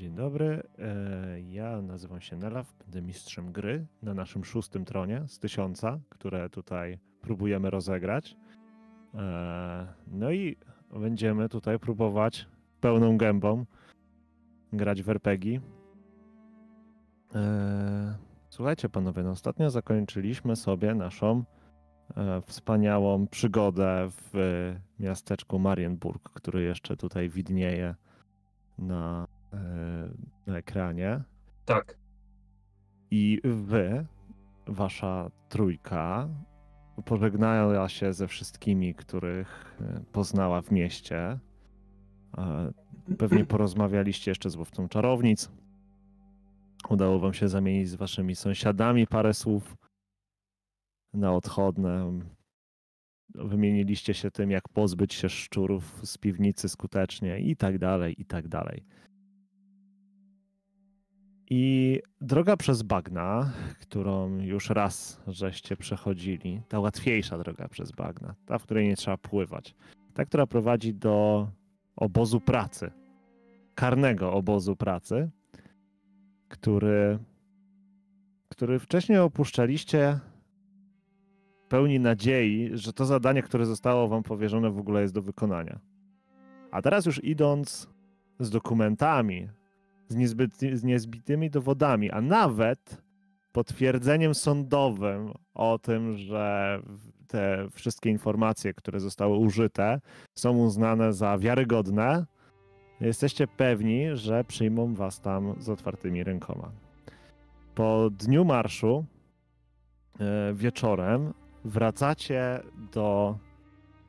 dzień dobry. E, ja nazywam się Nelaw, będę mistrzem gry na naszym szóstym tronie z tysiąca, które tutaj próbujemy rozegrać. E, no i będziemy tutaj próbować pełną gębą grać w RPG. E, słuchajcie panowie, no ostatnio zakończyliśmy sobie naszą wspaniałą przygodę w miasteczku Marienburg, który jeszcze tutaj widnieje na, na ekranie. Tak. I wy, wasza trójka, pożegnała się ze wszystkimi, których e, poznała w mieście. E, pewnie porozmawialiście jeszcze z łowcą czarownic. Udało wam się zamienić z waszymi sąsiadami parę słów na odchodne wymieniliście się tym, jak pozbyć się szczurów z piwnicy skutecznie i tak dalej, i tak dalej. I droga przez bagna, którą już raz żeście przechodzili, ta łatwiejsza droga przez bagna, ta, w której nie trzeba pływać, ta, która prowadzi do obozu pracy, karnego obozu pracy, który, który wcześniej opuszczaliście pełni nadziei, że to zadanie, które zostało wam powierzone, w ogóle jest do wykonania. A teraz już idąc z dokumentami, z, niezbyt, z niezbitymi dowodami, a nawet potwierdzeniem sądowym o tym, że te wszystkie informacje, które zostały użyte, są uznane za wiarygodne, jesteście pewni, że przyjmą was tam z otwartymi rękoma. Po dniu marszu e, wieczorem wracacie do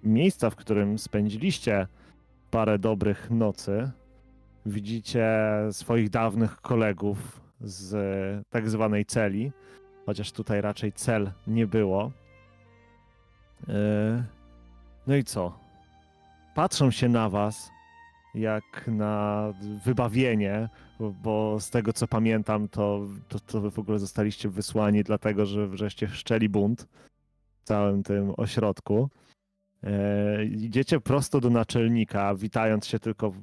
miejsca, w którym spędziliście parę dobrych nocy. Widzicie swoich dawnych kolegów z tak zwanej celi, chociaż tutaj raczej cel nie było. E, no i co? Patrzą się na was jak na wybawienie, bo z tego co pamiętam, to, to, to wy w ogóle zostaliście wysłani dlatego, że żeście wszczeli bunt całym tym ośrodku. E, idziecie prosto do naczelnika, witając się tylko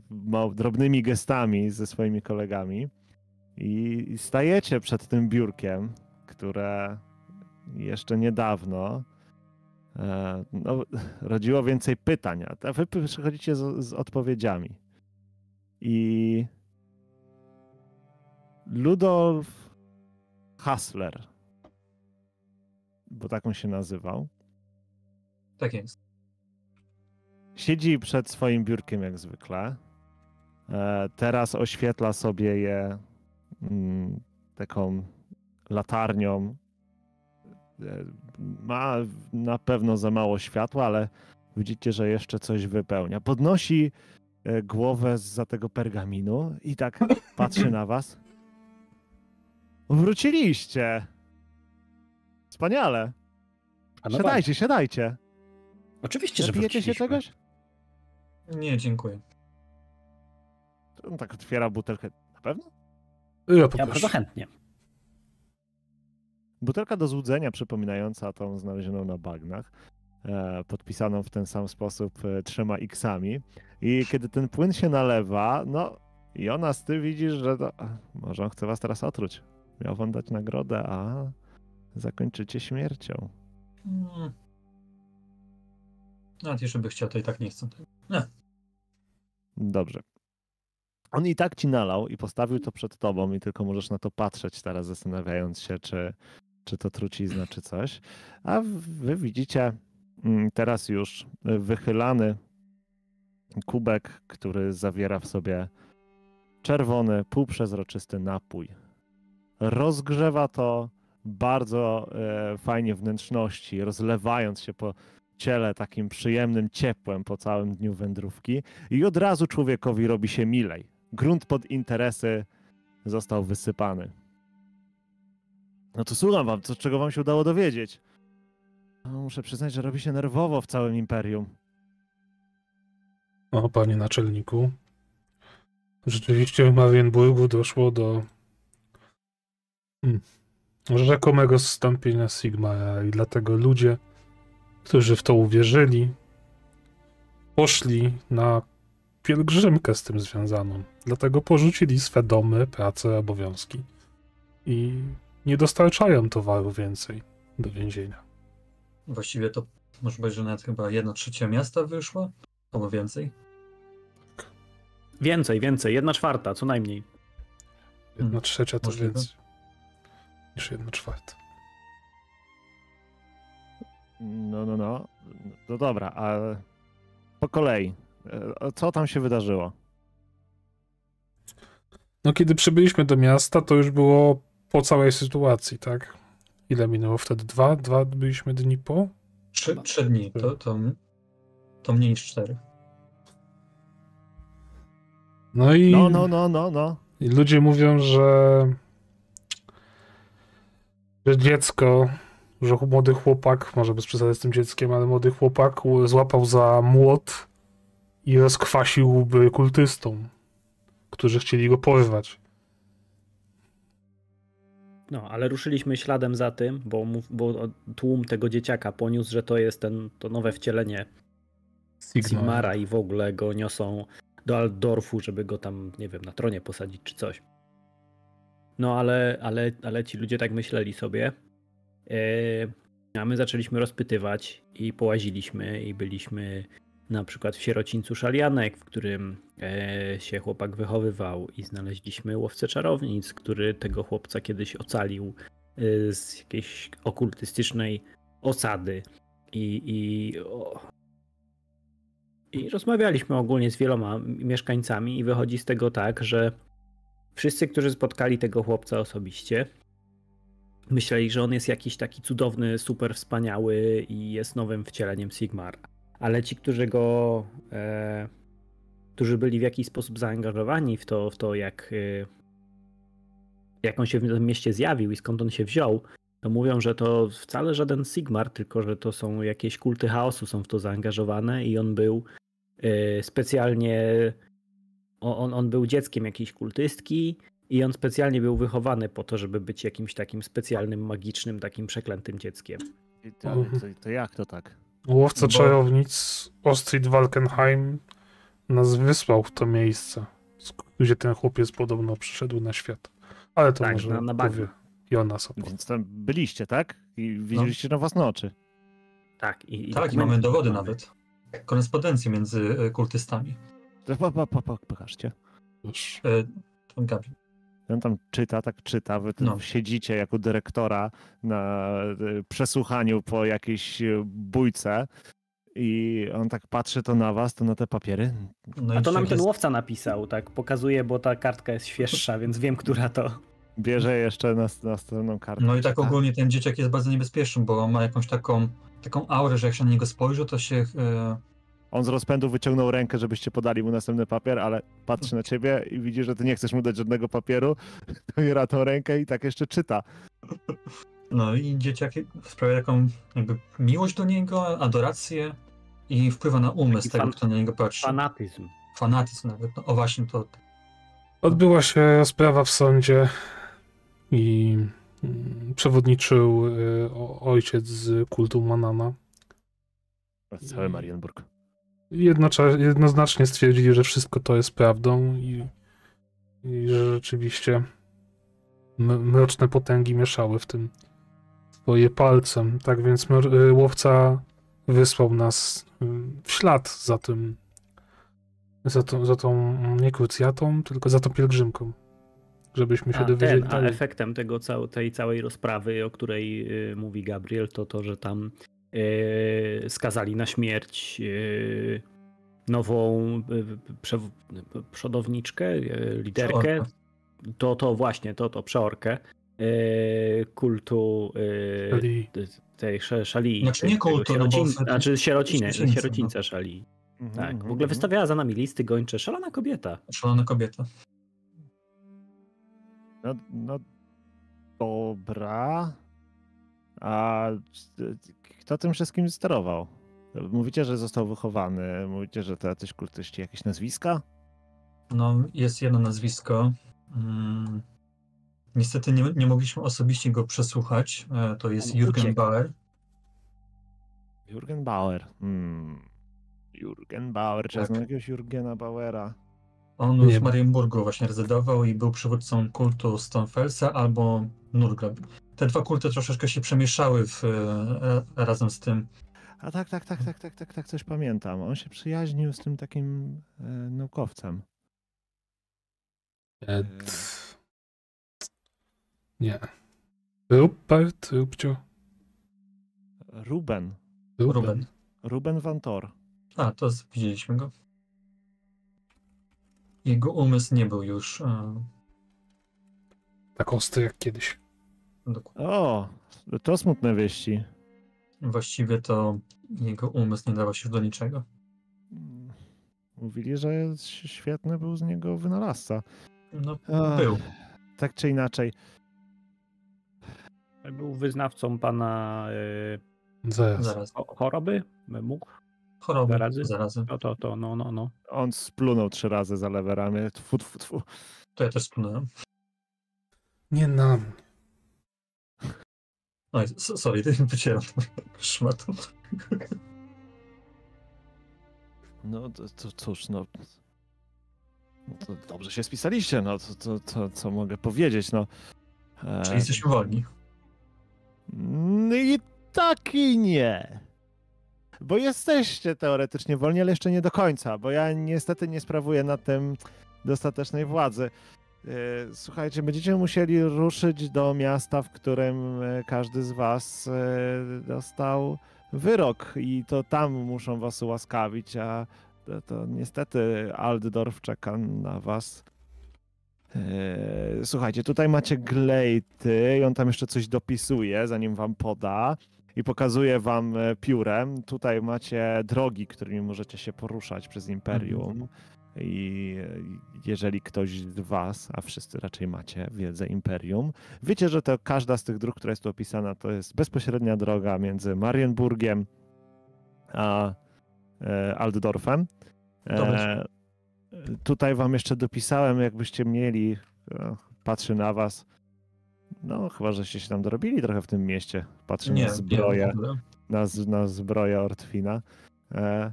drobnymi gestami ze swoimi kolegami i stajecie przed tym biurkiem, które jeszcze niedawno e, no, rodziło więcej pytań, a wy przychodzicie z, z odpowiedziami. I Ludolf Hassler bo taką się nazywał. Tak jest. Siedzi przed swoim biurkiem jak zwykle. E, teraz oświetla sobie je mm, taką latarnią. E, ma na pewno za mało światła, ale widzicie, że jeszcze coś wypełnia. Podnosi e, głowę za tego pergaminu i tak patrzy na was. Wróciliście! Wspaniale. No siadajcie, siadajcie. Oczywiście, że Napijecie się czegoś? Nie, dziękuję. On tak otwiera butelkę. Na pewno? Ja, ja bardzo chętnie. Butelka do złudzenia przypominająca tą znalezioną na bagnach, e, podpisaną w ten sam sposób e, trzema xami. I kiedy ten płyn się nalewa, no Jonas, ty widzisz, że to... Może on chce was teraz otruć. Miał wam dać nagrodę, a zakończycie śmiercią. Hmm. Nawet jeśli by chciał, to i tak nie chcę. Nie. Dobrze. On i tak ci nalał i postawił to przed tobą i tylko możesz na to patrzeć teraz, zastanawiając się, czy, czy to trucizna, czy coś. A wy widzicie mm, teraz już wychylany kubek, który zawiera w sobie czerwony, półprzezroczysty napój. Rozgrzewa to bardzo e, fajnie wnętrzności, rozlewając się po ciele takim przyjemnym ciepłem po całym dniu wędrówki i od razu człowiekowi robi się milej. Grunt pod interesy został wysypany. No to słucham wam, co, czego wam się udało dowiedzieć. No, muszę przyznać, że robi się nerwowo w całym imperium. O, panie naczelniku. Rzeczywiście w Marienburgu doszło do hmm, rzekomego zstąpienia Sigmara i dlatego ludzie, którzy w to uwierzyli, poszli na pielgrzymkę z tym związaną. Dlatego porzucili swe domy, pracę, obowiązki i nie dostarczają towaru więcej do więzienia. Właściwie to może być, że nawet chyba jedna trzecia miasta wyszła, albo więcej. Więcej, więcej. Jedna czwarta, co najmniej. Jedna trzecia to możliwe. więcej niż jedna czwarta. No, no, no. No dobra, a po kolei. E, Co tam się wydarzyło? No kiedy przybyliśmy do miasta, to już było po całej sytuacji, tak? Ile minęło wtedy? Dwa? Dwa byliśmy dni po? Trzy, trzy dni, to, to, to mniej niż cztery. No i, No, no, no, no, no. i ludzie mówią, że, że dziecko, że młody chłopak, może bez przesady z tym dzieckiem, ale młody chłopak złapał za młot i rozkwasił łby kultystom, którzy chcieli go porwać. No, ale ruszyliśmy śladem za tym, bo, bo tłum tego dzieciaka poniósł, że to jest ten, to nowe wcielenie Sigmara i w ogóle go niosą do Altdorfu, żeby go tam, nie wiem, na tronie posadzić czy coś. No ale, ale, ale ci ludzie tak myśleli sobie. Yy, a my zaczęliśmy rozpytywać i połaziliśmy i byliśmy na przykład w sierocińcu Szalianek, w którym e, się chłopak wychowywał i znaleźliśmy łowcę czarownic, który tego chłopca kiedyś ocalił e, z jakiejś okultystycznej osady. I, i, o, i rozmawialiśmy ogólnie z wieloma mieszkańcami i wychodzi z tego tak, że wszyscy, którzy spotkali tego chłopca osobiście, myśleli, że on jest jakiś taki cudowny, super wspaniały i jest nowym wcieleniem Sigmara. Ale ci, którzy go, e, którzy byli w jakiś sposób zaangażowani w to, w to jak, e, jak on się w tym mieście zjawił i skąd on się wziął, to mówią, że to wcale żaden Sigmar, tylko że to są jakieś kulty chaosu są w to zaangażowane i on był e, specjalnie, on, on był dzieckiem jakiejś kultystki i on specjalnie był wychowany po to, żeby być jakimś takim specjalnym, magicznym, takim przeklętym dzieckiem. I To, Mhm. to, to jak to tak? Łowca Bo- czarownic Ostrid Walkenheim nas wysłał w to miejsce, gdzie ten chłopiec podobno przyszedł na świat. Ale to Tak, może na- na powie Jonas. Więc tam byliście, tak? I widzieliście na własne oczy. Tak, i, i tak, i mamy dowody mamy. nawet. Korespondencję między e, kultystami. Po, po, po, po, pokażcie. Już. E, Gabi. On tam czyta, tak czyta, wy tu No. siedzicie jako dyrektora na y, przesłuchaniu po jakiejś y, bójce i on tak patrzy to na was, to na te papiery. No A to nam ten łowca napisał, tak pokazuje, bo ta kartka jest świeższa, więc wiem, która to. Bierze jeszcze nas, następną kartę. No i tak czyta. ogólnie ten dzieciak jest bardzo niebezpieczny, bo on ma jakąś taką, taką aurę, że jak się na niego spojrzy, to się... E, On z rozpędu wyciągnął rękę, żebyście podali mu następny papier, ale patrzy na ciebie i widzi, że ty nie chcesz mu dać żadnego papieru. Pobiera tą rękę i tak jeszcze czyta. no i dzieciak sprawia taką jakby miłość do niego, adorację i wpływa na umysł Taki tego, kto na niego patrzy. Fanatyzm. Fanatyzm nawet. No, o właśnie to. Odbyła się sprawa w sądzie i mm, przewodniczył y, ojciec z kultu Manana. Cały Marienburg. Jednoznacznie stwierdzili, że wszystko to jest prawdą i, i że rzeczywiście mroczne potęgi mieszały w tym swoje palcem. Tak więc y, łowca wysłał nas y, w ślad za tym, za tą, za tą nie krucjatą, tylko za tą pielgrzymką, żebyśmy się A, dowiedzieli ten, a efektem tego, tej całej rozprawy, o której y, mówi Gabriel, to to, że tam skazali na śmierć y, nową przew- przodowniczkę, liderkę. Przeorkę. To, to właśnie, to, to przeorkę kultu tej szali. Znaczy nie kultu, no bo sierocin, wtedy- znaczy sierociny, sierocińca, no. sierocińca szali. Mhm, Tak, w mhm, ogóle mhm. wystawiała za nami listy gończe, szalona kobieta. Szalona kobieta. No, no dobra. A kto tym wszystkim sterował? Mówicie, że został wychowany, mówicie, że to jacyś kultyści, jakieś nazwiska? No, jest jedno nazwisko. Mm. Niestety nie, nie mogliśmy osobiście go przesłuchać. E, To jest On Jürgen. Bauer. Jürgen Bauer. Hmm. Jurgen Bauer, czy Tak. znam jakiegoś Jurgena Bauera? On Nie w ma. Marienburgu właśnie rezydował i był przywódcą kultu Stonefelsa albo Nurgle. Te dwa kulty troszeczkę się przemieszały w, e, razem z tym. A tak, tak, tak, tak, tak, tak, tak, coś pamiętam. On się przyjaźnił z tym takim e, naukowcem. Ed... Nie. Rupert, Rupcio? Ruben. Ruben. Ruben Van Tor. A, to z- widzieliśmy go. Jego umysł nie był już e, Tak ostry jak kiedyś. Dokładnie. O, to smutne wieści. Właściwie to jego umysł nie dawał się do niczego. Mówili, że jest świetny był z niego wynalazca. No, Ach, był. Tak czy inaczej. Był wyznawcą pana y, Zaraz. Zaraz. cho- choroby, mógł. Choroby, Zarazy? zarazy. No to, to, no, no, no. On splunął trzy razy za lewe ramię. Tfu, tfu, tfu. To ja też splunąłem. Nie nam. Oj, sorry, wycieram szmatą. No to, to cóż, no. To dobrze się spisaliście, no to, to, to co mogę powiedzieć, no. E, Czyli jesteśmy wolni. No i tak i nie. Bo jesteście teoretycznie wolni, ale jeszcze nie do końca, bo ja niestety nie sprawuję nad tym dostatecznej władzy. E, Słuchajcie, będziecie musieli ruszyć do miasta, w którym e, każdy z was e, dostał wyrok i to tam muszą was ułaskawić, a to, to niestety Altdorf czeka na was. Słuchajcie, tutaj macie glejty i on tam jeszcze coś dopisuje, zanim wam poda i pokazuje wam piórem. Tutaj macie drogi, którymi możecie się poruszać przez Imperium. I jeżeli ktoś z was, a wszyscy raczej macie wiedzę Imperium, wiecie, że to każda z tych dróg, która jest tu opisana, to jest bezpośrednia droga między Marienburgiem a e, Altdorfem. E, tutaj wam jeszcze dopisałem, jakbyście mieli, e, patrzy na was. No, chyba, żeście się tam dorobili trochę w tym mieście. Patrzę Nie, na zbroję, nie, na, na zbroję Ortwina. E,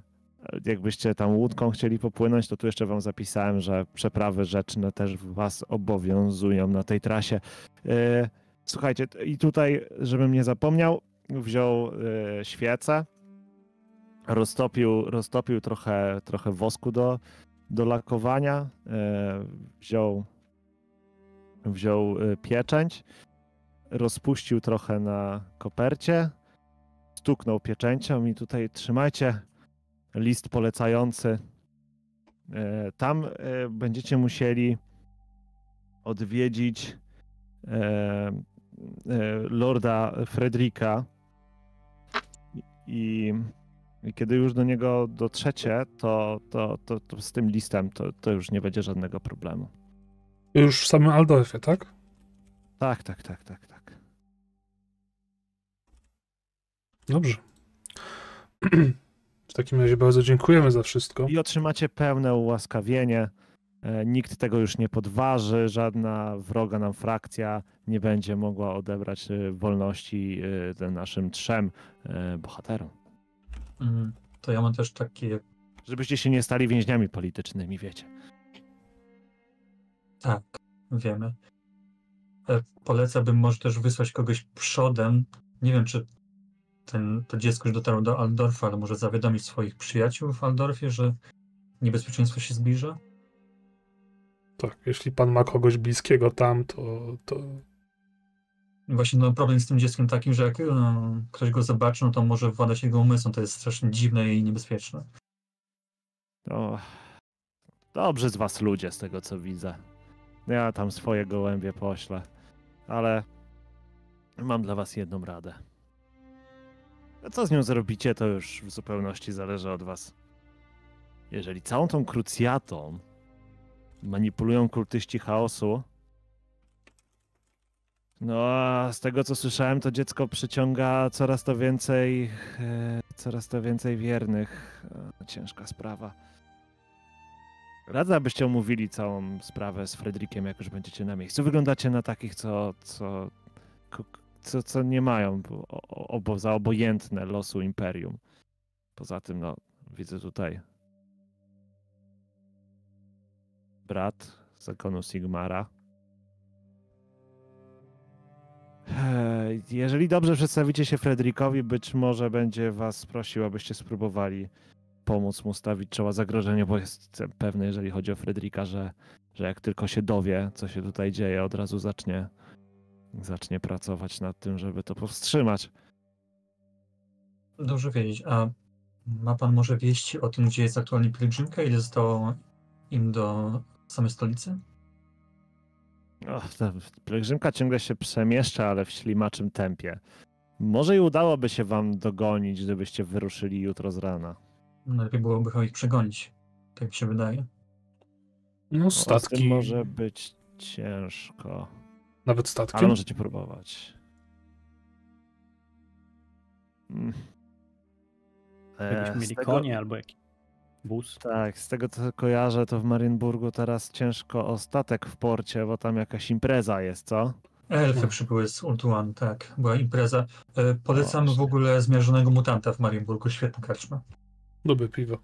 jakbyście tam łódką chcieli popłynąć, to tu jeszcze wam zapisałem, że przeprawy rzeczne też was obowiązują na tej trasie. E, słuchajcie, i tutaj, żebym nie zapomniał, wziął e, świecę, roztopił, roztopił trochę, trochę wosku do, do lakowania, e, wziął, wziął pieczęć, rozpuścił trochę na kopercie, stuknął pieczęcią i tutaj trzymajcie list polecający. E, Tam e, będziecie musieli odwiedzić e, Lorda Fredrika i, kiedy już do niego dotrzecie, to, to, to, to z tym listem to, to już nie będzie żadnego problemu. Już w samym Aldorfie, tak? Tak, tak, tak, tak, tak. Dobrze. W takim razie bardzo dziękujemy za wszystko. I otrzymacie pełne ułaskawienie. E, Nikt tego już nie podważy, żadna wroga nam frakcja nie będzie mogła odebrać e, wolności e, tym naszym trzem bohaterom. Mhm. To ja mam też takie. Żebyście się nie stali więźniami politycznymi, wiecie. Tak, wiemy. Polecałbym może też wysłać kogoś przodem. Nie wiem, czy ten, to dziecko już dotarło do Aldorfa, ale może zawiadomić swoich przyjaciół w Aldorfie, że niebezpieczeństwo się zbliża. Tak, jeśli pan ma kogoś bliskiego tam, to, to Właśnie no, problem z tym dzieckiem takim, że jak no, ktoś go zobaczy, no to może władać jego umysłem. To jest strasznie dziwne i niebezpieczne. To dobrzy z was ludzie, z tego co widzę. Ja tam swoje gołębie poślę, ale mam dla was jedną radę. A co z nią zrobicie, to już w zupełności zależy od was. Jeżeli całą tą krucjatą manipulują kultyści chaosu, no a z tego co słyszałem, to dziecko przyciąga coraz to więcej, e, coraz to więcej wiernych. E, ciężka sprawa. Radzę, abyście omówili całą sprawę z Fredrikiem, jak już będziecie na miejscu. Wyglądacie na takich, co, co, co, co nie mają obo, za obojętne losu Imperium. Poza tym, no, widzę tutaj brat zakonu Sigmara. Jeżeli dobrze przedstawicie się Fredrikowi, być może będzie was prosił, abyście spróbowali pomóc mu stawić czoła zagrożeniu, bo jestem pewny, jeżeli chodzi o Fredrika, że, że jak tylko się dowie, co się tutaj dzieje, od razu zacznie, zacznie pracować nad tym, żeby to powstrzymać. Dobrze wiedzieć. A ma pan może wieści o tym, gdzie jest aktualnie pielgrzymka? Ile zostało im do samej stolicy? O, ta pielgrzymka ciągle się przemieszcza, ale w ślimaczym tempie. Może i udałoby się wam dogonić, gdybyście wyruszyli jutro z rana. Najlepiej byłoby chyba ich przegonić. Tak mi się wydaje. No O, z tym statki, może być ciężko, nawet ale statkiem. możecie próbować. Mm. E, Jakbyśmy z mieli tego- konie albo jakiś wóz. Tak, z tego co kojarzę, to w Marienburgu teraz ciężko o statek w porcie, bo tam jakaś impreza jest, co? Elfy No. przybyły z Ultuan, tak. Była impreza. E, Polecam w ogóle zmierzonego mutanta w Marienburgu. Świetna karczma. Dobre piwo.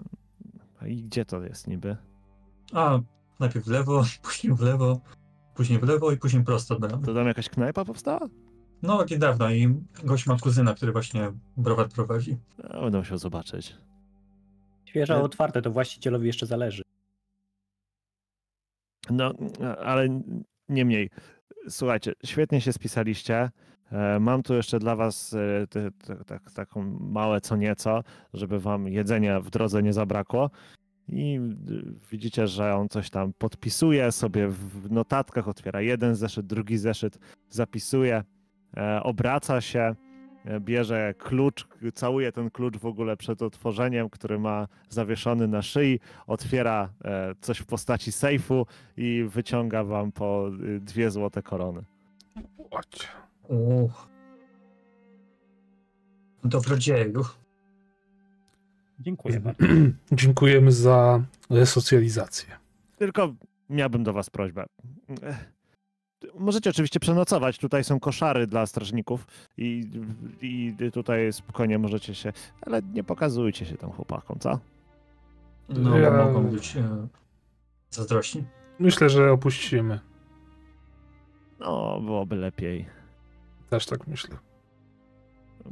A I gdzie to jest niby? A, najpierw w lewo, później w lewo, później w lewo i później prosto bramy. To tam jakaś knajpa powstała? No, niedawno i gość ma kuzyna, który właśnie browar prowadzi. No, będę musiał zobaczyć. Świeże, Ale- otwarte, to właścicielowi jeszcze zależy. No, ale niemniej. Słuchajcie, świetnie się spisaliście. E, Mam tu jeszcze dla was e, tak- taką małe co nieco, żeby wam jedzenia w drodze nie zabrakło. I y, widzicie, że on coś tam podpisuje sobie w notatkach, otwiera jeden zeszyt, drugi zeszyt, zapisuje, e, obraca się, e, bierze klucz, całuje ten klucz w ogóle przed otworzeniem, który ma zawieszony na szyi, otwiera e, coś w postaci sejfu i wyciąga wam po y, dwie złote korony. Uch. Dobrodzieju. Dziękuję bardzo. Dziękujemy za resocjalizację. Tylko miałbym do was prośbę. Możecie oczywiście przenocować. Tutaj są koszary dla strażników i, i tutaj spokojnie możecie się, ale nie pokazujcie się tam chłopakom, co? No, Ja- bo mogą być e, zazdrośni. Myślę, że opuścimy. No, byłoby lepiej. Też tak myślę.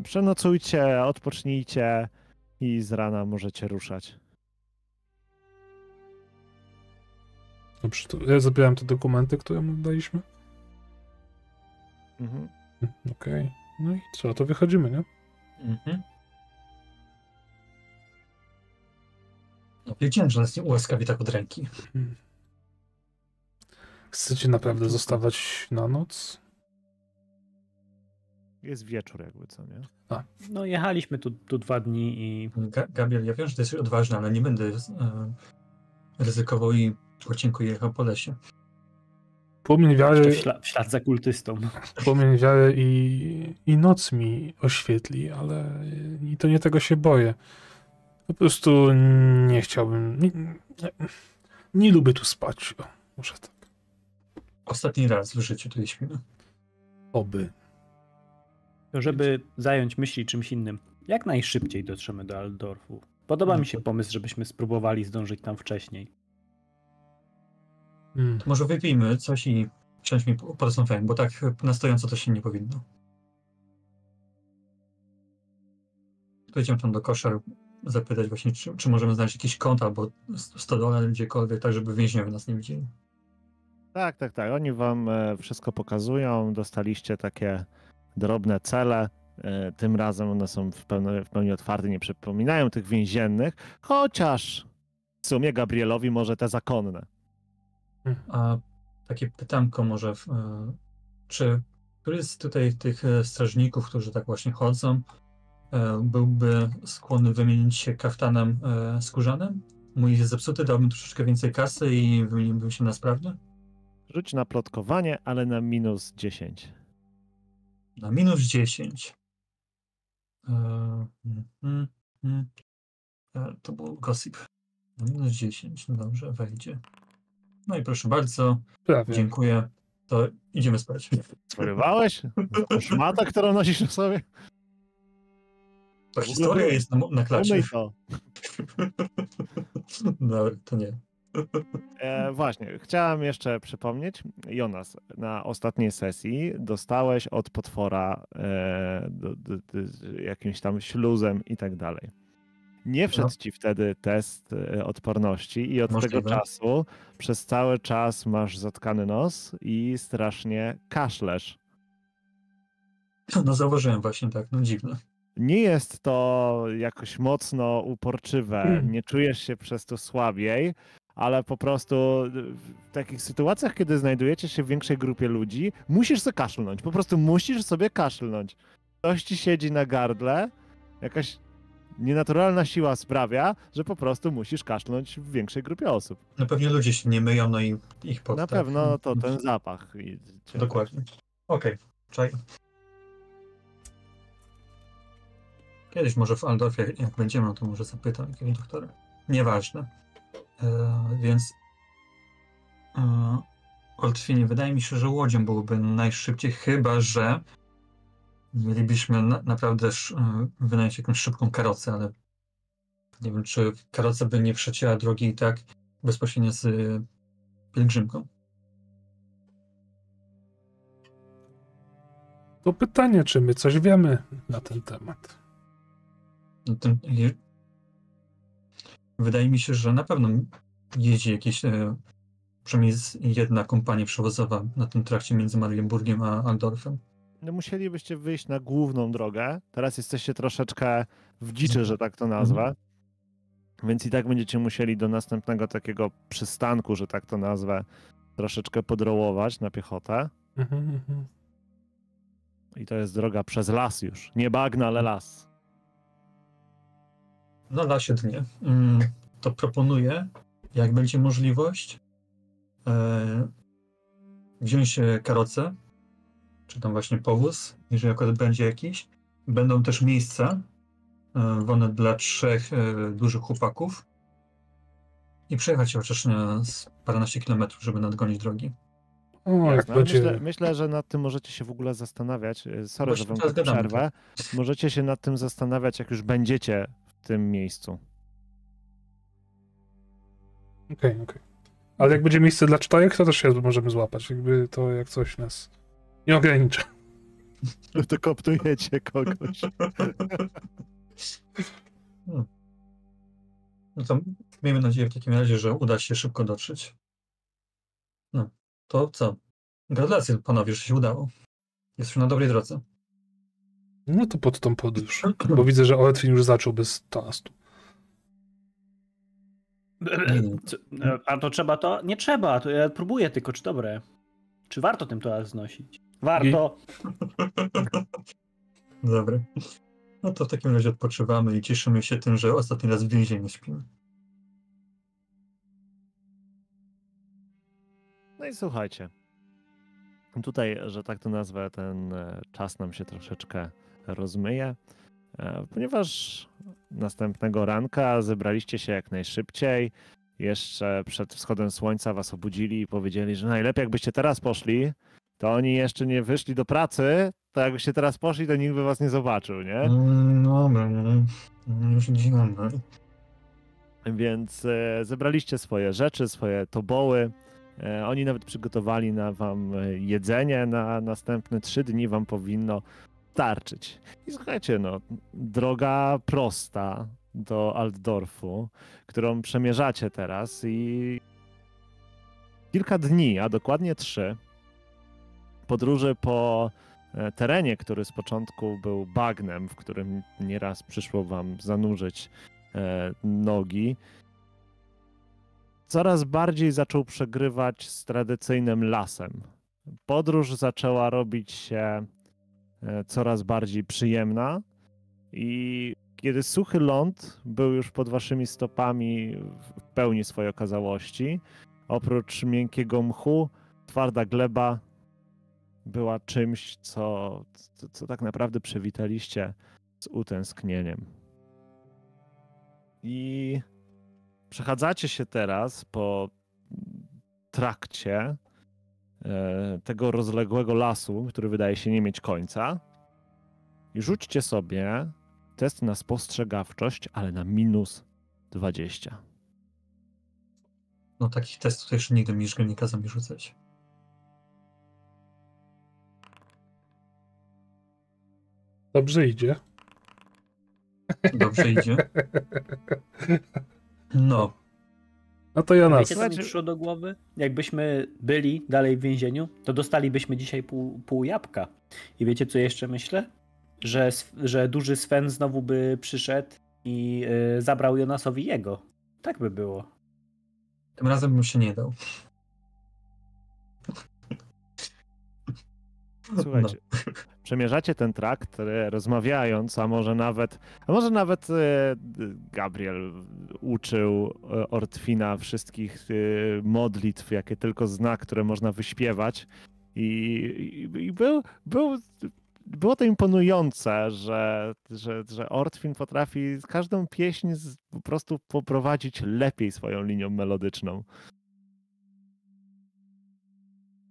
Przenocujcie, odpocznijcie i z rana możecie ruszać. Dobrze, to ja zabieram te dokumenty, które mu daliśmy. Mhm. Okej. No i co, to wychodzimy, nie? Mhm. No, wiedziałem, że nas nie ułaskawi tak od ręki. Chcecie naprawdę zostawać na noc? Jest wieczór jakby, co nie? No jechaliśmy tu, tu dwa dni i Ga Gabriel, ja wiem, że ty jesteś odważny, ale nie będę e, ryzykował i po cienku jechał po lesie. Płomień jeszcze wiary, w, śla w ślad za kultystą. płomień wiary i, i noc mi oświetli, ale i to nie tego się boję. Po prostu nie chciałbym. Nie, nie, nie lubię tu spać. O, może tak. Ostatni raz w życiu tutaj śpimy. Oby. To żeby zająć myśli czymś innym. Jak najszybciej dotrzemy do Aldorfu. Podoba No mi się to- pomysł, żebyśmy spróbowali zdążyć tam wcześniej. Mm. To może wypijmy coś i po- porozmawiajmy, bo tak na stojąco to się nie powinno. Pojedziemy tam do koszar, zapytać właśnie, czy, czy możemy znaleźć jakiś kąt albo stodole gdziekolwiek, tak żeby więźniowie nas nie widzieli. Tak, tak, tak. Oni wam e, wszystko pokazują. Dostaliście takie drobne cele. E, Tym razem one są w pełni, w pełni otwarte, nie przypominają tych więziennych, chociaż w sumie Gabrielowi może te zakonne. A takie pytanko może, e, czy któryś z tutaj tych e, strażników, którzy tak właśnie chodzą, byłby skłonny wymienić się kaftanem skórzanym? Mój jest zepsuty, dałbym troszeczkę więcej kasy i wymieniłbym się na sprawny? Rzuć na plotkowanie, ale na minus 10. Na minus 10. E, mm, mm, mm. E, to był gossip. Na minus 10. No dobrze, wejdzie. No i proszę bardzo, Prawie. dziękuję. To idziemy spać. Zwariowałeś? Szmata, którą nosisz na sobie? To historia jest na, na klacie. Umyj to. Dobra, to nie. E, właśnie, chciałem jeszcze przypomnieć, Jonas, na ostatniej sesji dostałeś od potwora e, do, do, do, jakimś tam śluzem i tak dalej. Nie wszedł No. ci wtedy test e, odporności i od tego Możliwe. czasu przez cały czas masz zatkany nos i strasznie kaszlesz. No zauważyłem właśnie tak, no dziwne. Nie jest to jakoś mocno uporczywe, nie czujesz się przez to słabiej, ale po prostu w takich sytuacjach, kiedy znajdujecie się w większej grupie ludzi, musisz sobie kaszlnąć. Po prostu musisz sobie kaszlnąć. Ktoś ci siedzi na gardle, jakaś nienaturalna siła sprawia, że po prostu musisz kaszlnąć w większej grupie osób. No pewnie ludzie się nie myją, no i ich pod Na tak. pewno to ten zapach. Dokładnie. Okej, czaj. Kiedyś może w Aldorfie, jak będziemy, no to może zapytam jakiegoś doktora. Nieważne. E, więc e, Oltwinie, wydaje mi się, że łodzią byłoby najszybciej, chyba że mielibyśmy na, naprawdę e, wynająć jakąś szybką karocę, ale nie wiem, czy karoca by nie przecięła drogi i tak bezpośrednio z pielgrzymką. To pytanie, czy my coś wiemy na ten temat. No ten, wydaje mi się, że na pewno jeździ jakieś, e, przynajmniej jedna kompania przewozowa na tym trakcie między Marienburgiem a Aldorfem. No musielibyście wyjść na główną drogę. Teraz jesteście troszeczkę w dziczy, że tak to nazwę. Więc i tak będziecie musieli do następnego takiego przystanku, że tak to nazwę, troszeczkę podrołować na piechotę. Mhm, mhm. I to jest droga przez las już. Nie bagna, ale las. Na lasie dnie. Mm, to proponuję, jak będzie możliwość, e, wziąć e, karocę, czy tam właśnie powóz, jeżeli akurat będzie jakiś. Będą też miejsca e, wolne dla trzech dużych chłopaków i przejechać chociaż z paręnaście kilometrów, żeby nadgonić drogi. O, jak Jasne, myślę, myślę, że nad tym możecie się w ogóle zastanawiać. Sorry, Właśnie że wam tak przerwę. Możecie się nad tym zastanawiać, jak już będziecie tym miejscu. Okej, okej. Ale jak będzie miejsce dla czterech, to też się możemy złapać. Jakby to jak coś nas nie ogranicza. To koptujecie kogoś. Hmm. No to miejmy nadzieję w takim razie, że uda się szybko dotrzeć. No, to co? Gratulacje panowie, że się udało. Jesteśmy na dobrej drodze. No to pod tą podróż. Bo widzę, że Ortwin już zaczął bez toastu. Nie, nie. Co- e, A to trzeba to? Nie trzeba, to ja próbuję tylko, czy dobre. Czy warto tym toast znosić? Warto. Dobra. No to w takim razie odpoczywamy i cieszymy się tym, że ostatni raz w więzieniu śpimy. No i słuchajcie. Tutaj, że tak to nazwę, ten e, czas nam się troszeczkę rozmyje, ponieważ następnego ranka zebraliście się jak najszybciej. Jeszcze przed wschodem słońca was obudzili i powiedzieli, że najlepiej jakbyście teraz poszli, to oni jeszcze nie wyszli do pracy, to jakbyście teraz poszli, to nikt by was nie zobaczył, nie? Mm, no, no, już idziemy. Więc e, zebraliście swoje rzeczy, swoje toboły. E, oni nawet przygotowali na wam e, jedzenie na następne trzy dni wam powinno starczyć. I słuchajcie, no, droga prosta do Altdorfu, którą przemierzacie teraz i kilka dni, a dokładnie trzy, podróży po e, terenie, który z początku był bagnem, w którym nieraz przyszło wam zanurzyć e, nogi, coraz bardziej zaczął przegrywać z tradycyjnym lasem. Podróż zaczęła robić się coraz bardziej przyjemna i kiedy suchy ląd był już pod waszymi stopami w pełni swojej okazałości, oprócz miękkiego mchu, twarda gleba była czymś, co, co, co tak naprawdę przywitaliście z utęsknieniem. I przechadzacie się teraz po trakcie e, tego rozległego lasu, który wydaje się nie mieć końca. I rzućcie sobie test na spostrzegawczość, ale na minus 20. No takich testów to jeszcze nigdy Miszka nie kazał mi rzucać. Dobrze idzie. Dobrze idzie. No, No to ja nas. Wiecie, co mi przyszło do głowy? Jakbyśmy byli dalej w więzieniu, to dostalibyśmy dzisiaj pół, pół jabłka. I wiecie, co jeszcze myślę? Że, że duży Sven znowu by przyszedł i y, zabrał Jonasowi jego. Tak by było. tym razem bym się nie dał. Słuchajcie, przemierzacie ten trakt, e, rozmawiając, a może nawet, a może nawet e, Gabriel uczył e, Ortwina wszystkich modlitw, jakie tylko zna, które można wyśpiewać. I, i, i był, był, było to imponujące, że, że, że Ortwin potrafi każdą pieśń z, po prostu poprowadzić lepiej swoją linią melodyczną.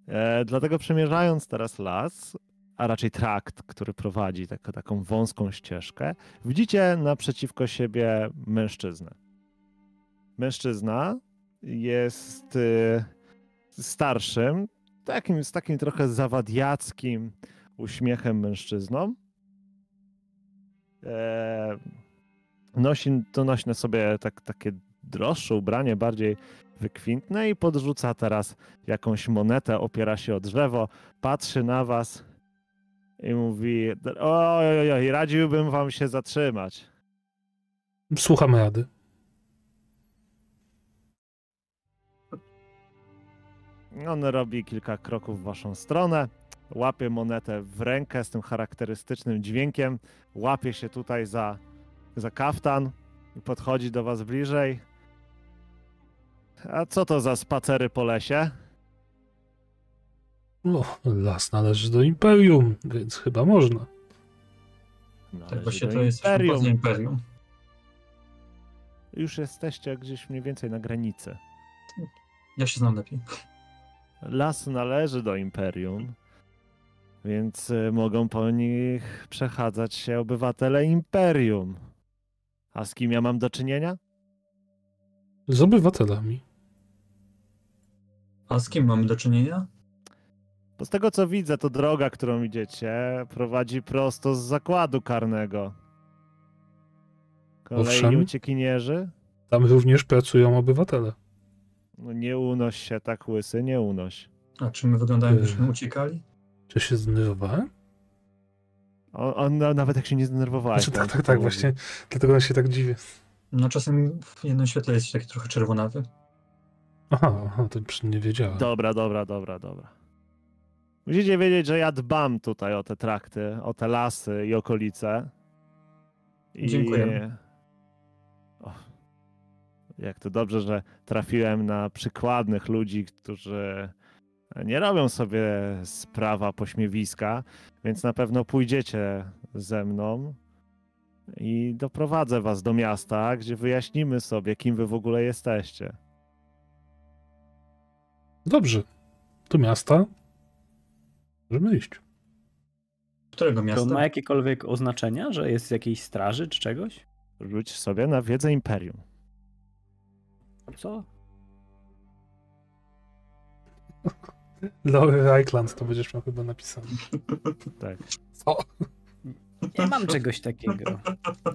E, dlatego przemierzając teraz las, a raczej trakt, który prowadzi tak, taką wąską ścieżkę, widzicie naprzeciwko siebie mężczyznę. Mężczyzna jest y, starszym, takim, z takim trochę zawadiackim uśmiechem mężczyzną. E, nosi, to nosi na sobie tak, takie droższe ubranie, bardziej wykwintne i podrzuca teraz jakąś monetę, opiera się o drzewo, patrzy na was i mówi: Oj, oj, oj, radziłbym wam się zatrzymać. Słucham rady. On robi kilka kroków w waszą stronę, łapie monetę w rękę z tym charakterystycznym dźwiękiem, łapie się tutaj za, za kaftan i podchodzi do was bliżej. A co to za spacery po lesie? No, las należy do imperium, więc chyba można. tak właśnie do to jest imperium. Imperium. Już jesteście gdzieś mniej więcej na granicy. Ja się znam lepiej. Las należy do imperium, więc y, mogą po nich przechadzać się obywatele imperium. A z kim ja mam do czynienia? Z obywatelami. A z kim mamy do czynienia? Bo z tego co widzę, to droga, którą idziecie, prowadzi prosto z zakładu karnego. Kolejni Owszem. uciekinierzy? Tam również pracują obywatele. No nie unoś się tak łysy, nie unoś. A czy my wyglądamy, Yy. jakbyśmy uciekali? Czy się zdenerwowałem? On, on no, nawet jak się nie zdenerwowałeś. Znaczy, tak, tak, tak, pomógł. właśnie. Dlatego się tak dziwię. No czasem w jednym świetle jest taki trochę czerwonawy. Aha, aha, to już nie wiedziałem. Dobra, dobra, dobra, dobra. Musicie wiedzieć, że ja dbam tutaj o te trakty, o te lasy i okolice. I... Dziękujemy. O, jak to dobrze, że trafiłem na przykładnych ludzi, którzy nie robią sobie z prawa pośmiewiska, więc na pewno pójdziecie ze mną i doprowadzę was do miasta, gdzie wyjaśnimy sobie, kim wy w ogóle jesteście. Dobrze. Do miasta. Możemy iść. Którego To miasta? on ma jakiekolwiek oznaczenia, że jest z jakiejś straży czy czegoś? Rzuć sobie na wiedzę Imperium. Co? Lowy Reichland to będziesz miał chyba napisane. Tak. Co? Nie mam czegoś takiego.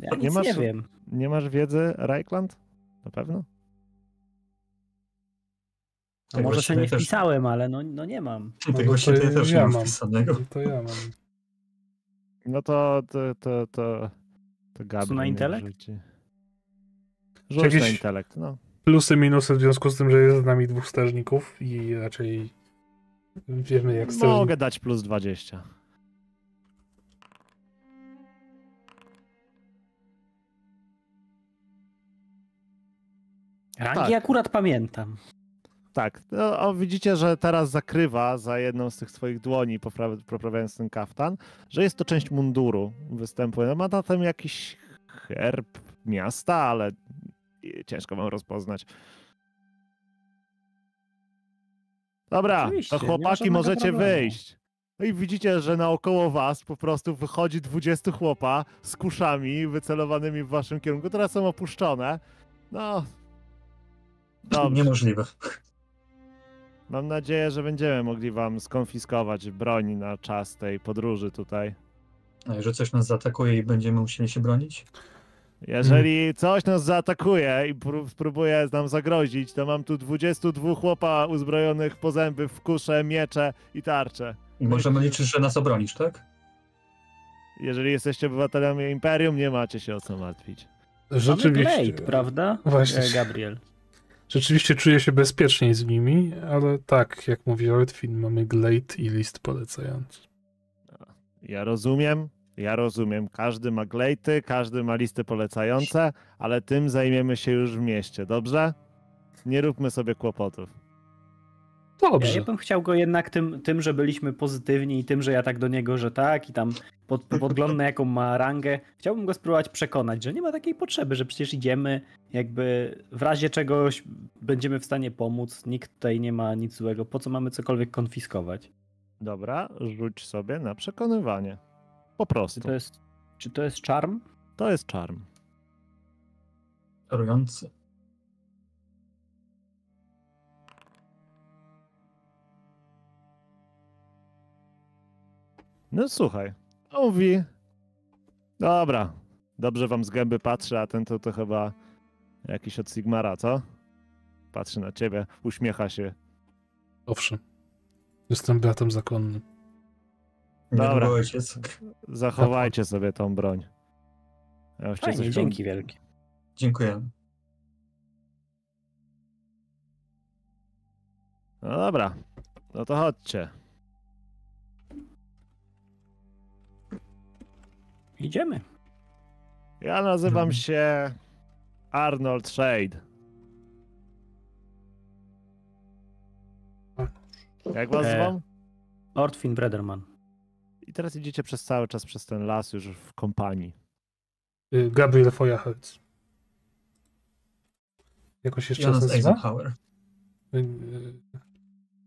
Ja nic Nie masz- nie wiem. Nie masz wiedzy Reichland? Na pewno? No Tak, może sobie nie też- wpisałem, ale no, no nie mam. No Tego to właśnie ja też ja nie mam mam. wpisanego. To ja mam. No to to, to, to, to Co na intelekt? Rzuć Jakieś- na intelekt, no. Plusy, minusy w związku z tym, że jest z nami dwóch strażników i raczej wiemy jak strażnik... Mogę dać plus 20. Rangi Tak. akurat pamiętam. Tak, no, o, widzicie, że teraz zakrywa za jedną z tych swoich dłoni, popra- poprawiając ten kaftan, że jest to część munduru występuje. Ma na tym jakiś herb miasta, ale ciężko wam rozpoznać. Dobra, Oczywiście, to chłopaki możecie problemu. wyjść. No i widzicie, że naokoło was po prostu wychodzi 20 chłopa z kuszami wycelowanymi w waszym kierunku. Teraz są opuszczone. No. Dobrze. Niemożliwe. Mam nadzieję, że będziemy mogli wam skonfiskować broń na czas tej podróży tutaj. A jeżeli coś nas zaatakuje i będziemy musieli się bronić? Jeżeli coś nas zaatakuje i pró- spróbuje nam zagrozić, to mam tu 22 chłopa uzbrojonych po zęby w kusze, miecze i tarcze. I możemy liczyć, że nas obronisz, tak? Jeżeli jesteście obywatelami Imperium, nie macie się o co martwić. Rzeczywiście. Mamy Glade, prawda? Właśnie. E, Gabriel. Rzeczywiście czuję się bezpieczniej z nimi, ale tak, jak mówi Ortwin, mamy Glade i list polecający. Ja rozumiem, ja rozumiem. Każdy ma glejty, każdy ma listy polecające, ale tym zajmiemy się już w mieście, dobrze? Nie róbmy sobie kłopotów. Ja, Dobrze. ja bym chciał go jednak tym, tym, że byliśmy pozytywni i tym, że ja tak do niego, że tak i tam pod, podglądnę jaką ma rangę, chciałbym go spróbować przekonać, że nie ma takiej potrzeby, że przecież idziemy, jakby w razie czegoś będziemy w stanie pomóc, nikt tutaj nie ma nic złego, po co mamy cokolwiek konfiskować? Dobra, rzuć sobie na przekonywanie. Po prostu. Czy to jest, czy to jest charm? To jest czarm. Czarujący. No słuchaj, on mówi, dobra, dobrze wam z gęby patrzy, a ten to, to chyba jakiś od Sigmara, co? Patrzy na ciebie, uśmiecha się. Owszem. Jestem bratem zakonnym. Dobra. Zachowajcie sobie tą broń. Ja Fajnie, coś dzięki wielkie. Dziękujemy. No dobra, no to chodźcie. Idziemy. Ja nazywam Mhm. się Arnold Shade. Jak was E. zwą? Ortwin Brederman. I teraz idziecie przez cały czas przez ten las już w kompanii. Y, Gabriel Feuerholz. Jakoś jeszcze raz Jonas nazywa? Eisenhower. Y, y,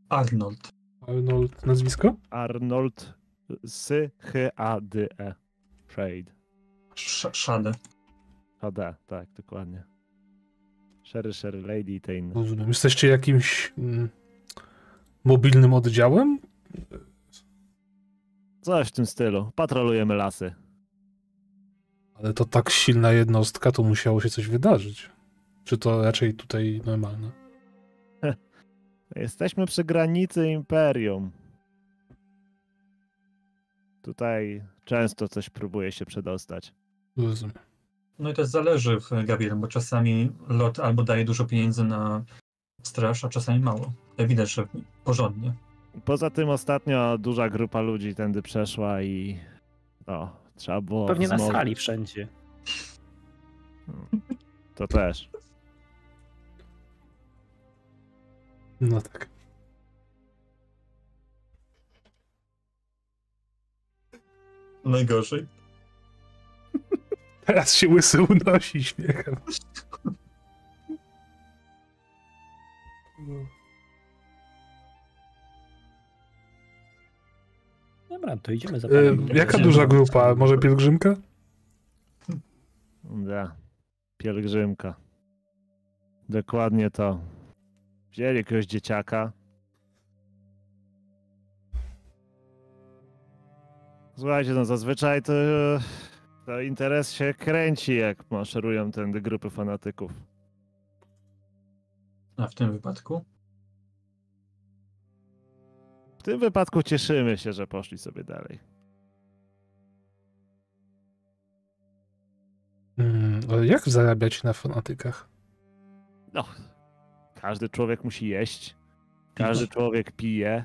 Arnold. Arnold nazwisko? Arnold S-H-A-D-E. Shade. Szade. HD, tak, dokładnie. Sherry, Sherry Lady i te inne. Rozumiem. Jesteście jakimś mm, mobilnym oddziałem? Coś w tym stylu. Patrolujemy lasy. Ale to tak silna jednostka, to musiało się coś wydarzyć. Czy to raczej tutaj normalne? Jesteśmy przy granicy Imperium. Tutaj często coś próbuje się przedostać. Rozumiem. No i też zależy w Gabriel, bo czasami lot albo daje dużo pieniędzy na straż, a czasami mało. Ja widać, że porządnie. Poza tym ostatnio duża grupa ludzi tędy przeszła i no, trzeba było Pewnie na wzmo- sali wszędzie. To też. No tak. Najgorzej. Teraz się łysy unosi śmiechem. Dobra, to idziemy za panem. jaka duża grupa? Może pielgrzymka? Da. Pielgrzymka. Dokładnie to. Wzięli jakiegoś dzieciaka. Słuchajcie, no zazwyczaj to, to interes się kręci, jak maszerują tędy grupy fanatyków. A w tym wypadku? W tym wypadku cieszymy się, że poszli sobie dalej. Mm, ale jak zarabiać na fanatykach? No, każdy człowiek musi jeść, każdy człowiek pije,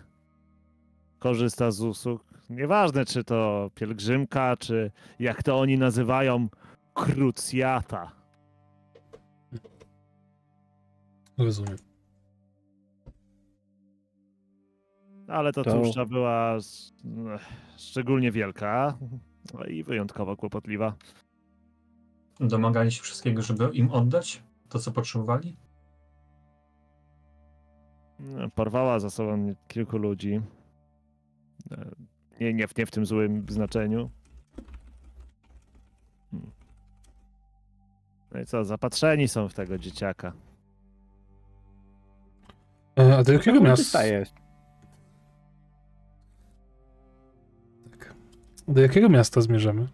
korzysta z usług. Nieważne, czy to pielgrzymka, czy jak to oni nazywają, krucjata. Rozumiem. Ale to, To- tłuszcza była szczególnie wielka no i wyjątkowo kłopotliwa. Domagali się wszystkiego, żeby im oddać to, co potrzebowali? Porwała za sobą kilku ludzi. Nie, nie, w, nie w tym złym znaczeniu. Hmm. No i co, zapatrzeni są w tego dzieciaka. E, A do jakiego miasta? Jest. Tak. Do jakiego miasta zmierzamy?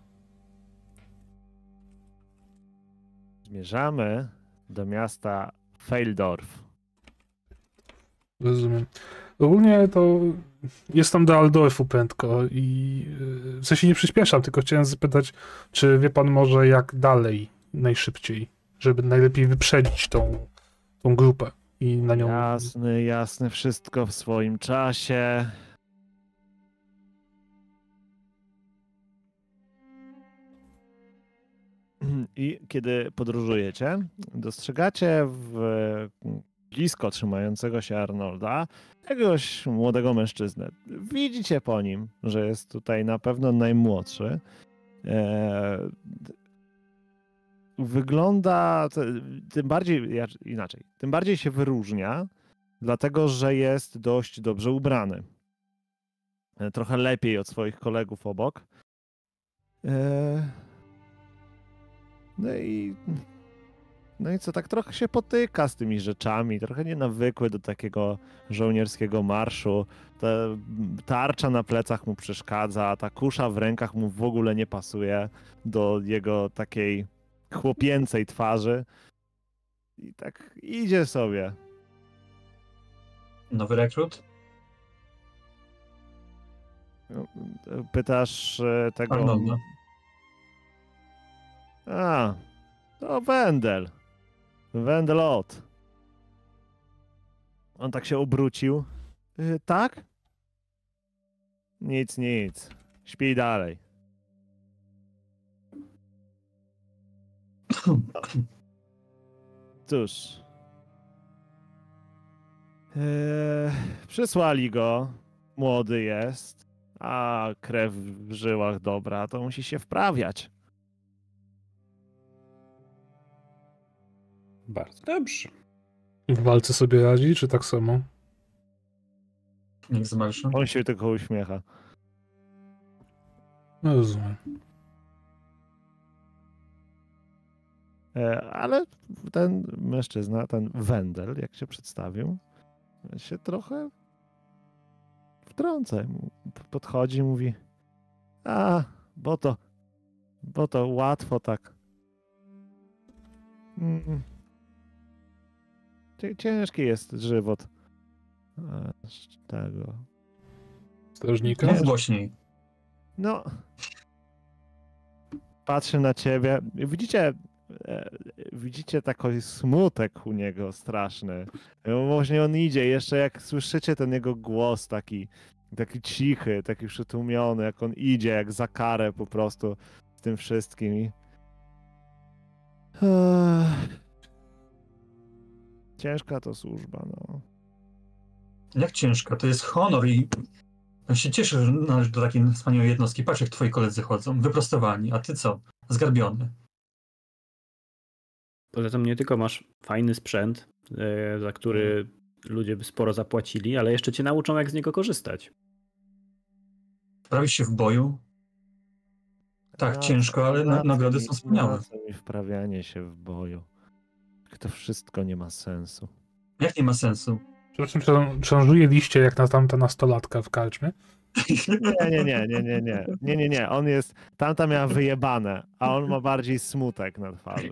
Zmierzamy do miasta Feildorf. Rozumiem. Ogólnie to jest tam do Aldorfu prędko i yy, w sensie nie przyspieszam, tylko chciałem zapytać, czy wie pan może jak dalej najszybciej, żeby najlepiej wyprzedzić tą, tą grupę i na nią... Jasny, jasny, wszystko w swoim czasie. I kiedy podróżujecie, dostrzegacie w blisko trzymającego się Arnolda jakiegoś młodego mężczyznę. Widzicie po nim, że jest tutaj na pewno najmłodszy. E, wygląda tym bardziej inaczej, tym bardziej się wyróżnia, dlatego że jest dość dobrze ubrany. E, Trochę lepiej od swoich kolegów obok. E, No i no i co, tak trochę się potyka z tymi rzeczami, trochę nienawykły do takiego żołnierskiego marszu. Ta tarcza na plecach mu przeszkadza, ta kusza w rękach mu w ogóle nie pasuje do jego takiej chłopięcej twarzy. I tak idzie sobie. Nowy rekrut? Pytasz e, tego. Arnolda. A, to Wendel. Wendelot. On tak się obrócił. Y, tak? Nic, nic. Śpij dalej. Cóż. Eee, przysłali go. Młody jest. A krew w żyłach dobra, to musi się wprawiać. Bardzo dobrze. W walce sobie radzi, czy tak samo? Niech zmarszy. On się tylko uśmiecha. No rozumiem. E, Ale ten mężczyzna, ten Wendel, jak się przedstawił, się trochę wtrąca. Mu Podchodzi i mówi: A, bo to, bo to łatwo tak. Mm. Cie- Ciężki jest żywot e, z tego. Strażnika? Mów głośniej. No. Patrzy na ciebie. Widzicie, e, widzicie taki smutek u niego straszny. E, Właśnie on idzie, jeszcze jak słyszycie ten jego głos taki, taki cichy, taki przytłumiony, jak on idzie, jak za karę po prostu z tym wszystkim. I... Ciężka to służba, no. Jak ciężka, to jest honor i ja się cieszę, że należy do takiej wspaniałej jednostki. Patrz, jak twoi koledzy chodzą, wyprostowani, a ty co? Zgarbiony. Poza tym nie tylko masz fajny sprzęt, e, za który ludzie by sporo zapłacili, ale jeszcze cię nauczą, jak z niego korzystać. Wprawisz się w boju? Tak, Na ciężko, ale na- nagrody są wspaniałe. Wprawianie się w boju? To wszystko nie ma sensu. Jak nie ma sensu? Przepraszam, czy on, czy on żuje liście jak na tamta nastolatka w karczmie? Nie, nie, nie, nie, nie, nie. Nie, nie, nie. On jest. Tamta miała wyjebane, a on ma bardziej smutek na twarzy.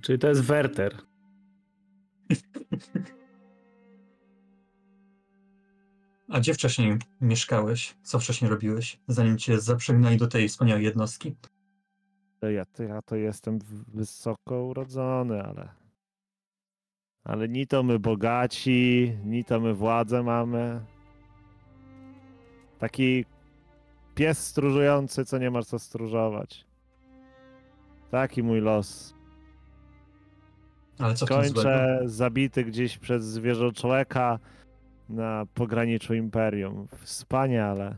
Czyli to jest Werter. A gdzie wcześniej mieszkałeś? Co wcześniej robiłeś, zanim cię zaprzegnali do tej wspaniałej jednostki? Ja to, ja to jestem wysoko urodzony, ale. Ale ni to my bogaci, ni to my władzę mamy. Taki pies stróżujący, co nie ma co stróżować. Taki mój los. Ale co w tym złego? Kończę zabity gdzieś przez zwierzoczłeka na pograniczu imperium. Wspaniale.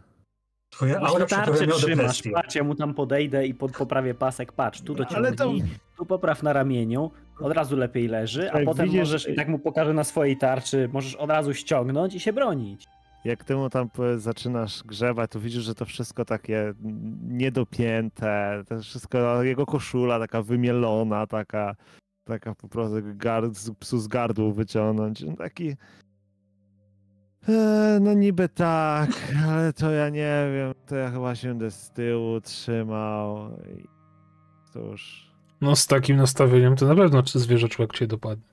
Twoja aura o trzymasz, patrz, ja mu tam podejdę i pod, poprawię pasek, patrz, tu Ale dociągnij, to- popraw na ramieniu, od razu lepiej leży, a potem widzisz- możesz, i tak mu pokażę na swojej tarczy, możesz od razu ściągnąć i się bronić. jak ty mu tam zaczynasz grzebać, to widzisz, że to wszystko takie niedopięte, to wszystko, jego koszula taka wymielona, taka, taka po prostu gard, psu z gardłu wyciągnąć. No Taki, e, no niby tak, ale to ja nie wiem, to ja chyba się będę z tyłu trzymał. I Cóż, No z takim nastawieniem to na pewno czy zwierzę człowiek cię dopadnie.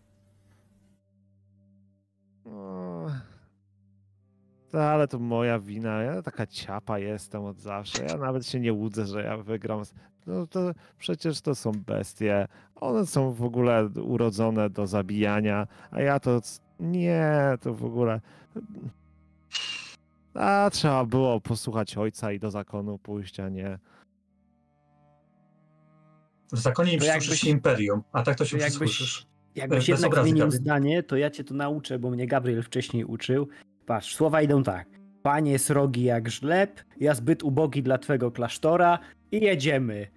No, ale to moja wina. Ja taka ciapa jestem od zawsze. Ja nawet się nie łudzę, że ja wygram. No to przecież to są bestie. One są w ogóle urodzone do zabijania, a ja to nie, to w ogóle. A trzeba było posłuchać ojca i do zakonu pójść, a nie. W zakonie To jakbyś- się imperium, a tak to się To przysłuszysz. Jakbyś Bez jednak obrazy, zmienił Gabriel. zdanie, to ja cię tu nauczę, bo mnie Gabriel wcześniej uczył. Patrz, słowa idą tak. Panie srogi jak żleb, ja zbyt ubogi dla twego klasztora i jedziemy.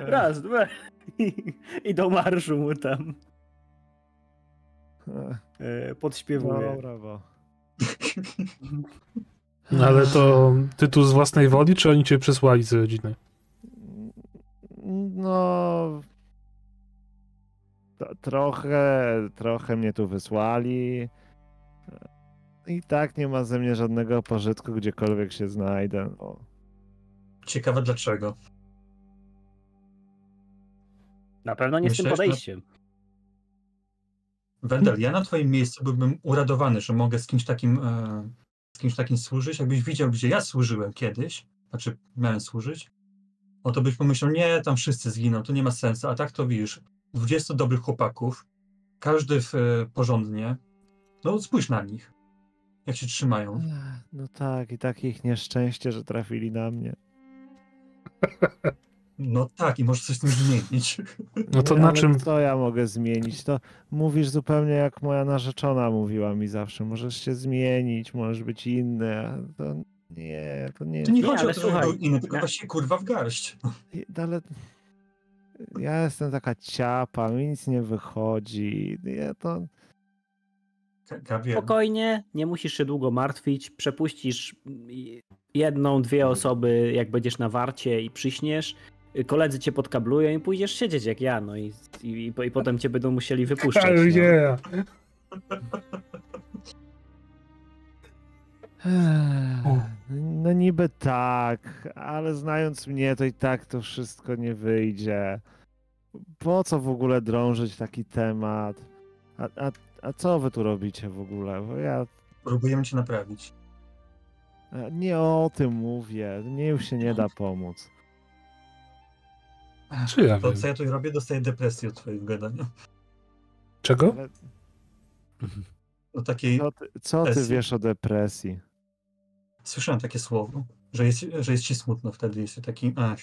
Raz, dwa. I do marszu mu tam e, podśpiewuję. Dobra, bo. No ale to tytuł z własnej woli, czy oni cię przesłali z rodziny? No. to- Trochę, trochę mnie tu wysłali. I tak nie ma ze mnie żadnego pożytku, gdziekolwiek się znajdę. No. Ciekawe dlaczego. Na pewno nie z tym podejściem. Wendel, ja na twoim miejscu byłbym uradowany, że mogę z kimś takim e, z kimś takim służyć. Jakbyś widział, gdzie ja służyłem kiedyś, znaczy miałem służyć, o to byś pomyślał, nie, tam wszyscy zginą, to nie ma sensu. A tak to widzisz, 20 dobrych chłopaków, każdy w, e, porządnie. No spójrz na nich, jak się trzymają. no tak, i takie ich nieszczęście, że trafili na mnie. No tak, i możesz coś z tym zmienić. No to Nie, na czym... Co ja mogę zmienić? To mówisz zupełnie jak moja narzeczona mówiła mi zawsze. Możesz się zmienić, możesz być inny. a To nie, to nie To nie Nie, chodzi o to, słuchaj, inny, tylko na- właśnie kurwa w garść. I- Ale ja jestem taka ciapa, mi nic nie wychodzi. Ja to. Spokojnie, nie musisz się długo martwić. Przepuścisz jedną, dwie osoby, jak będziesz na warcie i przyśniesz. Koledzy cię podkablują i pójdziesz siedzieć jak ja, no i, i, i potem cię będą musieli wypuszczać. Hell no. yeah. No niby tak, ale znając mnie, to i tak to wszystko nie wyjdzie. Po co w ogóle drążyć taki temat? A, a, a co wy tu robicie w ogóle? Bo ja próbujemy cię naprawić. a nie o tym mówię. Mnie już się nie da pomóc. Czy ja To wiem? co ja tu robię, dostaję depresji od twojego gadania. Czego? Ale No takiej, co ty, co ty wiesz o depresji? Słyszałem takie słowo, że jest, że jest ci smutno wtedy, jest taki, ach,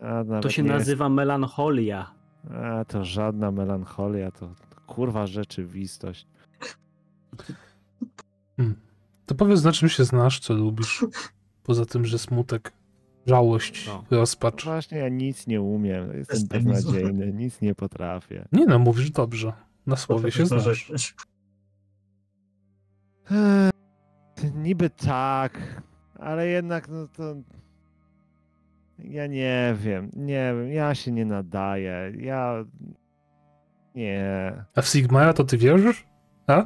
A, nawet To się nie nazywa melancholia. A, to żadna melancholia, to kurwa rzeczywistość. To powiedz, na czym się znasz, co lubisz. Poza tym, że smutek, żałość, No. rozpacz. Właśnie ja nic nie umiem, jestem beznadziejny, nic nie potrafię. Nie no, mówisz dobrze. Na słowie się znasz. Niby tak, ale jednak no to... Ja nie wiem, nie wiem, ja się nie nadaję, ja... Nie, A w Sigmara to ty wierzysz? A?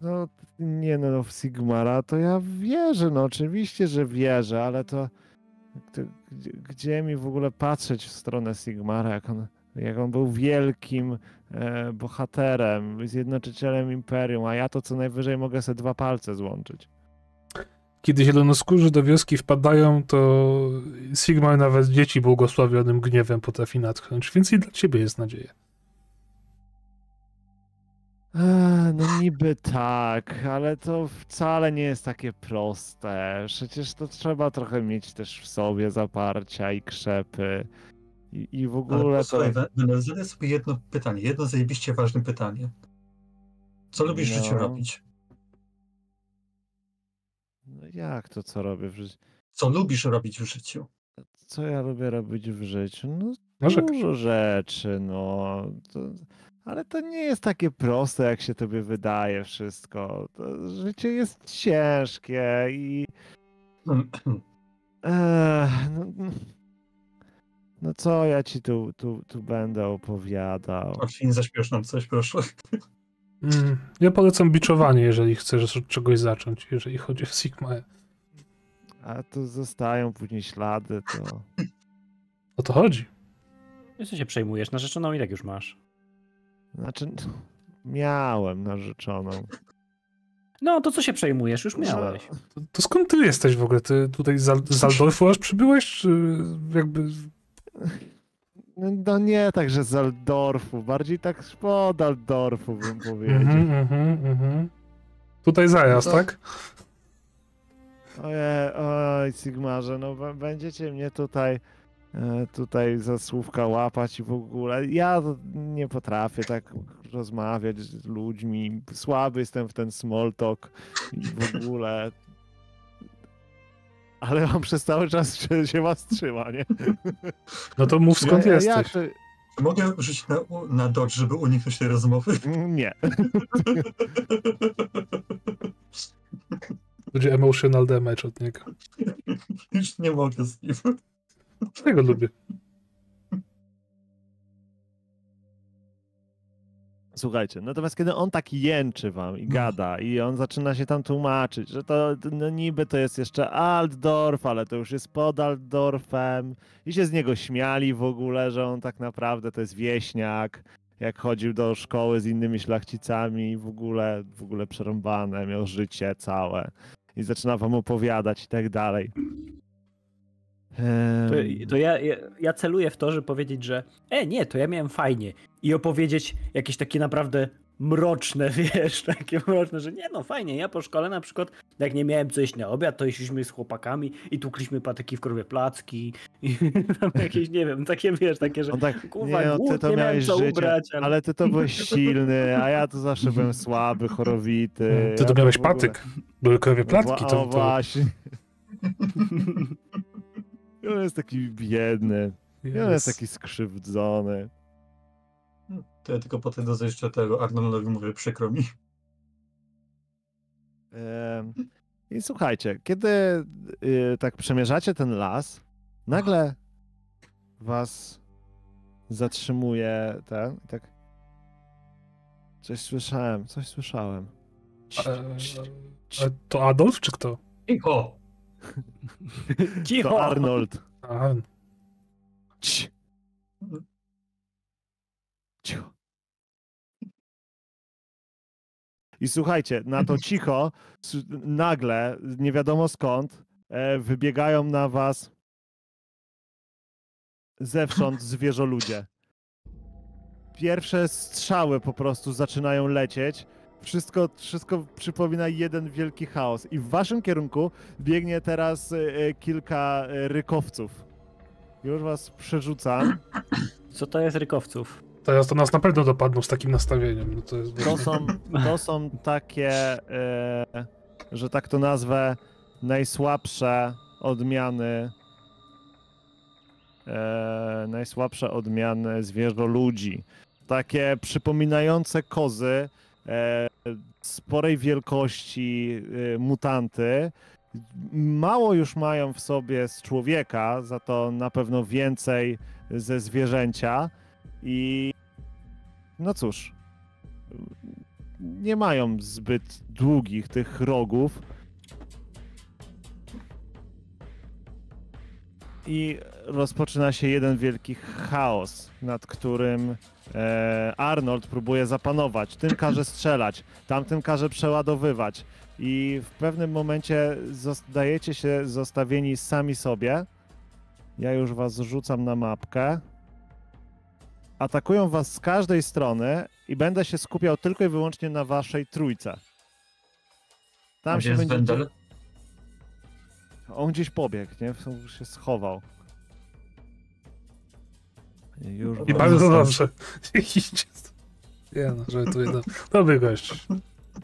no nie no, w Sigmara to ja wierzę, no oczywiście, że wierzę, ale to... to gdzie, gdzie mi w ogóle patrzeć w stronę Sigmara, jak on, jak on był wielkim bohaterem, zjednoczycielem Imperium, a ja to co najwyżej mogę sobie dwa palce złączyć. Kiedy zielonoskórzy do wioski wpadają, to Sigmar nawet dzieci błogosławionym gniewem potrafi natchnąć, więc i dla ciebie jest nadzieja. Eee, No niby tak, ale to wcale nie jest takie proste. Przecież to trzeba trochę mieć też w sobie zaparcia i krzepy. I, i w Ale ogóle to... posłuchaj, zadaj sobie jedno pytanie, jedno zajebiście ważne pytanie. Co lubisz w życiu No. robić? No jak to, co robię w życiu? Co lubisz robić w życiu? Co ja lubię robić w życiu? No dużo rzeczy, no. To... Ale to nie jest takie proste, jak się tobie wydaje wszystko. To życie jest ciężkie i. Ech, no, no- no co ja ci tu, tu, tu będę opowiadał? Marcin, zaśpiesz nam coś, proszę. Mm, ja polecam biczowanie, jeżeli chcesz od czegoś zacząć, jeżeli chodzi o Sigma. A tu zostają później ślady, to. O to chodzi. Nie co się przejmujesz? Narzeczoną i tak już masz. Znaczy, miałem narzeczoną. No, to co się przejmujesz? Już miałeś. To, to skąd ty jesteś w ogóle? Ty tutaj z, Al- z Aldorfu aż przybyłeś, czy jakby... No, no nie tak, że z Aldorfu, bardziej tak spod Aldorfu bym powiedział. Mhm, mhm, mhm. Tutaj zajazd, No to- tak? Ojej, oj, Sigmarze, no będziecie mnie tutaj, e, tutaj za słówka łapać i w ogóle. Ja nie potrafię tak rozmawiać z ludźmi. Słaby jestem w ten small talk i w ogóle. Ale on przez cały czas się, się was trzyma, nie? No to mów skąd Ja- ja- jesteś. Jak to... Mogę rzucić na, na dodge, żeby uniknąć tej rozmowy? Nie. Będzie emotional damage od niego. Już nie mogę z nim. Tego lubię. Słuchajcie, natomiast kiedy on tak jęczy wam i gada i on zaczyna się tam tłumaczyć, że to no niby to jest jeszcze Altdorf, ale to już jest pod Altdorfem i się z niego śmiali w ogóle, że on tak naprawdę to jest wieśniak, jak chodził do szkoły z innymi szlachcicami w ogóle, w ogóle przerąbane, miał życie całe i zaczyna wam opowiadać i tak dalej. To, to ja, ja, ja celuję w to, żeby powiedzieć, że e, nie, to ja miałem fajnie. I opowiedzieć jakieś takie naprawdę mroczne, wiesz, takie mroczne, że nie no, fajnie, ja po szkole na przykład, jak nie miałem co jeść na obiad, to jeździliśmy z chłopakami i tukliśmy patyki w krowie placki i tam jakieś, nie wiem, takie, wiesz, takie, że On tak, kurwa, nie, no, ty to nie miałeś co życie, ubrać, ale... ale ty to byłeś silny, a ja to zawsze byłem słaby, chorowity. Ty to ja miałeś w ogóle- patyk. Były krowie No placki. wła- To, O to... właśnie. I on jest taki biedny, i on jest taki skrzywdzony. To ja tylko potem do zejścia tego Arnoldowi mówię, przykro mi. I słuchajcie, kiedy y, tak przemierzacie ten las, nagle was zatrzymuje ten i tak coś słyszałem, coś słyszałem. E, e, to Adolf, czy kto? Cicho! Cicho! To Arnold. Cii. Cicho. I słuchajcie, na to cicho, nagle, nie wiadomo skąd, e, wybiegają na was zewsząd zwierzoludzie. Pierwsze strzały po prostu zaczynają lecieć. Wszystko, wszystko przypomina jeden wielki chaos. I w waszym kierunku biegnie teraz e, e, kilka e, rykowców. Już was przerzucam. Co to jest rykowców? teraz to nas na pewno dopadną z takim nastawieniem. No to jest To są, to są takie, że tak to nazwę, najsłabsze odmiany. E, najsłabsze odmiany zwierzoludzi. Takie przypominające kozy, sporej wielkości e, mutanty. Mało już mają w sobie z człowieka, za to na pewno więcej ze zwierzęcia. I no cóż, nie mają zbyt długich tych rogów. I rozpoczyna się jeden wielki chaos, nad którym e, Arnold próbuje zapanować. Tym każe strzelać, tamtym każe przeładowywać. I w pewnym momencie zdajecie się zostawieni sami sobie. Ja już was rzucam na mapkę atakują was z każdej strony i będę się skupiał tylko i wyłącznie na waszej trójce. Tam się będzie. Wendel? On gdzieś pobiegł, nie? On się schował. Już I bardzo dobrze. Nie no, żartuję. No. Dobry gość.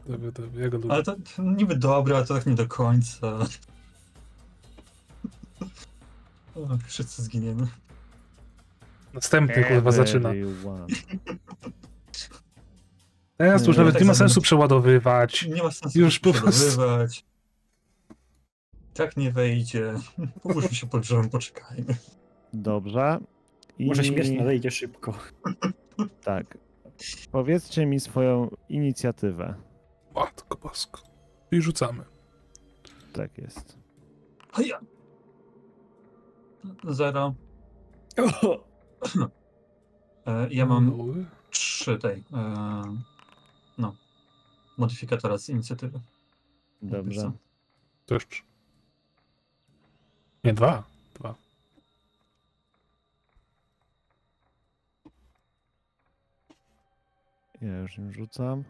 Dobry, dobry. Ja go lubię. Ale to, niby dobre, ale to tak nie do końca. O, wszyscy zginiemy. Następny kurwa zaczyna. Teraz już Nie, nawet tak nie ma sensu przeładowywać. Nie ma sensu Już już przeładowywać. Tak nie wejdzie. Połóżmy się pod drzewem, poczekajmy. Dobrze. I... Może śmierć nadejdzie szybko. Tak. Powiedzcie mi swoją inicjatywę. Matko bosko. I rzucamy. Tak jest. A ja. Zero. E, Ja mam No, trzy tej. e, No. Modyfikatora z inicjatywy. Dobrze. Też trzy. Nie, dwa. Dwa. Ja już im rzucam.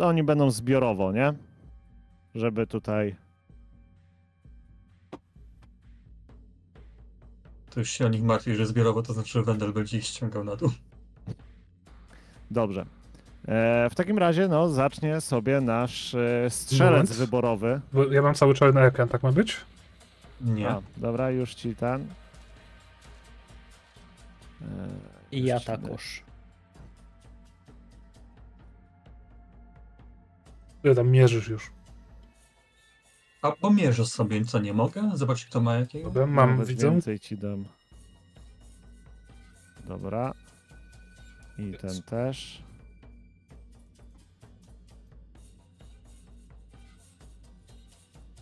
Oni będą zbiorowo, nie? Żeby tutaj. To już się o nich martwi, że zbiorowo to znaczy, że Wendel będzie ich ściągał na dół. Dobrze. E, w takim razie, no, zacznie sobie nasz e, strzelec Moment. wyborowy. Bo ja mam cały czarny ekran, tak ma być? Nie. A, dobra, już ci ten. E, I ja takoż. Ja tam mierzysz już. A pomierzę sobie, co nie mogę? Zobacz, kto ma jakiego. Dobra, mam, widzę. więcej ci dam. Dobra. I ten też.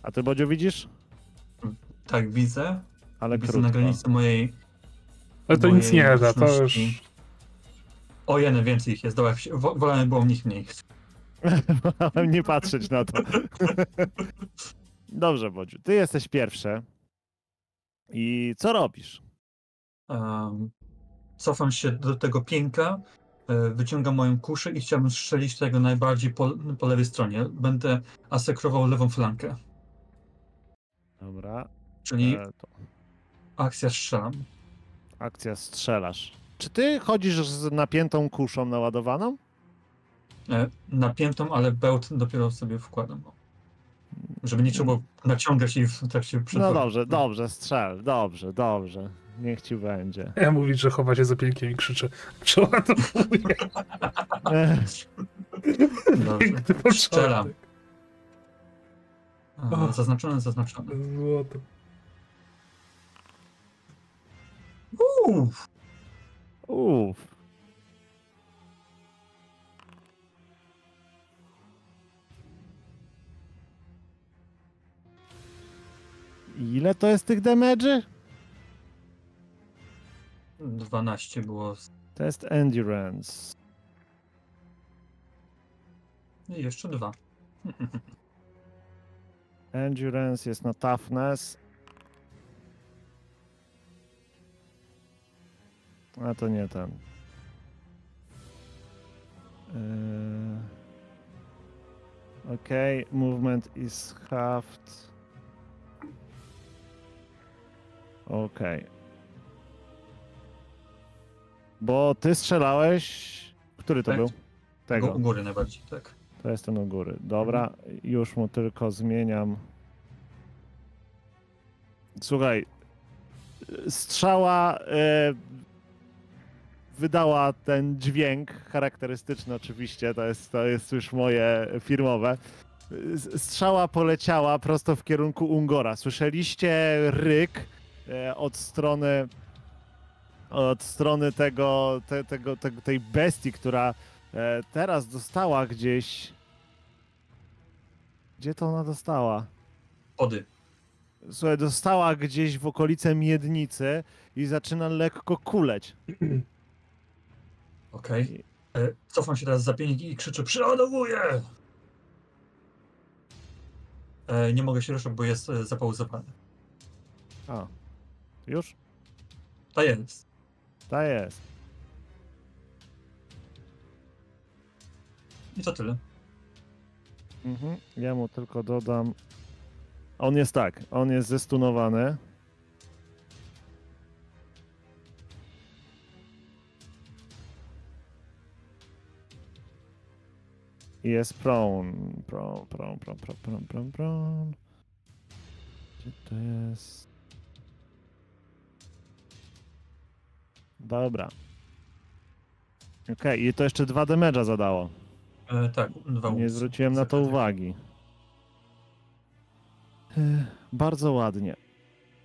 A ty, Bodziu, widzisz? Tak, widzę. Ale widzę krótko. na granicy mojej. Ale to nic nie da, to już... O, jeden więcej ich jest. Dobra, wolałem było nich mniej. Wolałem nie patrzeć na to. Dobrze, Bodziu. Ty jesteś pierwszy. I co robisz? Um, cofam się do tego pięka, e, wyciągam moją kuszę i chciałbym strzelić tego najbardziej po, po lewej stronie. Będę asekrował lewą flankę, Dobra. czyli E, to akcja strzelam. Akcja strzelasz. Czy ty chodzisz z napiętą kuszą naładowaną? E, napiętą, ale bełt dopiero sobie wkładam. Żeby nie trzeba było naciągać jej w trakcie No przechodu. dobrze, dobrze, strzel. Dobrze, dobrze. Niech ci będzie. Ja mówić, że chowa się za piękiem i krzyczę. Przeładowuję. Dobrze. Piękny. Strzelam. E, O. Zaznaczone, zaznaczone. Złoto. Uff, Uff. Ile to jest tych damage'y? 12 było. jest endurance. I jeszcze dwa. Endurance jest na toughness. A to nie ten. Yy... Okej, movement is halved. Okej. Bo ty strzelałeś. Który to Tak. był? Tego. Go- U góry najbardziej, tak. To jest ten u góry. Dobra, już mu tylko zmieniam. Słuchaj, strzała e, wydała ten dźwięk charakterystyczny oczywiście, to jest, to jest już moje firmowe. Strzała poleciała prosto w kierunku Ungora. Słyszeliście ryk e, od strony od strony tego, te, tego, tego tej bestii, która e, teraz dostała gdzieś gdzie to ona dostała? Ody. Słuchaj, dostała gdzieś w okolice miednicy i zaczyna lekko kuleć. Okej. E, Cofam się teraz za pięć i krzyczę przeładowuję! E, nie mogę się ruszyć, bo jest e, zapauzowany. A, już? To jest. Ta jest. I to tyle. Mhm. Ja mu tylko dodam. On jest tak, on jest zestunowany. Jest prone. Prone, prone, prone, prone, prone, prone, prone. Gdzie to jest? Dobra. Okej, i to jeszcze dwa damage'a zadało. E, tak, dwa Nie zwróciłem na to uwagi. Ech, Bardzo ładnie.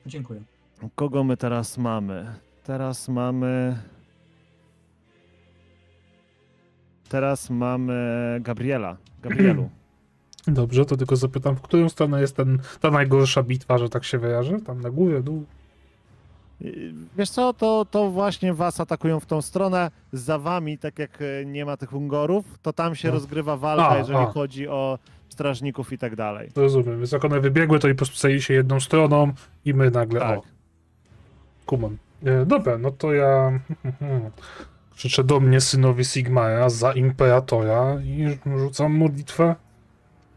Dziękuję. Kogo my teraz mamy? Teraz mamy. Teraz mamy Gabriela. Gabrielu. Dobrze, to tylko zapytam, w którą stronę jest ten, ta najgorsza bitwa, że tak się wyrażę? Tam na górę, dół? Wiesz co, to, to właśnie was atakują w tą stronę. Za wami, tak jak e, nie ma tych Ungorów, to tam się No. rozgrywa walka, A, jeżeli a. chodzi o strażników i tak dalej. Rozumiem, więc jak one wybiegły, to i po prostu się jedną stroną i my nagle, Tak. o, kumam. E, dobra, no to ja krzyczę do mnie synowi Sigmara za Imperatora i rzucam modlitwę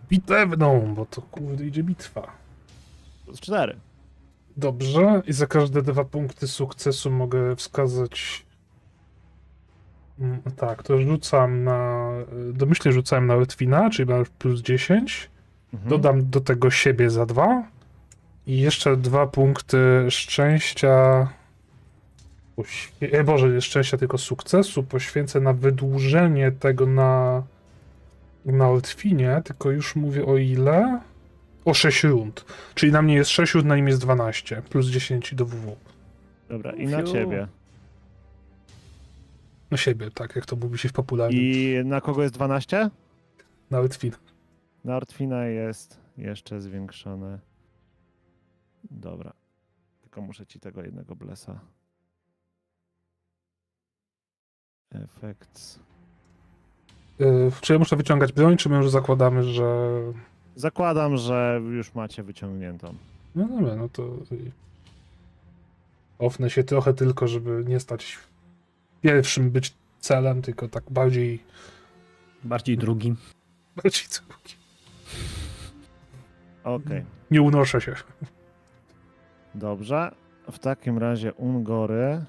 bitewną, bo to kurde idzie bitwa. Plus cztery. Dobrze, i za każde dwa punkty sukcesu mogę wskazać. Mm, Tak, to rzucam na. Domyślnie rzucałem na Rytwina, czyli mam plus 10. Mhm. Dodam do tego siebie za dwa. I jeszcze dwa punkty szczęścia. Poświe... E, Boże, szczęścia, tylko sukcesu. Poświęcę na wydłużenie tego na. Na Rytwinie, tylko już mówię o ile. O 6 rund. Czyli na mnie jest 6 rund, na nim jest 12. Plus 10 do WW. Dobra, i na Fiu. ciebie. Na siebie, tak jak to mówi się w popularnym. I na kogo jest 12? Na Rytwin. Na Ortwina jest jeszcze zwiększone. Dobra. Tylko muszę ci tego jednego blesa. Efekt. Yy, czy ja muszę wyciągać broń, czy my już zakładamy, że. Zakładam, że już macie wyciągniętą. No dobra, no to. y, Ofnę się trochę tylko, żeby nie stać pierwszym być celem, tylko tak bardziej. Bardziej drugi. bardziej drugi. Okej, Nie unoszę się. dobrze. W takim razie Ungory.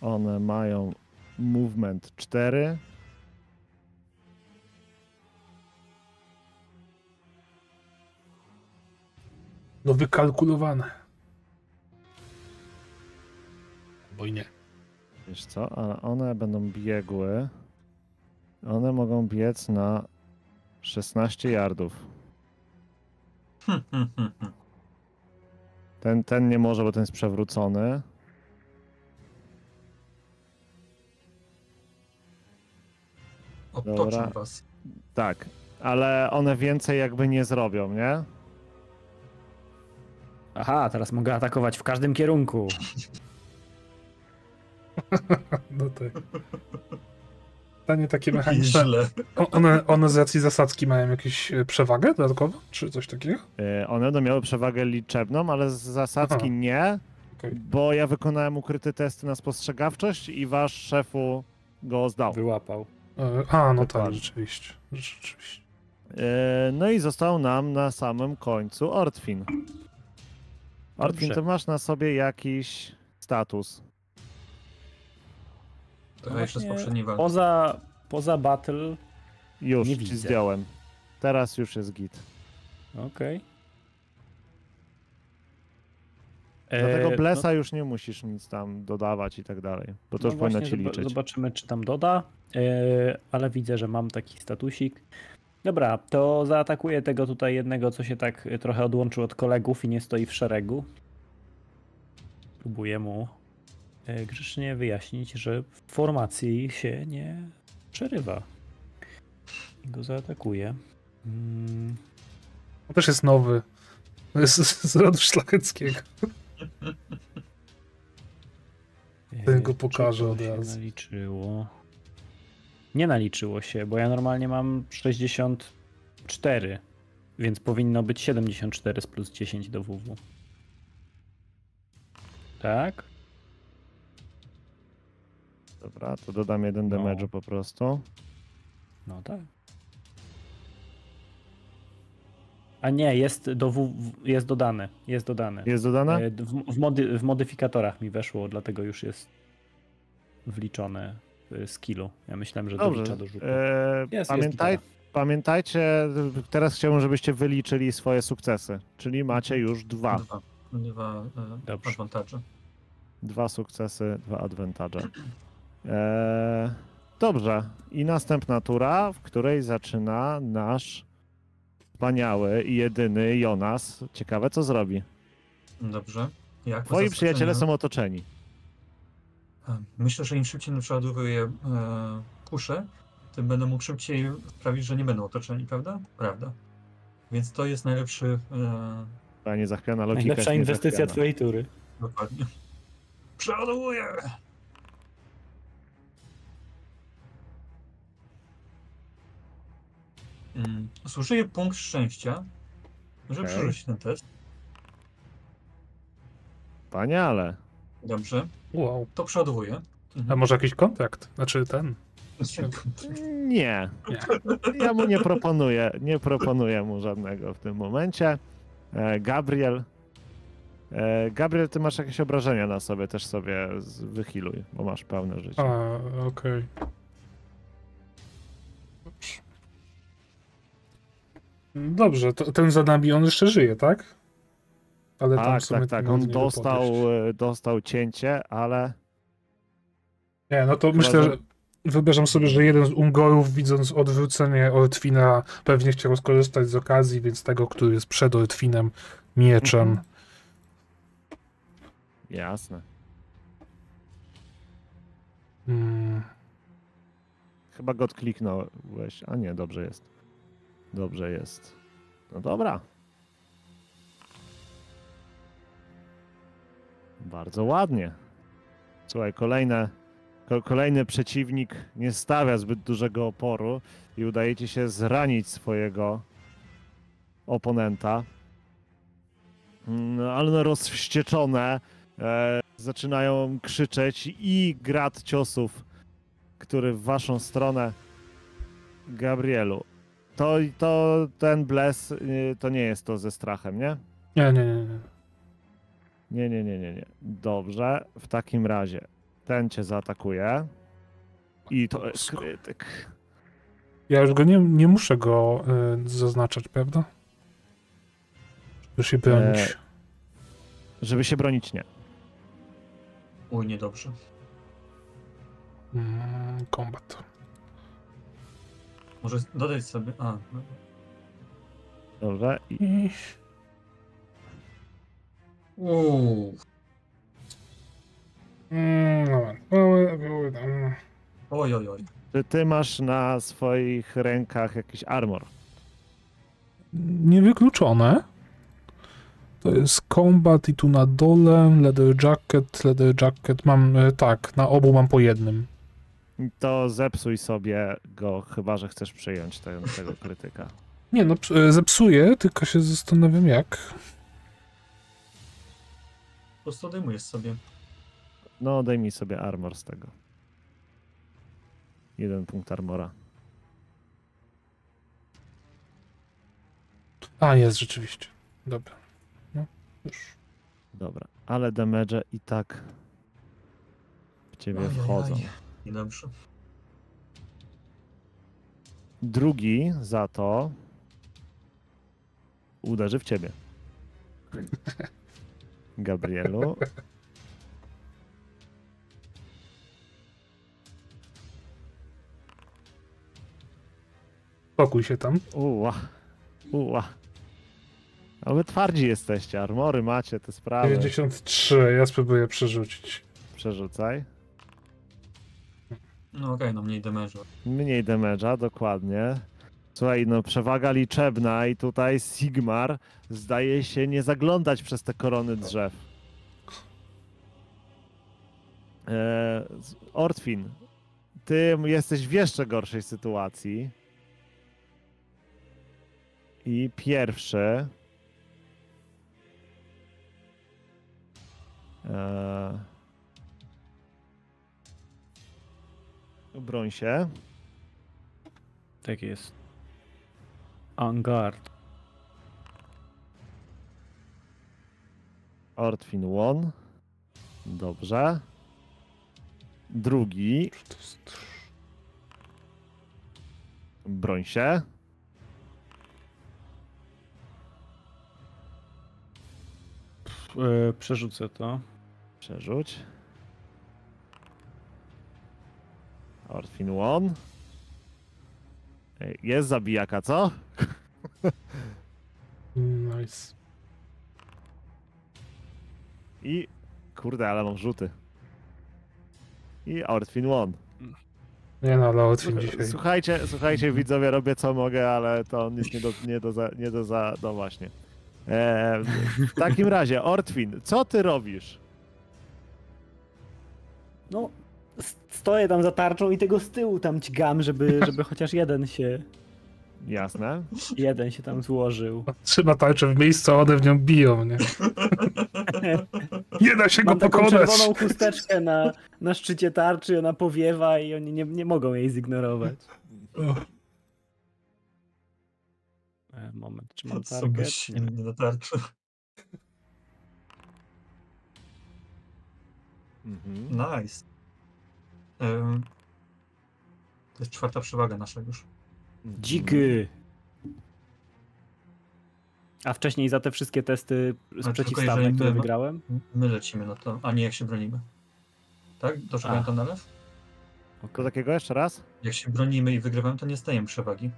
One mają movement 4. No wykalkulowane. Bo i nie. Wiesz co, ale one będą biegły. One mogą biec na 16 yardów. Hm, hm, hm, hm. Ten, ten nie może, bo ten jest przewrócony. Dobra. was. Tak, ale one więcej jakby nie zrobią, nie? Aha, teraz mogę atakować w każdym kierunku. No tak. Pytanie takie mechaniczne. Źle. O- One, one z racji zasadzki mają jakąś e, przewagę dodatkową? Czy coś takiego? Yy, One będą miały przewagę liczebną, ale z zasadzki Aha. nie, Okej. bo ja wykonałem ukryte testy na spostrzegawczość i wasz szefu go zdał. Wyłapał. E, A, no tak, Dokładnie. rzeczywiście. Rzeczywiście. Yy, No i został nam na samym końcu Ortwin. Ortwin, Dobrze. ty masz na sobie jakiś status. To jeszcze z poprzedniej walki. Poza, poza battle, Już Nie ci widzę. zdjąłem. Teraz już jest git. okej. Dlatego E, Blesa już nie musisz nic tam dodawać i tak dalej, bo to no już powinno ci liczyć. Zobaczymy, czy tam doda, e, ale widzę, że mam taki statusik. Dobra, to zaatakuję tego tutaj jednego, co się tak e, trochę odłączył od kolegów i nie stoi w szeregu. Próbuję mu e, grzecznie wyjaśnić, że w formacji się nie przerywa. I go zaatakuję. Mm, On też jest nowy. To jest z, z rodu szlacheckiego. Ten go e, pokaże czy to od razu. Nie naliczyło się, bo ja normalnie mam 64, więc powinno być 74 z plus 10 do WW. Tak? Dobra, to dodam jeden No. damage'u po prostu. No tak. A nie, jest, do w, jest dodane. Jest dodane. Jest dodane? E, W, w, mody, w modyfikatorach mi weszło, dlatego już jest wliczone skillu. Ja myślałem, że Dobrze. dolicza do rzutu. E, Jest, pamiętaj, jest pamiętajcie, teraz chciałbym, żebyście wyliczyli swoje sukcesy, czyli macie już dwa. Dwa, dwa e, advantage. Dwa sukcesy, dwa advantage. Eee, dobrze. I następna tura, w której zaczyna nasz wspaniały i jedyny Jonas. Ciekawe, co zrobi. Dobrze. Jak Twoi przyjaciele są otoczeni. A, Myślę, że im szybciej przeładowuję e, kuszę, tym będę mógł szybciej sprawić, że nie będą otoczeni, prawda? Prawda. Więc to jest najlepszy. E, Ta niezachwiana logika Najlepsza jest inwestycja twojej tury. dokładnie. Przeładowuję! Mm, Zużyję punkt szczęścia, żeby Okej. przerzucić ten test. Wspaniale. Dobrze, Wow. to przeładowuję. A może jakiś kontrakt? Znaczy ten. Nie. Ja mu nie proponuję, nie proponuję mu żadnego w tym momencie. E, Gabriel. E, Gabriel, ty masz jakieś obrażenia na sobie, też sobie wyhealuj, bo masz pełne życie. A, okej. Dobrze. Dobrze, to, ten za nami on jeszcze żyje, tak? Ale Tak, tak, tak. nie On dostał, podejść. e, dostał cięcie, ale Nie, no to myślę, że wyobrażam sobie, że jeden z Ungorów, widząc odwrócenie Ortwina, pewnie chciał skorzystać z okazji, więc tego, który jest przed Ortwinem, mieczem. Mhm. jasne. Mm, Chyba go odkliknąłeś. A nie, dobrze jest. Dobrze jest. No dobra. Bardzo ładnie. Słuchaj, kolejne, ko- kolejny przeciwnik nie stawia zbyt dużego oporu i udaje ci się zranić swojego oponenta. Mm, Ale one rozwścieczone e, zaczynają krzyczeć i grad ciosów który w waszą stronę Gabrielu. To, to ten bles y, to nie jest to ze strachem, nie? nie, nie, nie, nie. Nie, nie, nie, nie, nie. Dobrze, w takim razie ten cię zaatakuje. I to jest krytyk. Ja już go nie, nie muszę go y, zaznaczać, prawda? Żeby się bronić. E, Żeby się bronić, nie. Uj, niedobrze. Mm, combat. Może dodać sobie. A, no. Dobrze. I... Uuu, Mm, no, no, no, no. oj, oj, oj. czy ty masz na swoich rękach jakiś armor? Niewykluczone. To jest combat i tu na dole leather jacket, leather jacket mam, e, tak, na obu mam po jednym. To zepsuj sobie go, chyba że chcesz przyjąć te, tego krytyka. Nie no, e, zepsuję, tylko się zastanawiam jak. Po prostu odejmujesz sobie. No, daj mi sobie armor z tego. Jeden punkt armora. A, jest rzeczywiście. Dobra. No, już. Dobra, ale damage i tak w ciebie Ojej, wchodzą. Niedobrze. Drugi za to uderzy w ciebie. Gabrielu. Spokój się tam. Uła. Uła. A wy twardzi jesteście, armory macie, te sprawy. 93, ja spróbuję przerzucić. Przerzucaj. No okej, no mniej damage'u. Mniej damage'a, dokładnie. Słuchaj, no przewaga liczebna i tutaj Sigmar zdaje się nie zaglądać przez te korony drzew. Eee, Ortwin, ty jesteś w jeszcze gorszej sytuacji. I pierwszy. Eee, broń się. Tak jest. On guard. Ortwin won. Dobrze. Drugi. Broń się. E, przerzucę to. Przerzuć. Ortwin one. Jest zabijaka, co? Nice. I kurde, ale mam rzuty. I Ortwin one. Nie no, ale Otwin dzisiaj. Słuchajcie, słuchajcie, widzowie, robię co mogę, ale to nic nie do, nie do, za, nie do za, no właśnie. E, w takim razie, Ortwin, co ty robisz? No, stoję tam za tarczą i tego z tyłu tam ćgam, żeby, żeby chociaż jeden się, Jasne. jeden się tam złożył. Trzyma tarczę w miejscu, a one w nią biją, nie? Nie da się go Mam taką pokonać. czerwoną chusteczkę na, na szczycie tarczy, ona powiewa i oni nie, nie mogą jej zignorować. E, moment, czy mam target? Nie. na tarczy. Mhm. Nice. To jest czwarta przewaga nasza już. Dziki! A wcześniej za te wszystkie testy tylko przeciwstawne, które my- wygrałem? My lecimy na to, a nie jak się bronimy. Tak? Dobrze pamiętam na lew? To takiego jeszcze raz? Jak się bronimy i wygrywamy, to nie stajemy przewagi.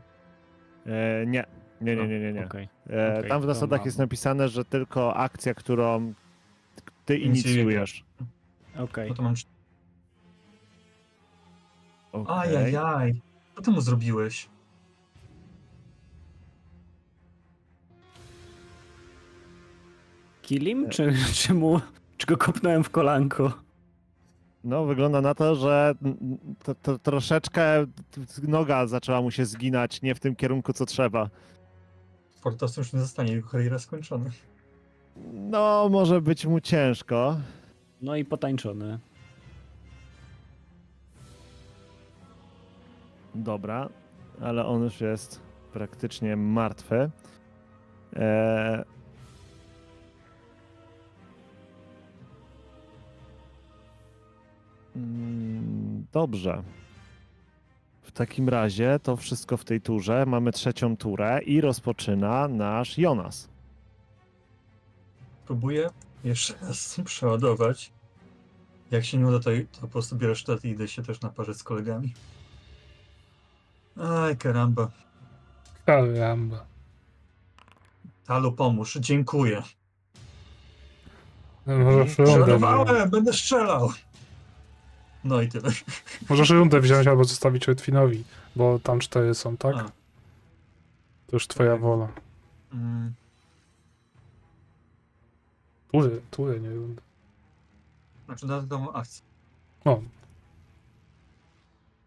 E, nie. Nie, nie, nie, nie. nie. Okej. E, Okej, tam w zasadach jest napisane, że tylko akcja, którą ty Inicjujesz. Okej. No to mam... Okej. Ajajaj. Co ty mu zrobiłeś? Kill him, czy, czy mu, czy go kopnąłem w kolanko? No, wygląda na to, że to, to troszeczkę noga zaczęła mu się zginać, nie w tym kierunku, co trzeba. Portos już nie zostanie, jego kariera skończona. No, może być mu ciężko. No i potańczony. Dobra, ale on już jest praktycznie martwy. Eee... Dobrze. W takim razie to wszystko w tej turze. Mamy trzecią turę i rozpoczyna nasz Jonas. Próbuję jeszcze raz przeładować. Jak się nie uda, to, to po prostu biorę sztat i idę się też naparzyć z kolegami. Aj, karamba. Karamba. Talu, pomóż. Dziękuję. Możesz rundę, Przeładowałem, będę strzelał. No i tyle. możesz rundę wziąć albo zostawić Otwinowi, bo tam cztery są, tak? A. To już twoja wola. Mm, Tury, tury, nie rundę. znaczy dodatkową akcję. O,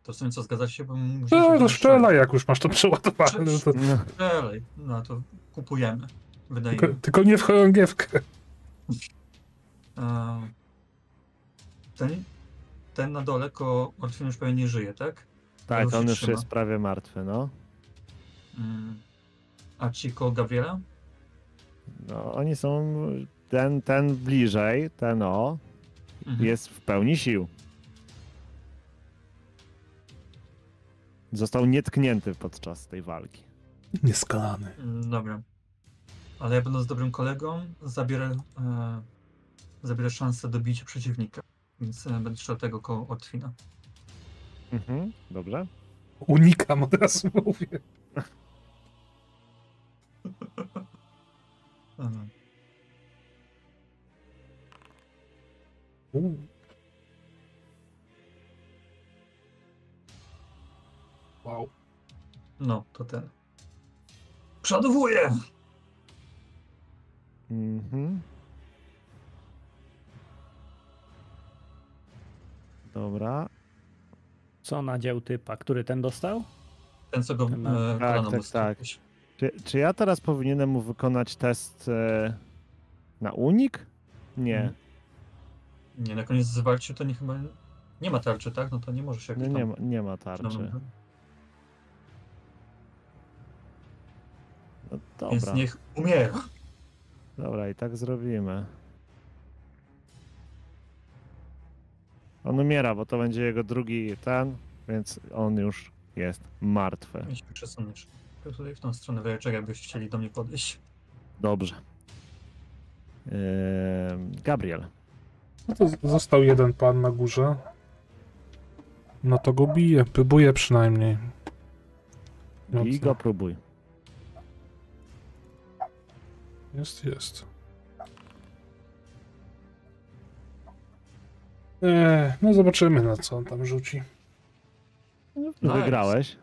To w sumie co, zgadzacie się? Bo musicie no, strzelaj, jak już masz to przeładowane. No to, No, Strzelaj. No to kupujemy. tylko, Wydajemy. tylko nie w chorągiewkę. Ehm, Ten, ten na dole, ko Ortwin już pewnie nie żyje, tak? tak, Już on się już trzyma. jest prawie martwy, no. Mm. A ci koło Gabriela? no oni są... Ten, ten bliżej, ten o, Mhm. jest w pełni sił. Został nietknięty podczas tej walki. Nieskalany. Mm, Dobra. Ale ja będąc dobrym kolegą, zabierę, e, zabierę szansę dobicia przeciwnika. Więc e, będę strzelał tego koło Ortwina. Mhm, dobrze. Unikam, od razu mówię. U. Wow. No, to ten. Przodowuję! Mhm. Dobra. Co nadział typa? Który ten dostał? Ten, co go No, e, tak, tak, dostałeś. Czy, czy ja teraz powinienem mu wykonać test e, na unik? Nie. Mhm. Nie, na koniec zwalczy to nie chyba... Nie ma tarczy, tak? No to nie może się Nie, jakoś nie, tam... ma, nie ma tarczy. Dobra. No, Więc dobra, niech umiera. dobra, i tak zrobimy. On umiera, bo to będzie jego drugi ten, więc on już jest martwy. Jeśli przesuniesz. Tutaj w tą stronę wyjaczek, jakbyście chcieli do mnie podejść. Dobrze. Ehm, Gabriel. No to został jeden pan na górze. No to go bije, próbuje przynajmniej. No I go próbuj. Jest, jest. Eee, no zobaczymy na co on tam rzuci. Nice. Wygrałeś.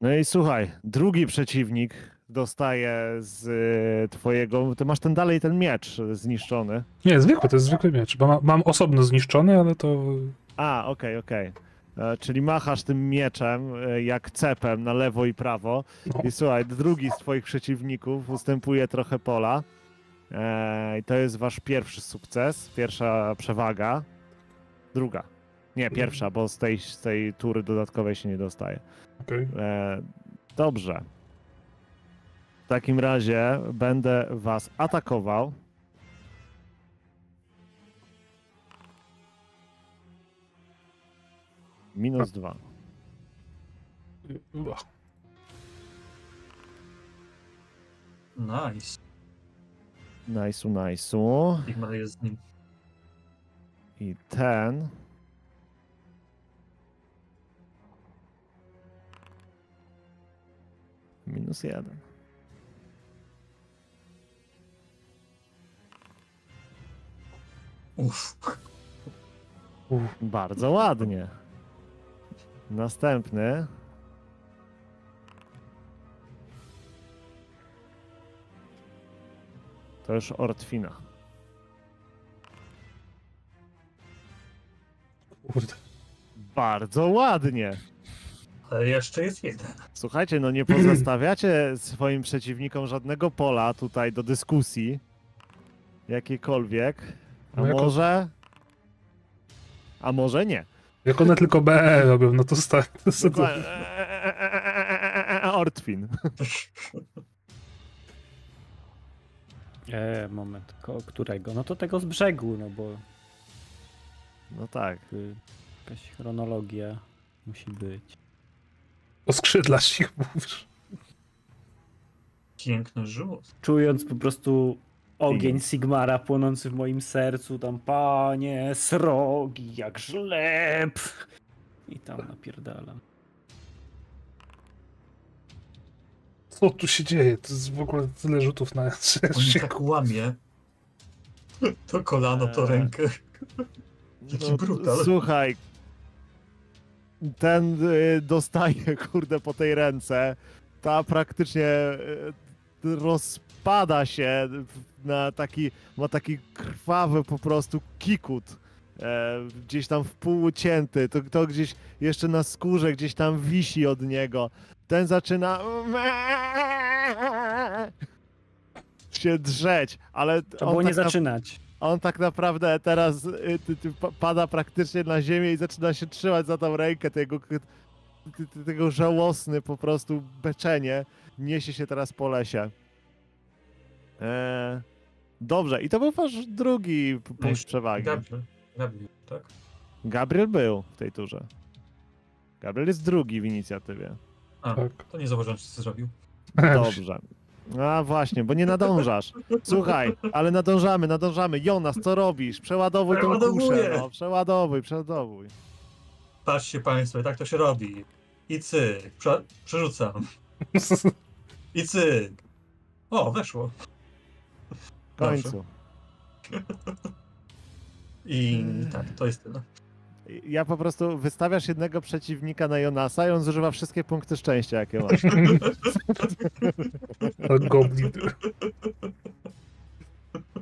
No i słuchaj, drugi przeciwnik dostaje z y, twojego. Ty masz ten dalej ten miecz zniszczony. Nie, zwykły, to jest zwykły miecz, bo ma, mam osobno zniszczony, ale to... A, okej, okej. E, Czyli machasz tym mieczem e, jak cepem na lewo i prawo. No. I słuchaj, drugi z twoich przeciwników ustępuje trochę pola. E, I to jest wasz pierwszy sukces, pierwsza przewaga. Druga. Nie, pierwsza, bo z tej, z tej tury dodatkowej się nie dostaje. E, dobrze. W takim razie będę was atakował. Minus dwa. Nice. Najsu, najsu. Sigmar jest z nim. I ten. Minus jeden. Uff. Bardzo ładnie. Następny. To już Ortwina. Kurde. Bardzo ładnie. Ale jeszcze jest jeden. Słuchajcie, no nie pozostawiacie swoim przeciwnikom żadnego pola tutaj do dyskusji. Jakiejkolwiek. A No jako- może. A może nie. Jak one tylko BE robią, no to sta... To sta- Dokładnie. Eee, Ortwin. E, moment, ko, którego? No to tego z brzegu, no bo No tak. y, jakaś chronologia musi być. O skrzydlasz ich mówisz. Piękny rzut. Czując po prostu ogień Sigmara płonący w moim sercu, tam panie, srogi, jak żleb. I tam napierdalam. Co tu się dzieje? To jest w ogóle tyle rzutów na On się... tak łamie. To kolano, to Eee. rękę. Jaki No, brutal. Słuchaj. Ten y, dostaje, kurde, po tej ręce. Ta praktycznie y, rozpada się na taki, ma taki krwawy po prostu kikut. E, gdzieś tam w pół ucięty, to, to gdzieś jeszcze na skórze gdzieś tam wisi od niego. Ten zaczyna się drzeć, ale To on było nie tak na- zaczynać. on tak naprawdę teraz y, ty, ty, pa- pada praktycznie na ziemię i zaczyna się trzymać za tą rękę tego, tego żałosny po prostu beczenie. Niesie się teraz po lesie. E, dobrze, i to był wasz drugi punkt przewagi. Gabriel. Gabriel, tak? Gabriel był w tej turze. Gabriel jest drugi w inicjatywie. A, Tak. to nie zauważyłem, co zrobił. Dobrze. A właśnie, bo nie nadążasz. Słuchaj, ale nadążamy, nadążamy. Jonas, co robisz? Przeładowuj tą kuszę. No, przeładowuj, przeładowuj. Patrzcie państwo, tak to się robi. I cyk. Prze przerzucam. I cyk. O, weszło. W końcu. I tak, to jest tyle. Ja po prostu wystawiasz jednego przeciwnika na Jonasa i on zużywa wszystkie punkty szczęścia, jakie masz. Goblin.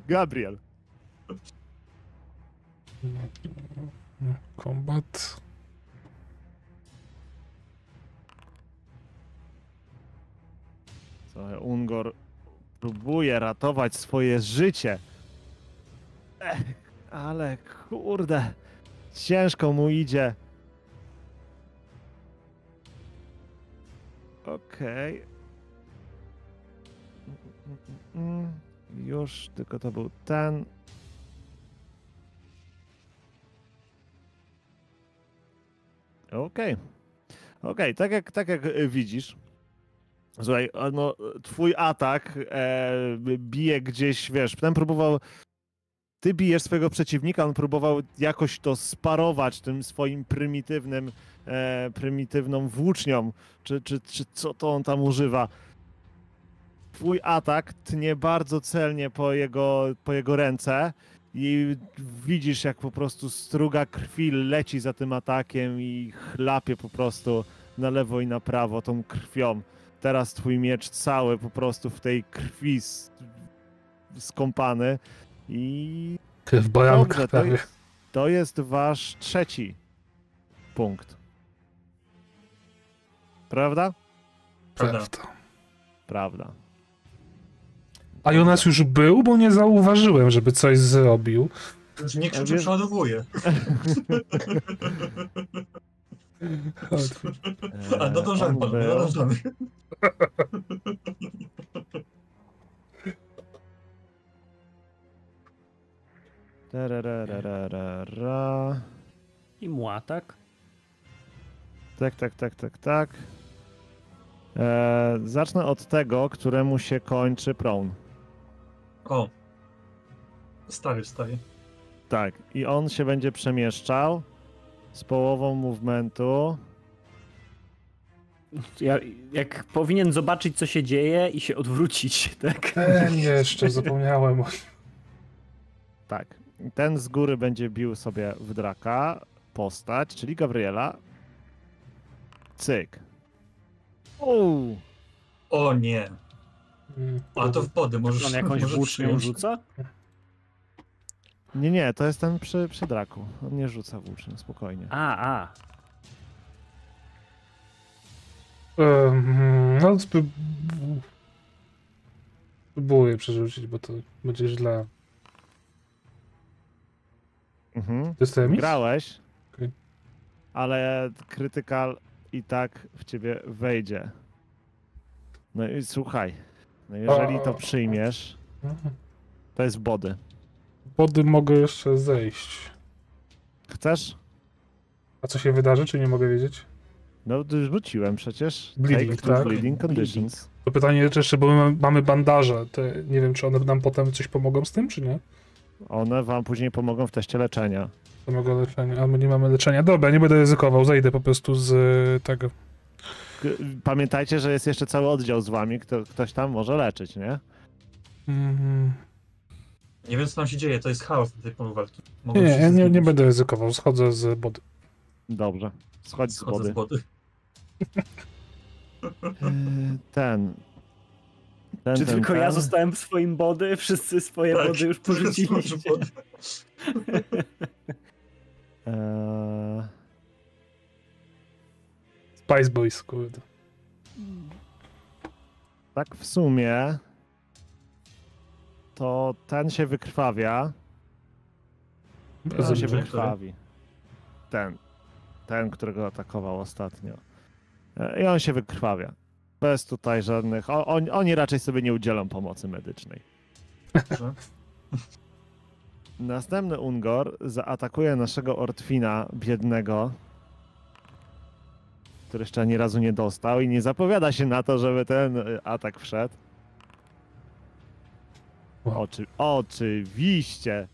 Gabriel. Kombat. Słuchaj, Ungor próbuje ratować swoje życie. Ech, ale kurde, ciężko mu idzie. Okej. Mm. Już, tylko to był ten. Okej. Okej, tak, jak, tak jak e, widzisz, słuchaj, no, twój atak e, bije gdzieś, wiesz, ten próbował, ty bijesz swojego przeciwnika, on próbował jakoś to sparować tym swoim prymitywnym, e, prymitywną włócznią, czy, czy, czy co to on tam używa. Twój atak tnie bardzo celnie po jego, po jego ręce i widzisz, jak po prostu struga krwi leci za tym atakiem i chlapie po prostu na lewo i na prawo tą krwią. Teraz twój miecz cały po prostu w tej krwi skąpany i Krew baranka dobrze, to jest, to jest wasz trzeci punkt. Prawda? Prawda. Prawda. A Jonas już był, bo nie zauważyłem, żeby coś zrobił. Już nie krzyczy, przeładowuje. A no dążamy, on pan, był- no dążamy. Tararararara. I młatak. Tak, tak, tak, tak, tak. E, zacznę od tego, któremu się kończy prone. O. Stary wstaje. Tak, i on się będzie przemieszczał z połową movementu. Ja, jak powinien zobaczyć, co się dzieje i się odwrócić, tak? Ten jeszcze, zapomniałem. o- Tak. Ten z góry będzie bił sobie w draka postać, czyli Gabriela. Cyk. Uuu. O nie. Mm. A to w pody, możesz, On jakąś możesz włócznią rzuca? Nie, nie, to jest ten przy, przy draku. On nie rzuca włócznią, spokojnie. A, a. Em, No, sprób... spróbuję przerzucić, bo to będzie źle. Mhm. To jest remis? Grałeś, Okej. ale krytykal i tak w ciebie wejdzie. No i słuchaj, no jeżeli to przyjmiesz, Mhm. to jest body. Wody mogę jeszcze zejść. Chcesz? A co się wydarzy, czy nie mogę wiedzieć? No to już rzuciłem przecież. Bleeding, Take tak? Bleeding conditions. To pytanie jeszcze, bo my mamy- bandaże. Te, nie wiem, czy one nam potem coś pomogą z tym, czy nie? One wam później pomogą w teście leczenia. To mogę leczenia, a my nie mamy leczenia. Dobra, nie będę ryzykował, zejdę po prostu z y, tego. Pamiętajcie, że jest jeszcze cały oddział z wami, kto, ktoś tam może leczyć, nie? Mhm. Nie wiem, co tam się dzieje, to jest chaos na tej polu walki. Mogą Nie, wszyscy nie, nie, nie będę ryzykował, schodzę z body. Dobrze. Schodź z Schodzę body. z body. Yy, Ten. ten Czy ten, tylko ja ten. zostałem w swoim body? Wszyscy swoje Tak, body już porzuciliście. body. Eee, Spice Boys, kurde. tak w sumie to ten się wykrwawia. Ten się wykrwawi. Ten. Ten, którego atakował ostatnio. E, I on się wykrwawia. Bez tutaj żadnych. On, oni raczej sobie nie udzielą pomocy medycznej. Następny Ungor zaatakuje naszego Ortwina biednego, który jeszcze ani razu nie dostał i nie zapowiada się na to, żeby ten y, atak wszedł. Oczy, oczywiście.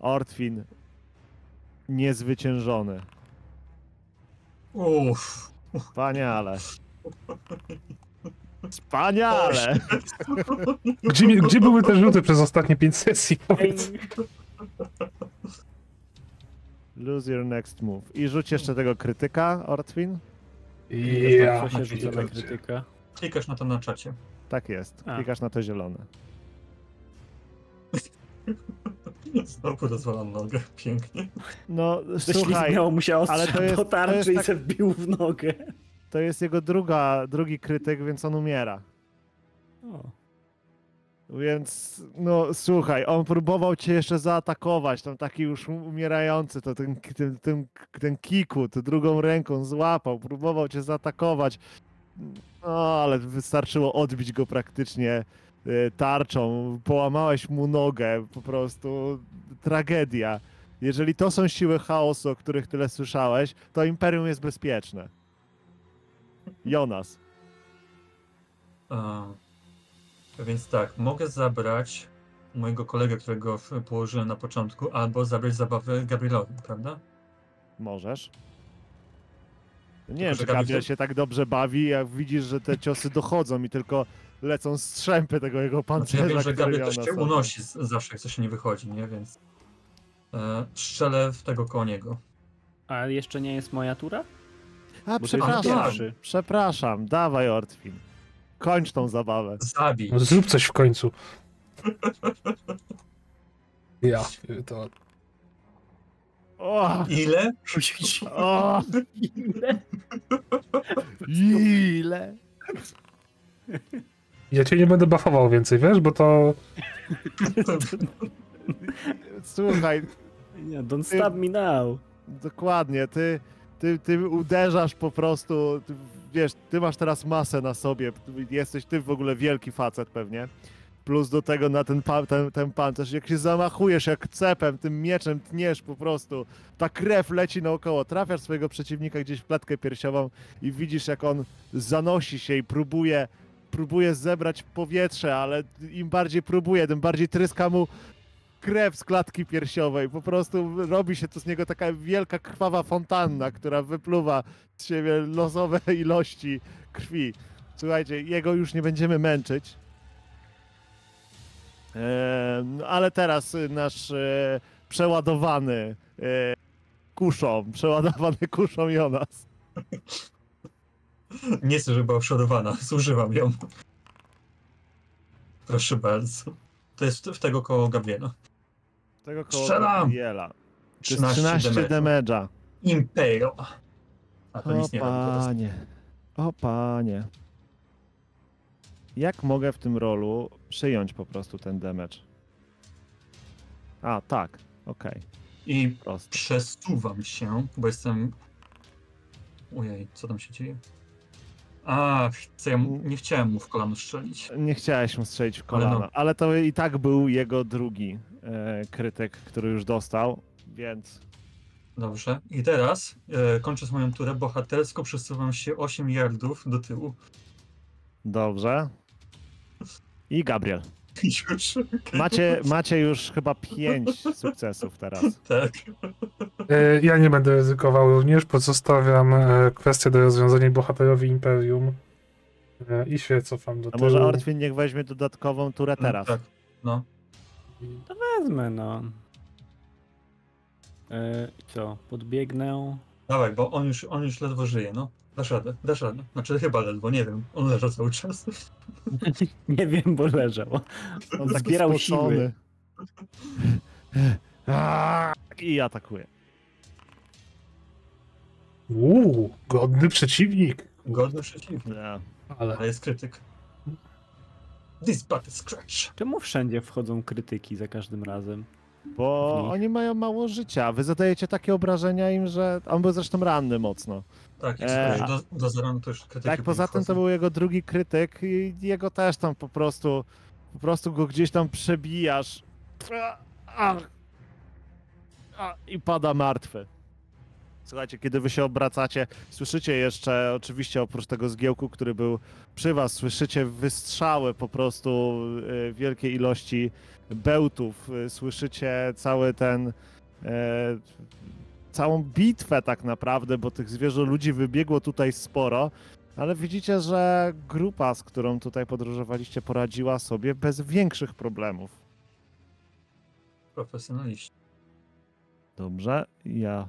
Ortwin niezwyciężony. Uff. Wspaniale. Wspaniale! Gdzie, gdzie były te rzuty przez ostatnie pięć sesji? Ej, Powiedz. Lose your next move. I rzuć jeszcze tego krytyka, Ortwin. Ja. Co się rzuca na krytyka? Klikasz na to na czacie. Tak jest. A. Klikasz na to zielone. Znowu rozwalam nogę. Pięknie. No, słuchaj, mu się ale to jest- do to tarczy jest i tak- se wbił w nogę. to jest jego druga, drugi krytyk, więc on umiera. O. Więc, no słuchaj, on próbował cię jeszcze zaatakować, tam taki już umierający, to ten, ten, ten, ten kiku, to drugą ręką złapał, próbował cię zaatakować. No, ale wystarczyło odbić go praktycznie tarczą, połamałeś mu nogę, po prostu tragedia. Jeżeli to są siły chaosu, o których tyle słyszałeś, to Imperium jest bezpieczne. Jonas. A, więc tak, mogę zabrać mojego kolegę, którego położyłem na początku, albo zabrać zabawę Gabrielowi, prawda? Możesz. Nie wiem, że Gabriel się tak dobrze bawi, jak widzisz, że te ciosy dochodzą i tylko lecą strzępy tego jego Znaczy, ja pancerza, wiem, że Gabriel też się unosi z- zawsze, jak coś nie wychodzi, nie? Więc e, strzelę w tego koło niego. A jeszcze nie jest moja tura? A, Bo jest przepraszam, przepraszam, dawaj Ortwin. Kończ tą zabawę. Zabij. No zrób coś w końcu. Ja, to. O, Ile? o, Ile? ile? Ja cię nie będę buffował więcej, wiesz, bo to. Słuchaj, Nie, don't stop me now. Dokładnie, ty, ty, ty uderzasz po prostu, ty, wiesz, ty masz teraz masę na sobie, jesteś ty w ogóle wielki facet pewnie, plus do tego na ten, pa, ten, ten pancerz, jak się zamachujesz jak cepem, tym mieczem tniesz po prostu, ta krew leci naokoło, trafiasz swojego przeciwnika gdzieś w klatkę piersiową i widzisz jak on zanosi się i próbuje, próbuje zebrać powietrze, ale im bardziej próbuje, tym bardziej tryska mu krew z klatki piersiowej. Po prostu robi się to z niego taka wielka krwawa fontanna, która wypluwa z siebie losowe ilości krwi. Słuchajcie, jego już nie będziemy męczyć. Eee, ale teraz nasz e, przeładowany e, kuszą, przeładowany kuszą Jonas. Nie chcę, żeby była przodowana. Zużywam ją. Proszę bardzo. To jest w, tego koło Gabriela. Tego koło Strzelam! Gabriela. To jest 13 13 damage'u. damage'a. Imperio. A to O nic nie panie, o panie. Jak mogę w tym rolu przyjąć po prostu ten damage? A, tak, okej, I prosto. przesuwam się, bo jestem... Ojej, co tam się dzieje? A, ja nie chciałem mu w kolano strzelić. Nie chciałeś mu strzelić w Ale no. kolano, ale to i tak był jego drugi e, krytyk, który już dostał, więc Dobrze. I teraz, e, kończąc moją turę, bohatersko przesuwam się 8 yardów do tyłu. dobrze. I Gabriel. Już. Macie, macie już chyba pięć sukcesów teraz. Tak. E, ja nie będę ryzykował również. Pozostawiam e, kwestię do rozwiązania bohaterowi Imperium. E, I się cofam do A tyłu. może Ortwin niech weźmie dodatkową turę teraz. Tak. No. Wezmę, no. E, co, podbiegnę. Dawaj, bo on już, on już ledwo żyje, no. Dasz radę, dasz radę. Znaczy chyba ledwo, nie wiem. On leżał cały czas. Nie wiem, bo leżał. On spocony. siły. Aaa, I atakuje. Uuu, godny przeciwnik. Godny przeciwnik, Nie. Ale ale jest krytyk. This butt is scratch. Czemu wszędzie wchodzą krytyki za każdym razem? Bo oni mają mało życia. Wy zadajecie takie obrażenia im, że. On był zresztą ranny mocno. Tak, jak E, e, do, do zera, no to już krytyki Tak, poza tym to był jego drugi krytyk i jego też tam po prostu. Po prostu go gdzieś tam przebijasz. A, a, a, I pada martwy. Słuchajcie, kiedy wy się obracacie, słyszycie jeszcze, oczywiście oprócz tego zgiełku, który był przy was, słyszycie wystrzały po prostu y, wielkiej ilości bełtów, y, słyszycie cały ten, e, całą bitwę tak naprawdę, bo tych zwierzę ludzi wybiegło tutaj sporo, ale widzicie, że grupa, z którą tutaj podróżowaliście, poradziła sobie bez większych problemów. Profesjonaliści. Dobrze, ja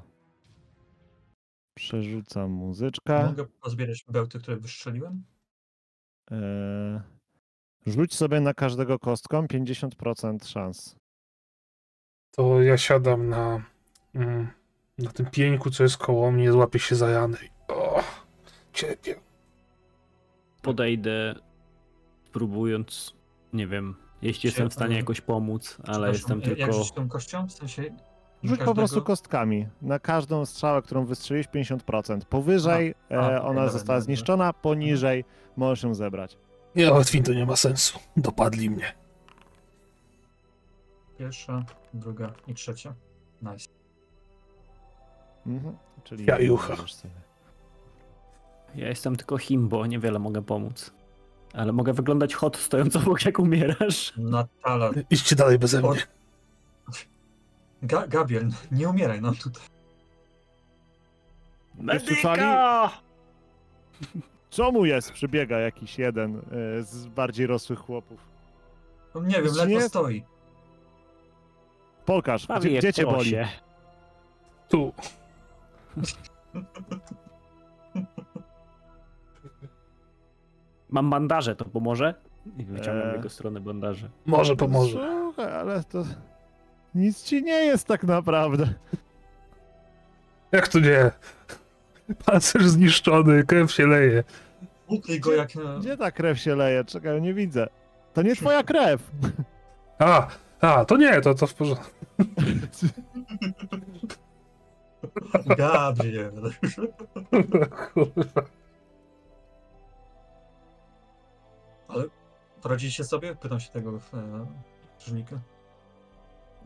przerzucam muzyczkę. Mogę pozbierać bełty, które wystrzeliłem? Eee, rzuć sobie na każdego kostką 50% szans. to ja siadam na, mm, na tym pieńku, co jest koło mnie, złapię się za rany. O, cierpię. Podejdę, próbując, nie wiem, jeśli jestem w stanie jakoś pomóc, ale jestem Przepraszam, Jak tylko... rzucić tą kością? W sensie... Rzuć po każdego- prostu kostkami. Na każdą strzałę, którą wystrzelisz 50%. Powyżej A, a, e, okej, ona dobra, została dobra. zniszczona, poniżej możesz ją zebrać. Nie, Ortwin, to nie ma sensu. Dopadli mnie. Pierwsza, druga i trzecia. Nice. Mhm. Czyli Jajucha. Ja jestem tylko himbo, niewiele mogę pomóc. Ale mogę wyglądać hot stojąc obok jak umierasz. Natala. Idźcie dalej beze mnie. Ga Gabriel, nie umieraj nam tutaj. Medyka! Co mu jest? Przybiega jakiś jeden y, z bardziej rosłych chłopów. No nie wiem, ledwo stoi. Pokaż, Prawie gdzie, gdzie cię boli? Tu. Mam bandaże, to pomoże? I wyciągam Eee. w jego stronę bandaże. Może pomoże. Słuchaj, ale to nic ci nie jest tak naprawdę. Jak to nie? Pancerz zniszczony, krew się leje. Ukryj go jak... e, Gdzie ta krew się leje? Czekaj, nie widzę. To nie twoja krew. A, a, to nie, to, to w porządku. Gabriel. Kurwa. Poradzicie sobie? Pytam się tego e, krzyżnika.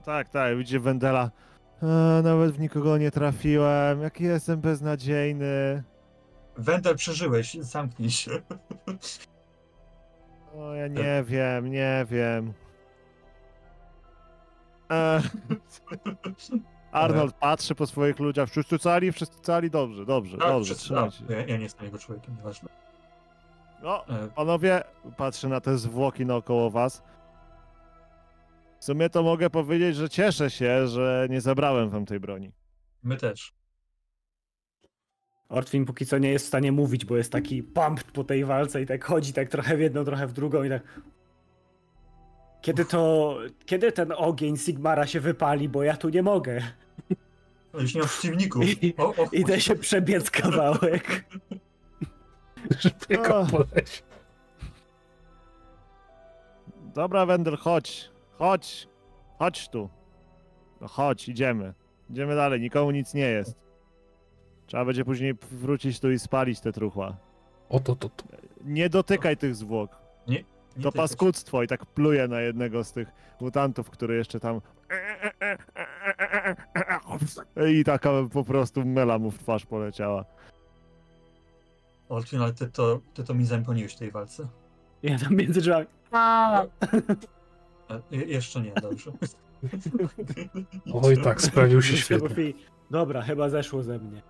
Tak, tak, widzi Wendela. E, nawet w nikogo nie trafiłem. Jaki jestem beznadziejny. Wendel, przeżyłeś, zamknij się. O, ja nie wiem, nie wiem. E, Arnold patrzy po swoich ludziach. Wszyscy cali, wszyscy cali, dobrze, dobrze, A, dobrze, wszyscy- trzymajcie się. ja, ja nie jestem jego człowiekiem, nieważne. No, E, panowie, patrzy na te zwłoki naokoło was. W sumie to mogę powiedzieć, że cieszę się, że nie zabrałem wam tej broni. my też. Ortwin póki co nie jest w stanie mówić, bo jest taki pumped po tej walce i tak chodzi tak trochę w jedną, trochę w drugą i tak... Kiedy to... Kiedy ten ogień Sigmara się wypali, bo ja tu nie mogę. Nie mam przeciwników. I- O, o, Idę się przebiec kawałek. Szpiega A. po lesie. Dobra, Wendel, chodź. Chodź. Chodź tu. No chodź, idziemy. Idziemy dalej, nikomu nic nie jest. Trzeba będzie później wrócić tu i spalić te truchła. O to, to, to. Nie dotykaj tych zwłok. nie To tykać. paskudztwo i tak pluje na jednego z tych mutantów, który jeszcze tam i taka po prostu mela mu w twarz poleciała. Oltwin, ale ty to, ty to mi zaimponujesz w tej walce. Ja tam między drzwiami. E, je- jeszcze nie, dobrze. Oj tak, sprawił się świetnie. Dobra, chyba zeszło ze mnie.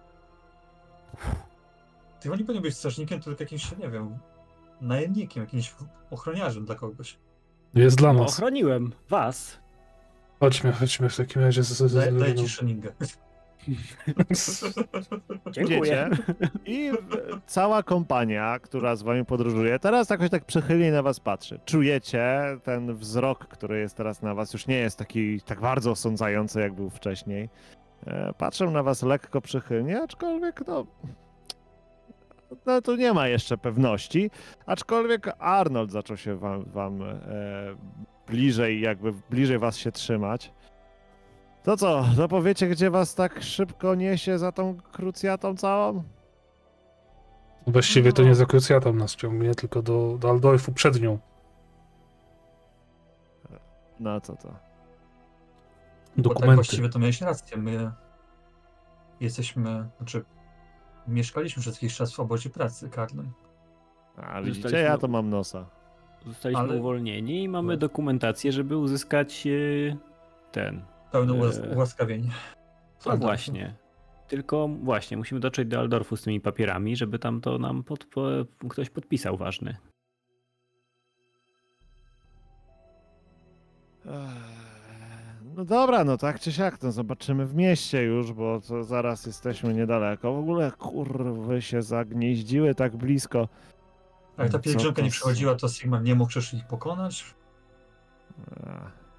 Ty nie powinien być strażnikiem, tylko jakimś, nie wiem, najemnikiem, jakimś ochroniarzem dla kogoś. Jest dla No, nas. ochroniłem was. Chodźmy, chodźmy w takim razie. Z, z, z, Daj, daj no. ci szeningę. Dziękuję. I cała kompania, która z wami podróżuje, teraz jakoś tak przychylnie na was patrzy. Czujecie ten wzrok, który jest teraz na was, już nie jest taki tak bardzo osądzający, jak był wcześniej. E, Patrzą na was lekko przychylnie, aczkolwiek no... No tu nie ma jeszcze pewności, aczkolwiek Arnold zaczął się wam, wam e, bliżej, jakby bliżej was się trzymać. To co, to powiecie, gdzie was tak szybko niesie za tą krucjatą całą? Właściwie to nie za krucjatą nas ciągnie, tylko do, do Aldorfu przed nią. No co to? Bo tak Dokumenty. właściwie to miałeś rację. My jesteśmy, znaczy mieszkaliśmy przez jakiś czas w obozie pracy karnym. A widzicie, ja to mam nosa. Zostaliśmy Ale- uwolnieni i mamy No. dokumentację, żeby uzyskać e, ten. Pełne Eee. ułaskawienie. No właśnie. Tylko właśnie, musimy dotrzeć do Aldorfu z tymi papierami, żeby tam to nam pod, po, ktoś podpisał ważny. Ech, No dobra, no tak czy siak, to zobaczymy w mieście już, bo to zaraz jesteśmy niedaleko. W ogóle kurwy się zagnieździły tak blisko. A jak ta pielgrzymka nie są? przechodziła, to Sigmar nie mógł przecież ich pokonać.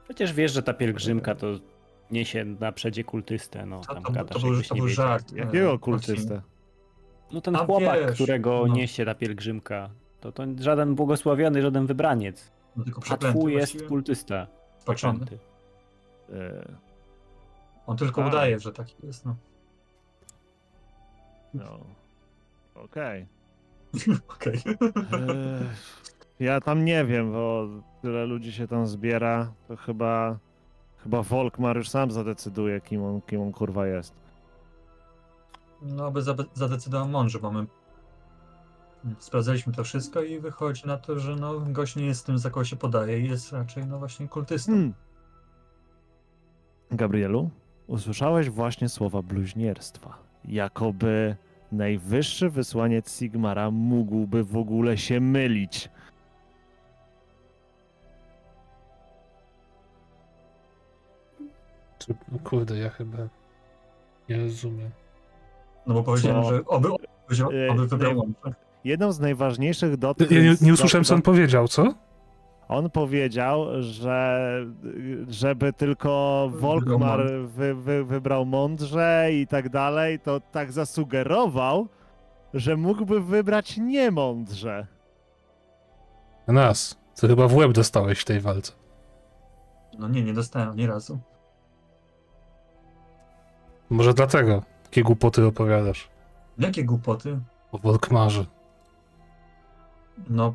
Przecież wiesz, że ta pielgrzymka to niesie na przedzie kultystę, no To, tam to, gadasz, to, był, to nie był żart. Jakiego kultystę? No ten A chłopak, wiesz, którego no. niesie ta pielgrzymka, to to żaden błogosławiony, żaden wybraniec. No, tylko A twój jest kultysta. Spaczony. On tylko A. udaje, że taki jest. No. No. Okej. Okej. Ja tam nie wiem, bo tyle ludzi się tam zbiera, to chyba... Chyba Volkmar już sam zadecyduje, kim on, kim on kurwa jest. No by zadecydował mądrze, bo my Sprawdzaliśmy to wszystko i wychodzi na to, że no, gość nie jest tym, za kogo się podaje i jest raczej no właśnie kultystą. Hmm. Gabrielu, usłyszałeś właśnie słowa bluźnierstwa. Jakoby najwyższy wysłaniec Sigmara mógłby w ogóle się mylić. Czy, no kurde, ja chyba nie rozumiem. No bo powiedziałem, Co? że oby, Yy, oby wybrał. Jedną z najważniejszych. Ja nie, nie usłyszałem, co on powiedział, co? On powiedział, że żeby tylko Volkmar wy, wy, wybrał mądrze i tak dalej, to tak zasugerował, że mógłby wybrać niemądrze. Nas. Co chyba w łeb dostałeś w tej walce. No nie, nie dostałem ani razu. Może dlatego takie głupoty opowiadasz Jakie głupoty? o Volkmarze. No,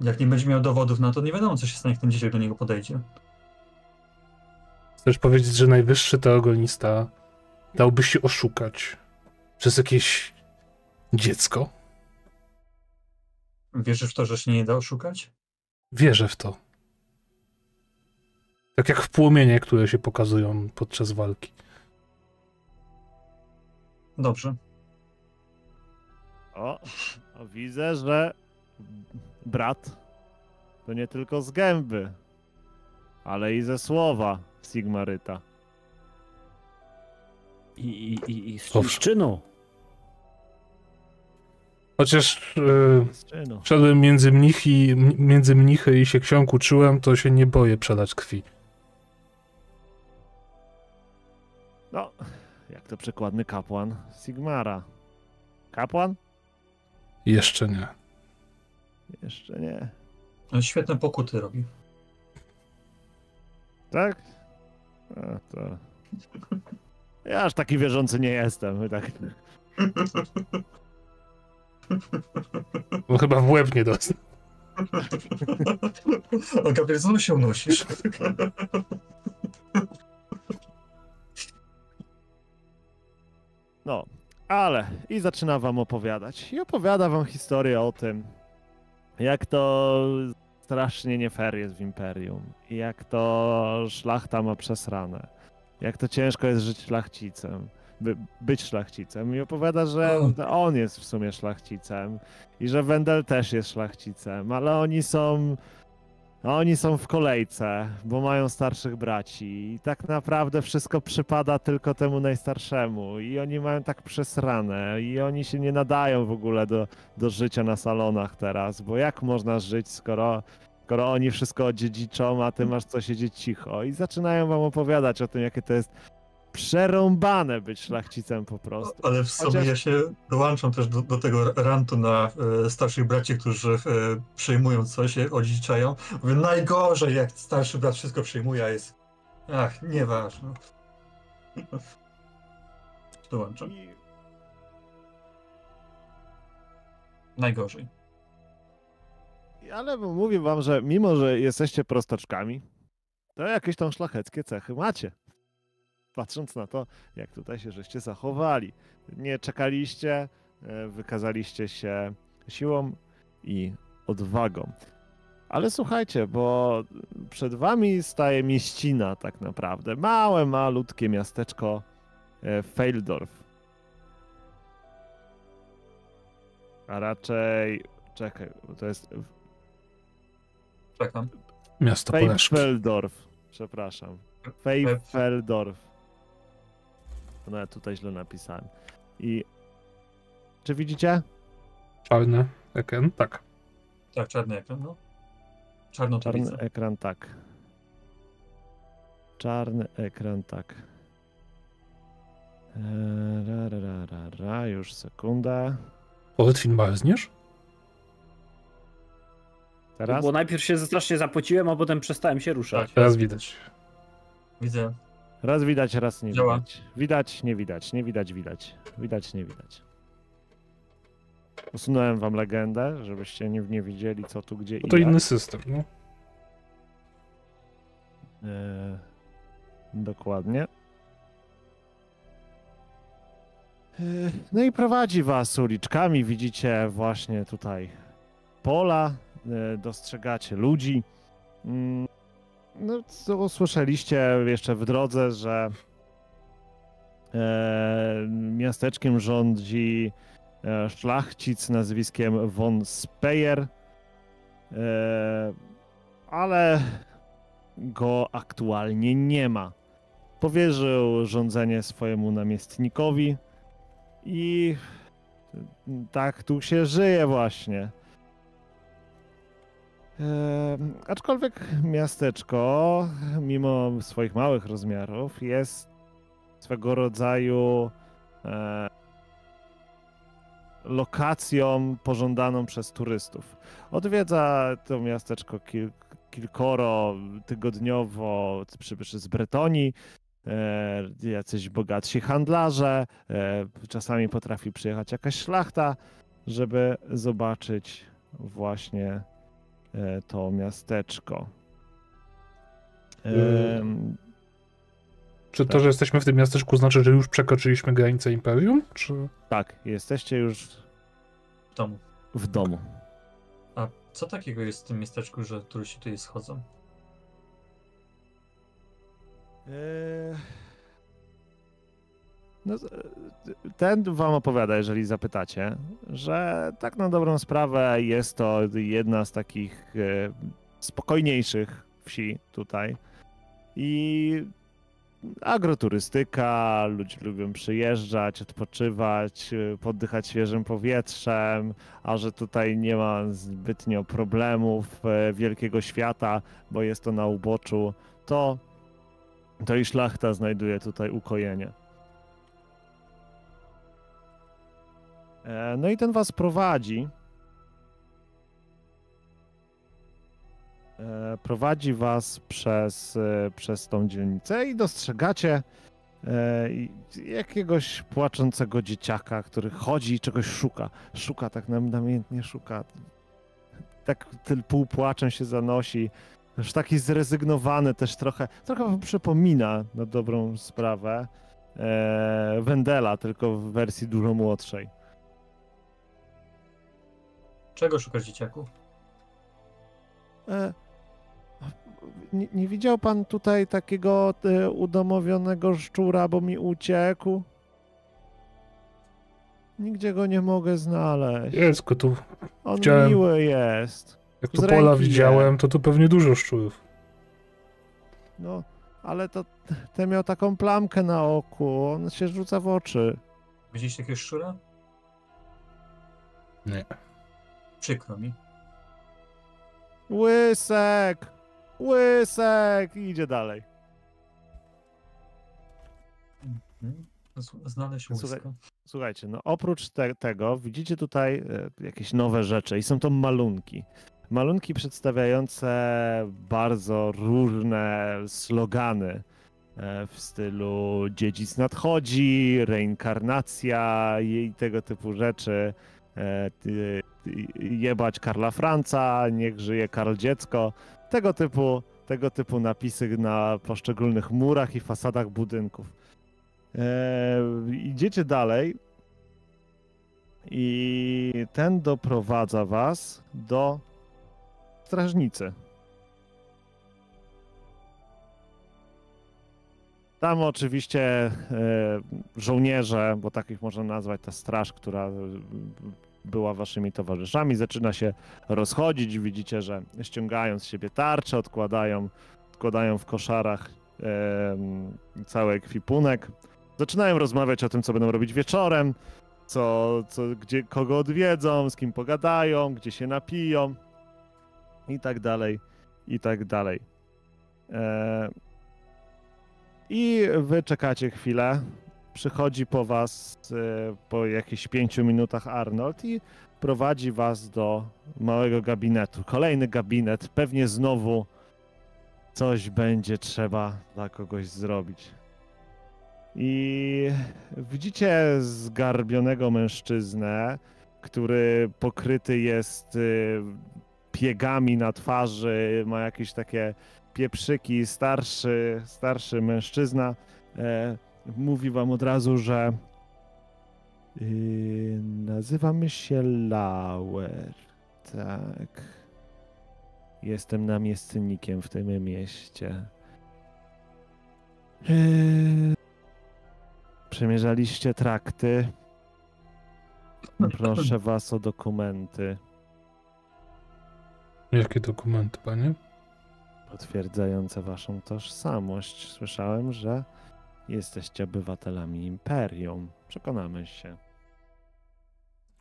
jak nie będzie miał dowodów na to, nie wiadomo, co się stanie, jak ten dzieciak do niego podejdzie. Chcesz powiedzieć, że najwyższy teogonista dałby się oszukać przez jakieś dziecko? Wierzysz w to, że się nie da oszukać? Wierzę w to. Tak jak w płomienie, które się pokazują podczas walki. Dobrze. O, o widzę, że brat to nie tylko z gęby, ale i ze słowa Sigmaryta. I, i, i, i z, z czynu. Chociaż yy, czynu. między, między mnichy i się ksiąg uczyłem, to się nie boję przelać krwi. No, jak to przykładny kapłan Sigmara. Kapłan? Jeszcze nie. Jeszcze nie. No, Świetne pokuty robi. Tak? A, to... Ja aż taki wierzący nie jestem. Tak. No chyba w łeb nie dostał. O, Gabriel, znowu się unosisz. No, ale i zaczyna wam opowiadać. I opowiada wam historię o tym, jak to strasznie nie fair jest w Imperium. I jak to szlachta ma przesrane. Jak to ciężko jest żyć szlachcicem. By, być szlachcicem. I opowiada, że O. to on jest w sumie szlachcicem. I że Wendel też jest szlachcicem. Ale oni są... Oni są w kolejce, bo mają starszych braci. I tak naprawdę wszystko przypada tylko temu najstarszemu. I oni mają tak przesrane. I oni się nie nadają w ogóle do, do życia na salonach teraz, bo jak można żyć, skoro, skoro oni wszystko odziedziczą, a ty masz co siedzieć cicho? I zaczynają wam opowiadać o tym, jakie to jest przerąbane być szlachcicem po prostu. Ale w sumie Chociaż- ja się dołączam też do, do tego rantu na e, starszych braci, którzy e, przejmują coś, się odziczają. Mówię, najgorzej, jak starszy brat wszystko przejmuje, a jest... Ach, nieważne. Dołączam. Najgorzej. Ale mówię wam, że mimo, że jesteście prostaczkami, to jakieś tam szlacheckie cechy macie. Patrząc na to, jak tutaj się żeście zachowali. Nie czekaliście, e, wykazaliście się siłą i odwagą. Ale słuchajcie, bo przed wami staje mieścina tak naprawdę. Małe, malutkie miasteczko e, Feildorf. A raczej... Czekaj, bo to jest Czekam. Miasto. Feldorf, przepraszam. Feldorf. No ja tutaj źle napisałem. I czy widzicie? Czarny ekran? Tak. Tak, czarny ekran, no. Czarno Czarny widzę. ekran, tak. Czarny ekran, tak. Eee, Ra, ra, ra, ra, ra, już sekundę. Ortwin marzniesz? Teraz? Bo najpierw się strasznie zapociłem, a potem przestałem się ruszać. Tak. Teraz widać. Widzę. Raz widać, raz nie Działa. widać. Widać, nie widać, nie widać, widać. Widać, nie widać. Usunąłem wam legendę, żebyście nie, nie widzieli co tu, gdzie No to i jak. inny system, no. E, dokładnie. No i prowadzi was uliczkami. Widzicie właśnie tutaj pola, e, dostrzegacie ludzi. Mm, no, co usłyszeliście jeszcze w drodze, że e, miasteczkiem rządzi e, szlachcic nazwiskiem von Speyer, ale go aktualnie nie ma. Powierzył rządzenie swojemu namiestnikowi i tak tu się żyje właśnie. E, aczkolwiek miasteczko, mimo swoich małych rozmiarów, jest swego rodzaju e, lokacją pożądaną przez turystów. Odwiedza to miasteczko kil, kilkoro tygodniowo przybyszy z Bretonii, e, jacyś bogatsi handlarze, e, czasami potrafi przyjechać jakaś szlachta, żeby zobaczyć właśnie to miasteczko. Um, czy tak. to, że jesteśmy w tym miasteczku, znaczy, że już przekroczyliśmy granicę imperium? Czy... Tak, jesteście już w domu. W domu. A co takiego jest w tym miasteczku, że turyści tutaj schodzą? Eee... No, ten wam opowiada, jeżeli zapytacie, że tak na dobrą sprawę jest to jedna z takich e, spokojniejszych wsi tutaj. I agroturystyka, ludzie lubią przyjeżdżać, odpoczywać, e, poddychać świeżym powietrzem, a że tutaj nie ma zbytnio problemów e, wielkiego świata, bo jest to na uboczu, to, to i szlachta znajduje tutaj ukojenie. No i ten was prowadzi. E, prowadzi was przez, e, przez tą dzielnicę i dostrzegacie jakiegoś płaczącego dzieciaka, który chodzi i czegoś szuka. Szuka, tak namiętnie szuka. Tak pół płaczem się zanosi. Już taki zrezygnowany też trochę, trochę przypomina na dobrą sprawę Wendela, tylko w wersji dużo młodszej. Czego szukasz dzieciaku? E, nie, nie, widział pan tutaj takiego e, udomowionego szczura, bo mi uciekł? Nigdzie go nie mogę znaleźć. Jest go tu. On widziałem. miły jest. Jak tu pola widziałem, to tu pewnie dużo szczurów. No, ale to ten miał taką plamkę na oku. On się rzuca w oczy. Widzisz jakiegoś szczura? Nie. Przykro mi. Łysek! Łysek! I idzie dalej. Mhm. Znaleźć Słuchaj, Słuchajcie, no oprócz te, tego widzicie tutaj e, jakieś nowe rzeczy i są to malunki. Malunki przedstawiające bardzo różne slogany e, w stylu dziedzic nadchodzi, reinkarnacja i tego typu rzeczy. Jebać Karla Franca, niech żyje Karl Dziecko. Tego typu, tego typu napisy na poszczególnych murach i fasadach budynków. E, idziecie dalej i ten doprowadza was do strażnicy. Tam oczywiście e, żołnierze, bo takich można nazwać ta straż, która była waszymi towarzyszami, zaczyna się rozchodzić. Widzicie, że ściągają z siebie tarcze, odkładają, odkładają w koszarach e, cały ekwipunek. Zaczynają rozmawiać o tym, co będą robić wieczorem, co, co, gdzie, kogo odwiedzą, z kim pogadają, gdzie się napiją i tak dalej, i tak dalej. E, I wy czekacie chwilę, przychodzi po was e, po jakichś pięciu minutach Arnold i prowadzi was do małego gabinetu. Kolejny gabinet, pewnie znowu coś będzie trzeba dla kogoś zrobić. I widzicie zgarbionego mężczyznę, który pokryty jest e, piegami na twarzy, ma jakieś takie pieprzyki, starszy, starszy mężczyzna. Mówi wam od razu, że Yy, nazywamy się Lauer. Tak. Jestem namiestnikiem w tym mieście. Yy, przemierzaliście trakty. Proszę was o dokumenty Jakie dokumenty, panie? potwierdzające waszą tożsamość. Słyszałem, że jesteście obywatelami imperium. Przekonamy się.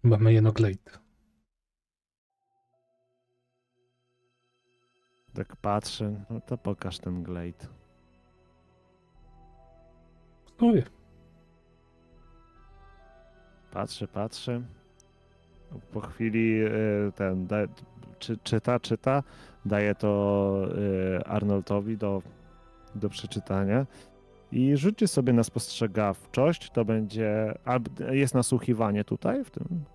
Mamy Jenoglade. Tak patrzę, no to pokaż ten glade. Stoję. Patrzy, patrzy. Po chwili e, ten da, czy, czyta, czyta. Daje to e, Arnoldowi do, do przeczytania. I rzuci sobie na spostrzegawczość. To będzie. Jest nasłuchiwanie tutaj w tym?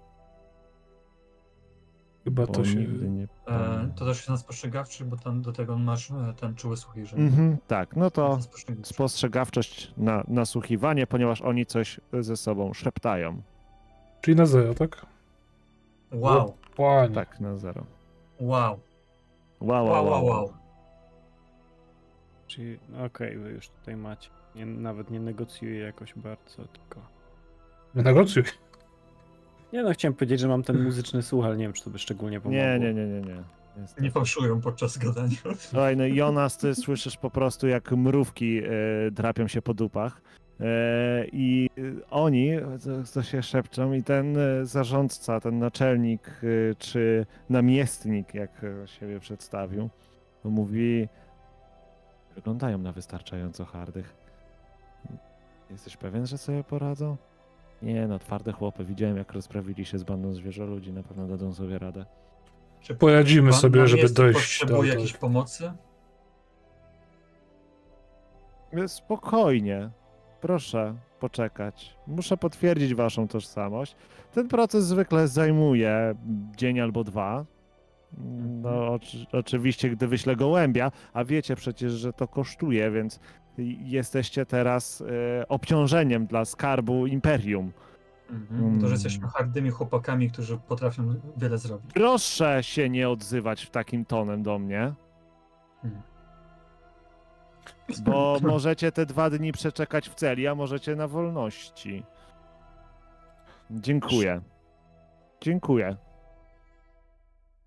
Chyba Bo to się... nigdy nie. E, to też jest na spostrzegawczy, bo tam do tego masz e, ten czuły słuch, jeżeli. Mhm, tak, no to spostrzegawczość na nasłuchiwanie, ponieważ oni coś ze sobą szeptają. Czyli na zero, tak? Wow, Panie. Tak, na zero. wow, Wow, wow, wow, wow. Czyli no okej, wy już tutaj macie. Nie, nawet nie negocjuję jakoś bardzo, tylko. Negocjuj. Nie no, chciałem powiedzieć, że mam ten muzyczny słuch, ale nie wiem, czy to by szczególnie pomogło. Nie, nie, nie, nie, nie. Niestety. Nie fałszują podczas gadania. Słuchaj, no Jonas, ty słyszysz po prostu jak mrówki e, drapią się po dupach. E, I oni, co, się szepczą, i ten e, zarządca, ten naczelnik, czy namiestnik, jak siebie przedstawił, mówi: Wyglądają na wystarczająco hardych. Jesteś pewien, że sobie poradzą? Nie, no, twarde chłopy. Widziałem, jak rozprawili się z bandą zwierzoludzi. Na pewno dadzą sobie radę. Czy Poradzimy sobie, żeby namiestnik dojść do autora. jakiejś pomocy? E, Spokojnie. Proszę poczekać. Muszę potwierdzić waszą tożsamość. Ten proces zwykle zajmuje dzień albo dwa. No, oczy, oczywiście, gdy wyślę gołębia, a wiecie przecież, że to kosztuje, więc jesteście teraz e, obciążeniem dla skarbu imperium. Mhm. To, że jesteśmy Mm. hardymi chłopakami, którzy potrafią wiele zrobić. Proszę się nie odzywać w takim tonem do mnie, Mhm. bo możecie te dwa dni przeczekać w celi, a możecie na wolności. Dziękuję. Dziękuję.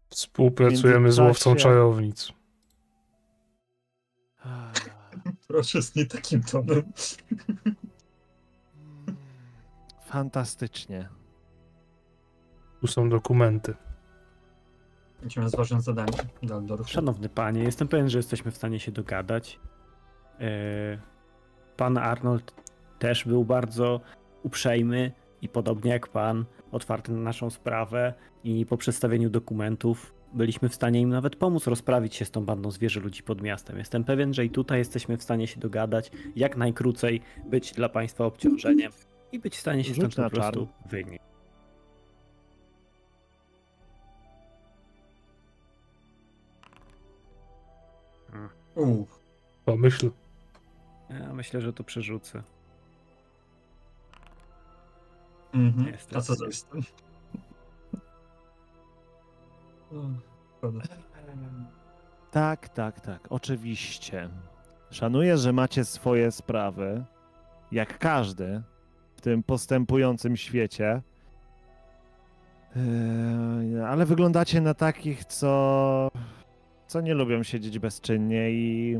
Współpracujemy z łowcą czarownic. Proszę z nie takim tonem. Fantastycznie. Tu są dokumenty. Idziemy z ważnym zadaniem do Aldorfu. Szanowny panie, jestem pewien, że jesteśmy w stanie się dogadać. E, Pan Arnold też był bardzo uprzejmy i podobnie jak pan, otwarty na naszą sprawę i po przedstawieniu dokumentów byliśmy w stanie im nawet pomóc rozprawić się z tą bandą zwierzę ludzi pod miastem. Jestem pewien, że i tutaj jesteśmy w stanie się dogadać, jak najkrócej być dla państwa obciążeniem i być w stanie się stąd po prostu wynieść. Uuu, Pomyśl. Ja myślę, że to przerzucę. mhm. Niestety. A co szkoda. Tak, tak, tak, oczywiście. Szanuję, że macie swoje sprawy, jak każdy w tym postępującym świecie. Eee, ale wyglądacie na takich, co, co nie lubią siedzieć bezczynnie i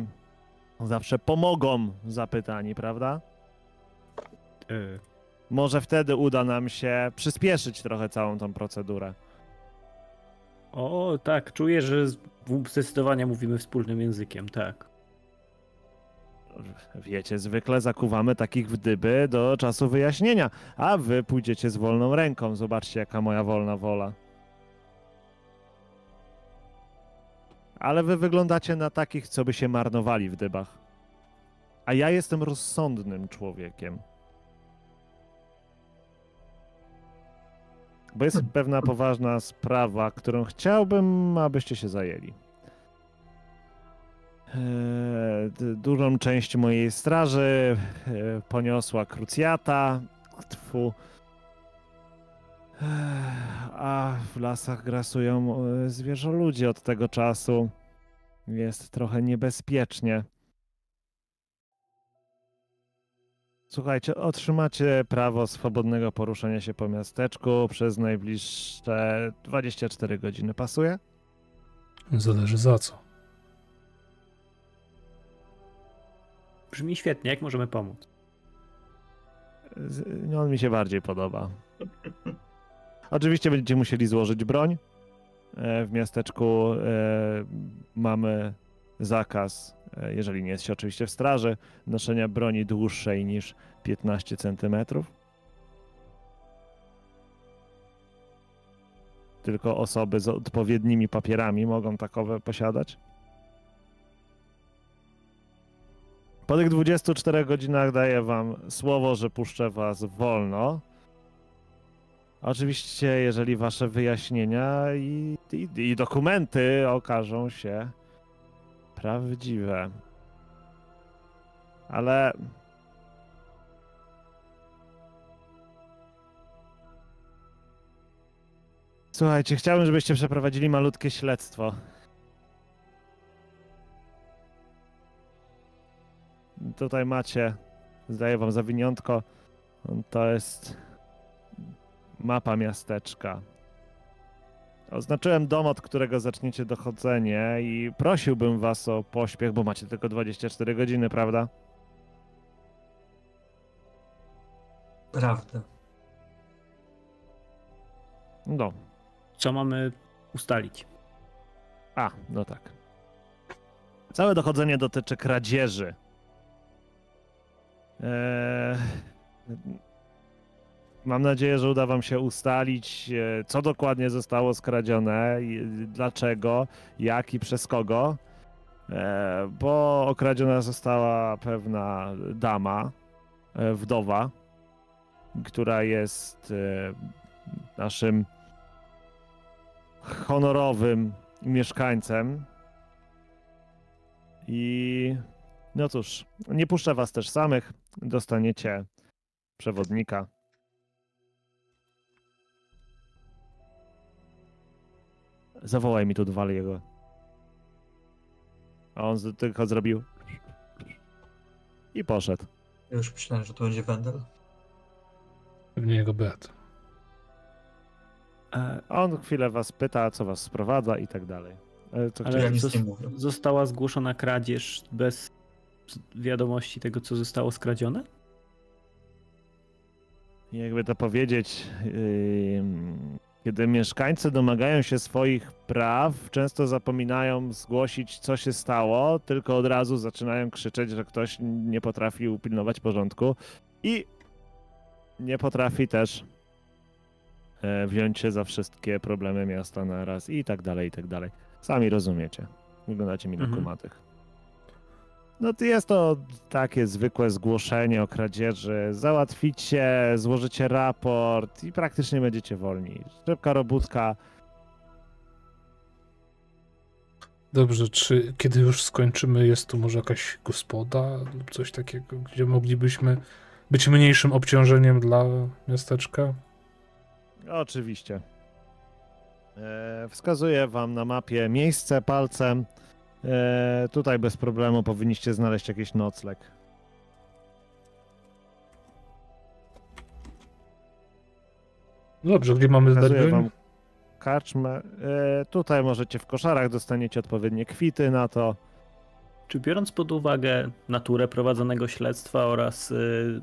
zawsze pomogą zapytani, prawda? E, Może wtedy uda nam się przyspieszyć trochę całą tą procedurę. O, tak, czuję, że zdecydowanie mówimy wspólnym językiem, tak. Wiecie, zwykle zakuwamy takich w dyby do czasu wyjaśnienia, a wy pójdziecie z wolną ręką. Zobaczcie, jaka moja wolna wola. Ale wy wyglądacie na takich, co by się marnowali w dybach. A ja jestem rozsądnym człowiekiem. Bo jest pewna poważna sprawa, którą chciałbym, abyście się zajęli. D- Dużą część mojej straży e, poniosła krucjata. Tfu. A w lasach grasują e, zwierzoludzie od tego czasu. Jest trochę niebezpiecznie. Słuchajcie, otrzymacie prawo swobodnego poruszania się po miasteczku przez najbliższe 24 godziny. Pasuje? Zależy za co. Brzmi świetnie, jak możemy pomóc? Z- no, On mi się bardziej podoba. Oczywiście będziecie musieli złożyć broń. E, W miasteczku e, mamy zakaz, jeżeli nie jest się oczywiście w straży, noszenia broni dłuższej niż 15 cm. Tylko osoby z odpowiednimi papierami mogą takowe posiadać. Po tych 24 godzinach daję wam słowo, że puszczę was wolno. Oczywiście, jeżeli wasze wyjaśnienia i, i, i dokumenty okażą się prawdziwe. Ale. Słuchajcie, chciałbym, żebyście przeprowadzili malutkie śledztwo. Tutaj macie, zdaję wam zawiniątko. To jest mapa miasteczka. Oznaczyłem dom, od którego zaczniecie dochodzenie i prosiłbym was o pośpiech, bo macie tylko 24 godziny, prawda? Prawda. No. Co mamy ustalić? A, no tak. Całe dochodzenie dotyczy kradzieży. Eee, mam nadzieję, że uda Wam się ustalić, e, co dokładnie zostało skradzione, dlaczego, jak i przez kogo. E, bo okradziona została pewna dama, e, wdowa, która jest naszym honorowym mieszkańcem. I no cóż, nie puszczę was też samych. Dostaniecie przewodnika. Zawołaj mi tu Dwaliego. A on tylko zrobił. I poszedł. Ja już myślałem, że to będzie Wendel. Pewnie jego brat. E, A on chwilę was pyta, co was sprowadza i tak dalej. E, Co Ale ja nic nie mówię. została zgłoszona kradzież bez wiadomości tego, co zostało skradzione? jakby to powiedzieć, yy, kiedy mieszkańcy domagają się swoich praw, często zapominają zgłosić, co się stało, tylko od razu zaczynają krzyczeć, że ktoś nie potrafi upilnować porządku i nie potrafi też e, wziąć się za wszystkie problemy miasta na raz i tak dalej, i tak dalej. Sami rozumiecie. Wyglądacie mi na Mhm. kumatych. No to jest to takie zwykłe zgłoszenie o kradzieży. Załatwicie, złożycie raport i praktycznie będziecie wolni. Szybka robótka. Dobrze, czy kiedy już skończymy, jest tu może jakaś gospoda lub coś takiego, gdzie moglibyśmy być mniejszym obciążeniem dla miasteczka? Oczywiście. E, wskazuję wam na mapie miejsce palcem. E, tutaj bez problemu powinniście znaleźć jakiś nocleg. No dobrze, gdzie mamy zdać broń? karczmę. E, tutaj możecie w koszarach, dostaniecie odpowiednie kwity na to. Czy biorąc pod uwagę naturę prowadzonego śledztwa oraz y,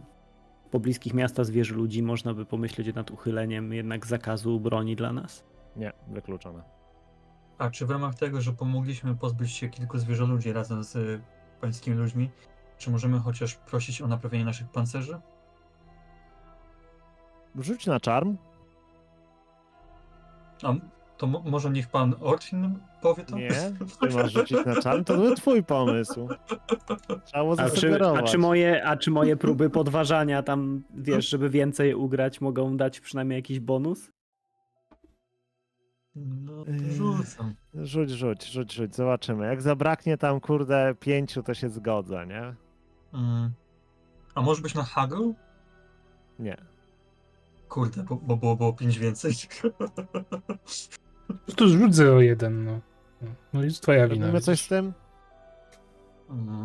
pobliskich miasta zwierzę ludzi, można by pomyśleć nad uchyleniem jednak zakazu broni dla nas? Nie, wykluczone. A czy w ramach tego, że pomogliśmy pozbyć się kilku zwierzoludzi razem z y, pańskimi ludźmi, czy możemy chociaż prosić o naprawienie naszych pancerzy? Rzuć na czarm. A to mo- może niech pan Ortin powie to? Nie, ty masz rzucić na czarm, to był twój pomysł. Trzeba było A czy, a, czy moje, a czy moje próby podważania tam, wiesz, żeby więcej ugrać, mogą dać przynajmniej jakiś bonus? No to Yy. rzucam. Rzuć, rzuć, rzuć, rzuć, zobaczymy. Jak zabraknie tam, kurde, pięciu, to się zgodzę, nie? Mm. A może być na Hagel? Nie. Kurde, bo, bo było, było 5 więcej. Po prostu rzuć 0,1, no. No i jest twoja wina. Robimy coś z tym?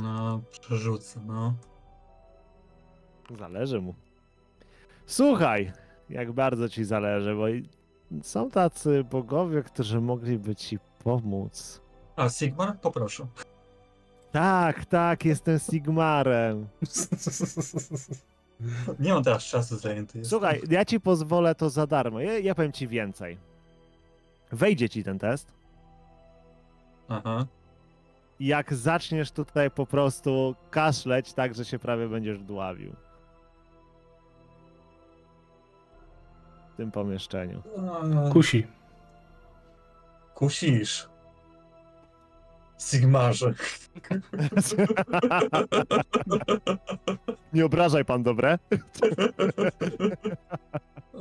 No, przerzucę, no. Zależy mu. Słuchaj, jak bardzo ci zależy, bo są tacy bogowie, którzy mogliby ci pomóc. A, Sigmar? Poproszę. Tak, tak, jestem Sigmarem. Nie mam teraz czasu zajęty. Jest. Słuchaj, ja ci pozwolę to za darmo. Ja, ja powiem ci więcej. Wejdzie ci ten test. Aha. Jak zaczniesz tutaj po prostu kaszleć, tak że się prawie będziesz dławił. W tym pomieszczeniu. Kusi. Kusisz. Sigmarze. Nie obrażaj pan, dobre?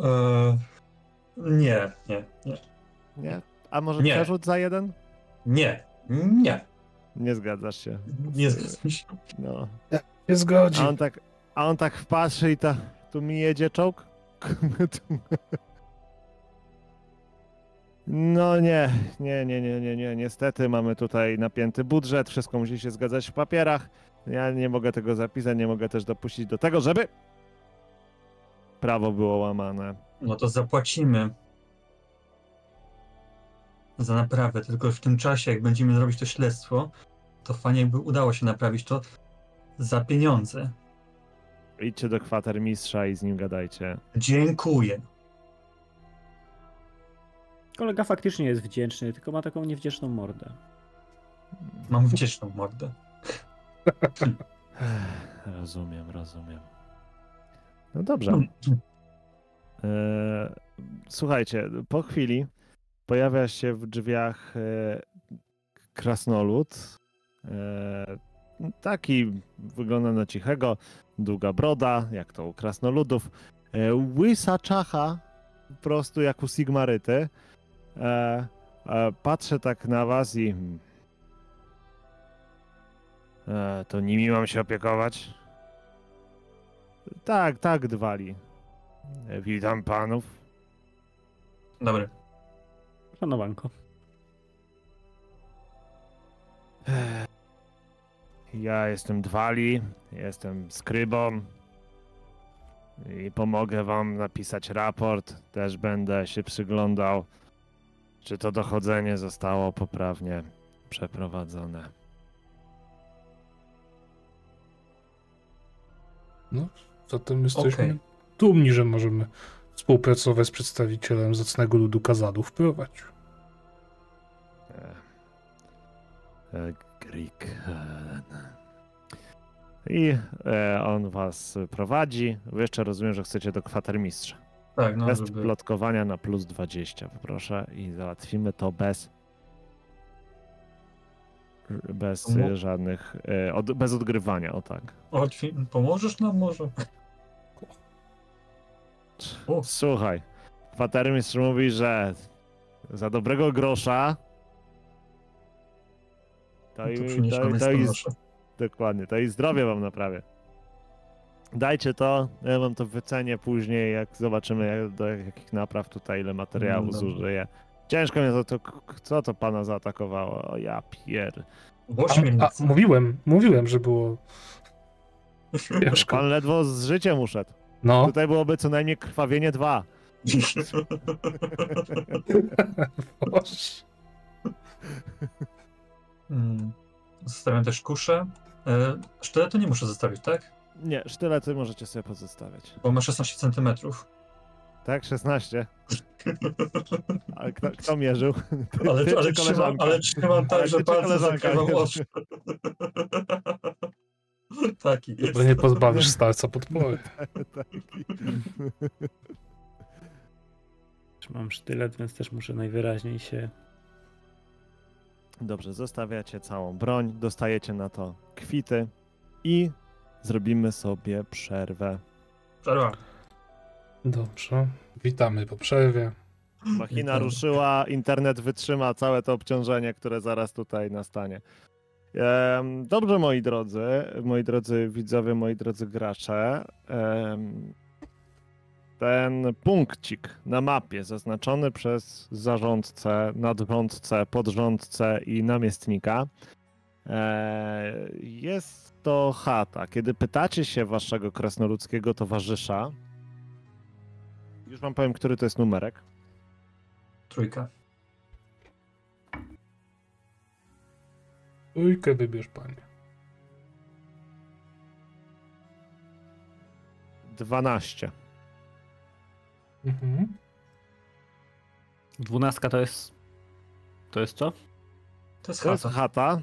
E, nie, nie, nie. Nie? A może Nie. przerzut za jeden? Nie, nie. Nie zgadzasz się. Nie zgadzam się. No. Nie zgodzi. A on tak, a on tak patrzy i ta, tu mi jedzie czołg? Tu- No nie, nie, nie, nie, nie, nie. Niestety mamy tutaj napięty budżet, wszystko musi się zgadzać w papierach. Ja nie mogę tego zapisać, nie mogę też dopuścić do tego, żeby prawo było łamane. No to zapłacimy za naprawę, tylko w tym czasie, jak będziemy robić to śledztwo, to fajnie jakby udało się naprawić to za pieniądze. Idźcie do kwatermistrza i z nim gadajcie. Dziękuję. Kolega faktycznie jest wdzięczny, tylko ma taką niewdzięczną mordę. Mam wdzięczną mordę. Rozumiem, rozumiem. No dobrze. Hmm. E, Słuchajcie, po chwili pojawia się w drzwiach e, krasnolud. E, Taki wygląda na cichego, długa broda, jak to u krasnoludów. E, Łysa czacha, po prostu jak u Sigmaryty. E, e, Patrzę tak na was i... E, To nimi mam się opiekować? Tak, tak, Dwali. E, Witam panów. Dobry. Szanowanko. Ja jestem Dwali, jestem skrybą i pomogę wam napisać raport. Też będę się przyglądał, czy to dochodzenie zostało poprawnie przeprowadzone. No, zatem jesteśmy Okej. dumni, że możemy współpracować z przedstawicielem zacnego ludu Kazadów. Prowadź. E, I e, on was prowadzi. Wy jeszcze rozumiem, że chcecie do kwatermistrza. Tak, no, Test żeby... plotkowania na plus 20, poproszę, i załatwimy to bez. Bez Mo- e, żadnych. e, Od, bez odgrywania, o tak. Otwi- Pomożesz nam może? O. Słuchaj, kwatermistrz mówi, że za dobrego grosza. To, No i, to przynieś nam to, i, listonosza. Dokładnie, to i zdrowie wam naprawię. Dajcie to, ja wam to wycenię później, jak zobaczymy jak, do jakich napraw tutaj, ile materiału No zużyję. Ciężko mnie to, to, co to pana zaatakowało? O ja pier... A, a, mówiłem, mówiłem, że było ciężko. Pan ledwo z życiem uszedł. No, Tutaj byłoby co najmniej krwawienie dwa. Boże. Mm, Zostawiam też kuszę. E, Sztyletu nie muszę zostawić, tak? Nie, sztylety możecie sobie pozostawiać. Bo ma 16 centymetrów. Tak, 16. A kto, kto mierzył? Ale, Ty ale, czy trzymam, ale trzymam tak, Ale że ty palce zakrywam oczy. Taki jest. Bo nie pozbawisz starca podpory. Taki. Mam sztylet, więc też muszę najwyraźniej się. Dobrze, zostawiacie całą broń, dostajecie na to kwity i zrobimy sobie przerwę. Przerwa. Dobrze. Witamy po przerwie. Machina Witamy. ruszyła, internet wytrzyma całe to obciążenie, które zaraz tutaj nastanie. Dobrze, moi drodzy, moi drodzy widzowie, moi drodzy gracze. Ten punkcik na mapie zaznaczony przez zarządcę, nadrządcę, podrządcę i namiestnika e, jest to chata. Kiedy pytacie się waszego krasnoludzkiego towarzysza, już wam powiem, który to jest numerek. Trójka. Trójkę wybierz, panie. 12. Mhm. Dwunastka to jest. To jest co? To jest To jest chata. chata,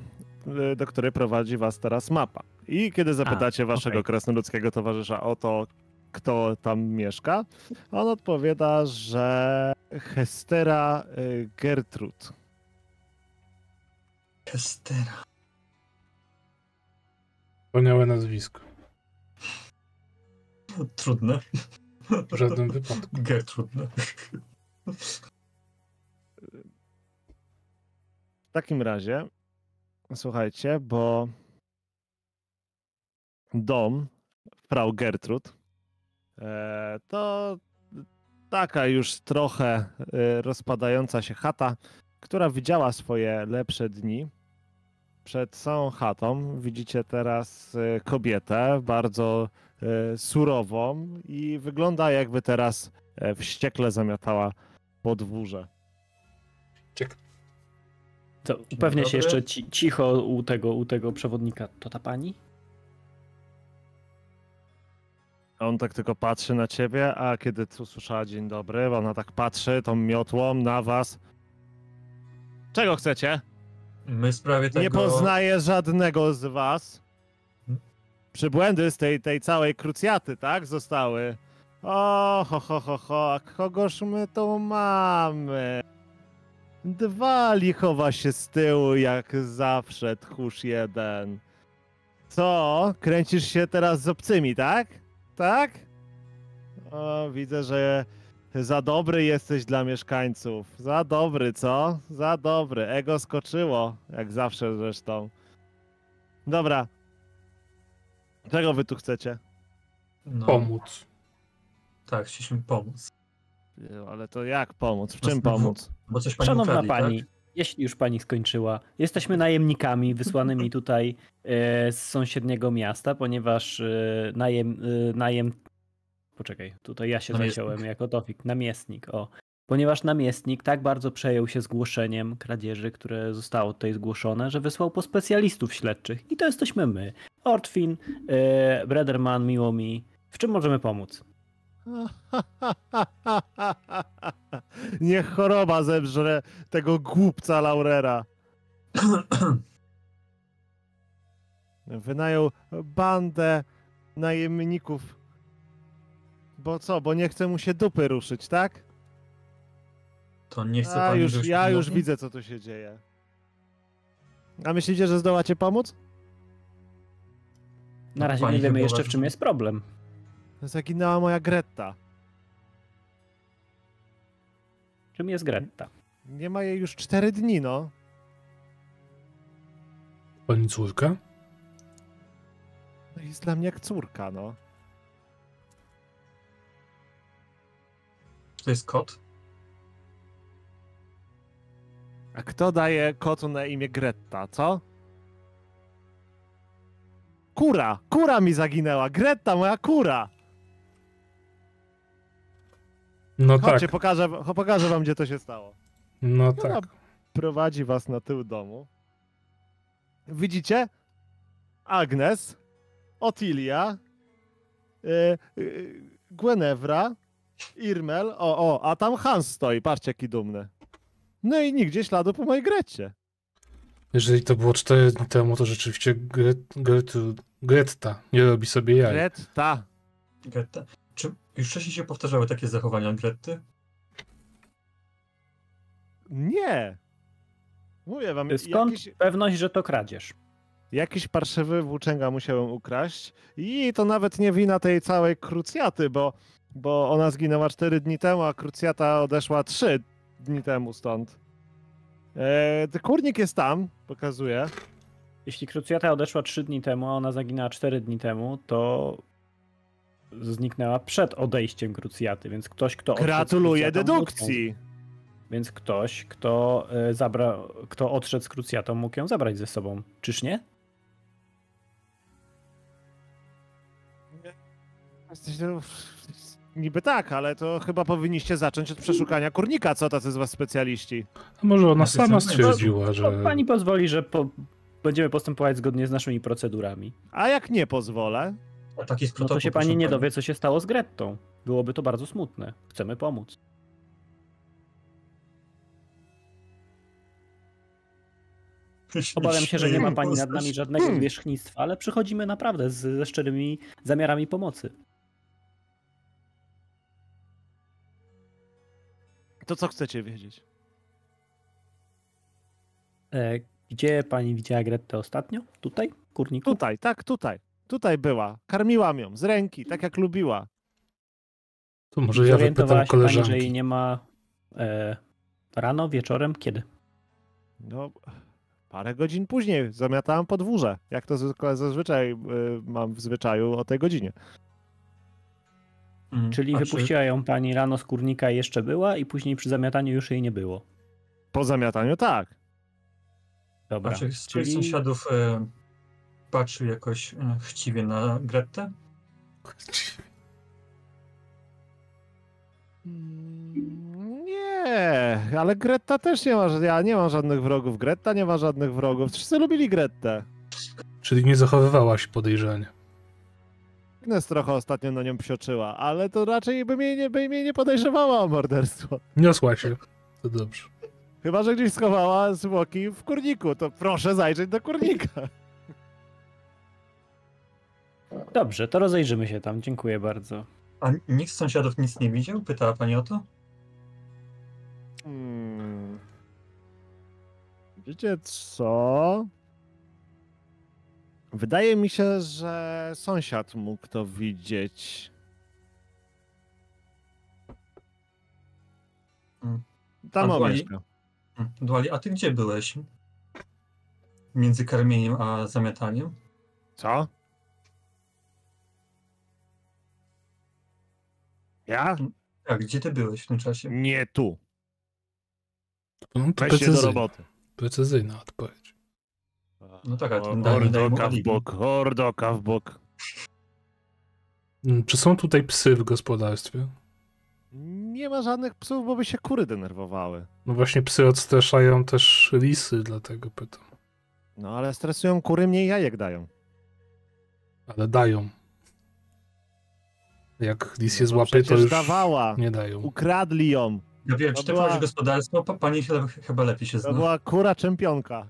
y, do której prowadzi was teraz mapa. I kiedy zapytacie waszego okej. krasnoludzkiego towarzysza o to, kto tam mieszka, on odpowiada, że Hestera y, Gertrud. Kestera. Wspaniałe nazwisko. Trudne. W żadnym wypadku. Gertrudne. W takim razie, słuchajcie, bo dom Frau Gertrud e, to taka już trochę e, rozpadająca się chata, która widziała swoje lepsze dni. Przed całą chatą widzicie teraz e, kobietę bardzo e, surową i wygląda jakby teraz e, wściekle zamiatała podwórze. Ciek- To upewnię się jeszcze ci, cicho u tego, u tego przewodnika. To ta pani? A On tak tylko patrzy na ciebie, a kiedy tu usłyszała dzień dobry, ona tak patrzy tą miotłą na was. Czego chcecie? My w sprawie tego... Nie poznaję żadnego z was. Przybłędy z tej, tej całej krucjaty, tak? Zostały. O, ho, ho, ho, ho, a kogoż my tu mamy? Dwa lichowa się z tyłu, jak zawsze, tchórz jeden. Co? Kręcisz się teraz z obcymi, tak? Tak? O, widzę, że za dobry jesteś dla mieszkańców. Za dobry, co? Za dobry. Ego skoczyło, jak zawsze zresztą. Dobra. Czego wy tu chcecie? No, Pomóc. Tak, chcieliśmy pomóc. Ale to jak pomóc? W czym pomóc? Bo coś pani Szanowna ukradli, pani, Tak? jeśli już pani skończyła, jesteśmy najemnikami wysłanymi tutaj e, z sąsiedniego miasta, ponieważ e, najem, e, najem. Poczekaj, tutaj ja się Namiestnik. zaciąłem jako Tofik, namiestnik, o. Ponieważ namiestnik tak bardzo przejął się zgłoszeniem kradzieży, które zostało tutaj zgłoszone, że wysłał po specjalistów śledczych. I to jesteśmy my. Ortwin, e, Brederman, miło mi. W czym możemy pomóc? Niech choroba zebrze tego głupca Laurera. Wynajął bandę najemników. Bo co? Bo nie chce mu się dupy ruszyć, tak? To nie chce A pani, już, ja już widzę, co tu się dzieje. A myślicie, że zdołacie pomóc? Na razie Pani nie wiemy jeszcze, w czym jest problem. Zaginęła moja Gretta. Czym jest Gretta? Nie ma jej już cztery dni, no. Pani córka? No Jest dla mnie jak córka, no. To jest kot? A kto daje kotu na imię Gretta, co? Kura! Kura mi zaginęła! Gretta, moja kura! No Chodźcie, tak, pokażę, pokażę wam, gdzie to się stało. no Ona tak. prowadzi was na tył domu. Widzicie? Agnes, Otilia, y, y, Guenevra, Irmel, o, o, a tam Hans stoi, patrzcie jaki dumny. No i nigdzie śladu po mojej Grecie. Jeżeli to było 4 dni temu, to rzeczywiście Gret, Gretta nie robi sobie jaj. Gretta. Gretta. Czy już wcześniej się powtarzały takie zachowania Gretty? Nie. Mówię wam, Skąd jakiś, pewność, że to kradzież? Jakiś parszywy włóczęga musiałem ukraść i to nawet nie wina tej całej krucjaty, bo, bo ona zginęła 4 dni temu, a krucjata odeszła 3 dni temu stąd. E, ten kurnik jest tam, pokazuję. Jeśli krucjata odeszła 3 dni temu, a ona zaginęła 4 dni temu, to zniknęła przed odejściem krucjaty, więc ktoś, kto Gratuluję dedukcji. mógł Więc ktoś, kto, e, zabra, kto odszedł z krucjatą, mógł ją zabrać ze sobą. Czyż nie? Niby tak, ale to chyba powinniście zacząć od przeszukania kurnika, co tacy z was specjaliści. A może ona sama stwierdziła, No, że... pani pozwoli, że po, będziemy postępować zgodnie z naszymi procedurami. A jak nie pozwolę? A taki No to się pani nie dowie, co się stało z Grettą. Byłoby to bardzo smutne. Chcemy pomóc. Obawiam się, że nie ma pani nad nami żadnego Hmm. zwierzchnictwa, ale przychodzimy naprawdę z, ze szczerymi zamiarami pomocy. To co chcecie wiedzieć? E, gdzie pani widziała Grettę ostatnio? Tutaj? w Kurniku? Tutaj, tak, tutaj. Tutaj była. Karmiłam ją z ręki, tak jak lubiła. To może ja wypytam Zorientowała się pani, że koleżanki. jej nie ma e, rano, wieczorem? Kiedy? No, parę godzin później zamiatałam podwórze. Jak to zwykle zazwyczaj y, mam w zwyczaju o tej godzinie. Mm, Czyli a czy- wypuściła ją pani rano z kurnika i jeszcze była i później przy zamiataniu już jej nie było. Po zamiataniu tak. Dobra. A czy z Czyli sąsiadów e, patrzył jakoś e, chciwie na Grettę? Mm, Nie, ale Gretta też nie ma, ja nie mam żadnych wrogów. Gretta nie ma żadnych wrogów. Wszyscy lubili Grettę. Czyli nie zachowywała się podejrzanie. Agnes trochę ostatnio na nią psioczyła, ale to raczej by mnie nie, by mnie nie podejrzewała o morderstwo. Niosła się. To dobrze. Chyba, że gdzieś schowała zwłoki w kurniku, to proszę zajrzeć do kurnika. Dobrze, to rozejrzymy się tam. Dziękuję bardzo. A nikt z sąsiadów nic nie widział? Pytała pani o to? Hmm. Wiecie co? Wydaje mi się, że sąsiad mógł to widzieć. Tam A on Duali? mieszka. Mm, Duali, a ty gdzie byłeś? Między karmieniem a zamiataniem? Co? Ja? Tak, gdzie ty byłeś w tym czasie? Nie tu. No to Weź się do roboty. precyzyjna odpowiedź. No tak, ale ten Hordoka w bok, hordoka w bok. Mm, Czy są tutaj psy w gospodarstwie? Nie ma żadnych psów, bo by się kury denerwowały. No właśnie psy odstraszają też lisy, dlatego pytam. No ale stresują kury, mniej jajek dają. Ale dają. Jak lis je No złapie, to już dawała. nie dają. Ukradli ją. Ja wiem, To czy ty była- gospodarstwo? Pa, pani się, chyba lepiej się To zna. była kura czempionka.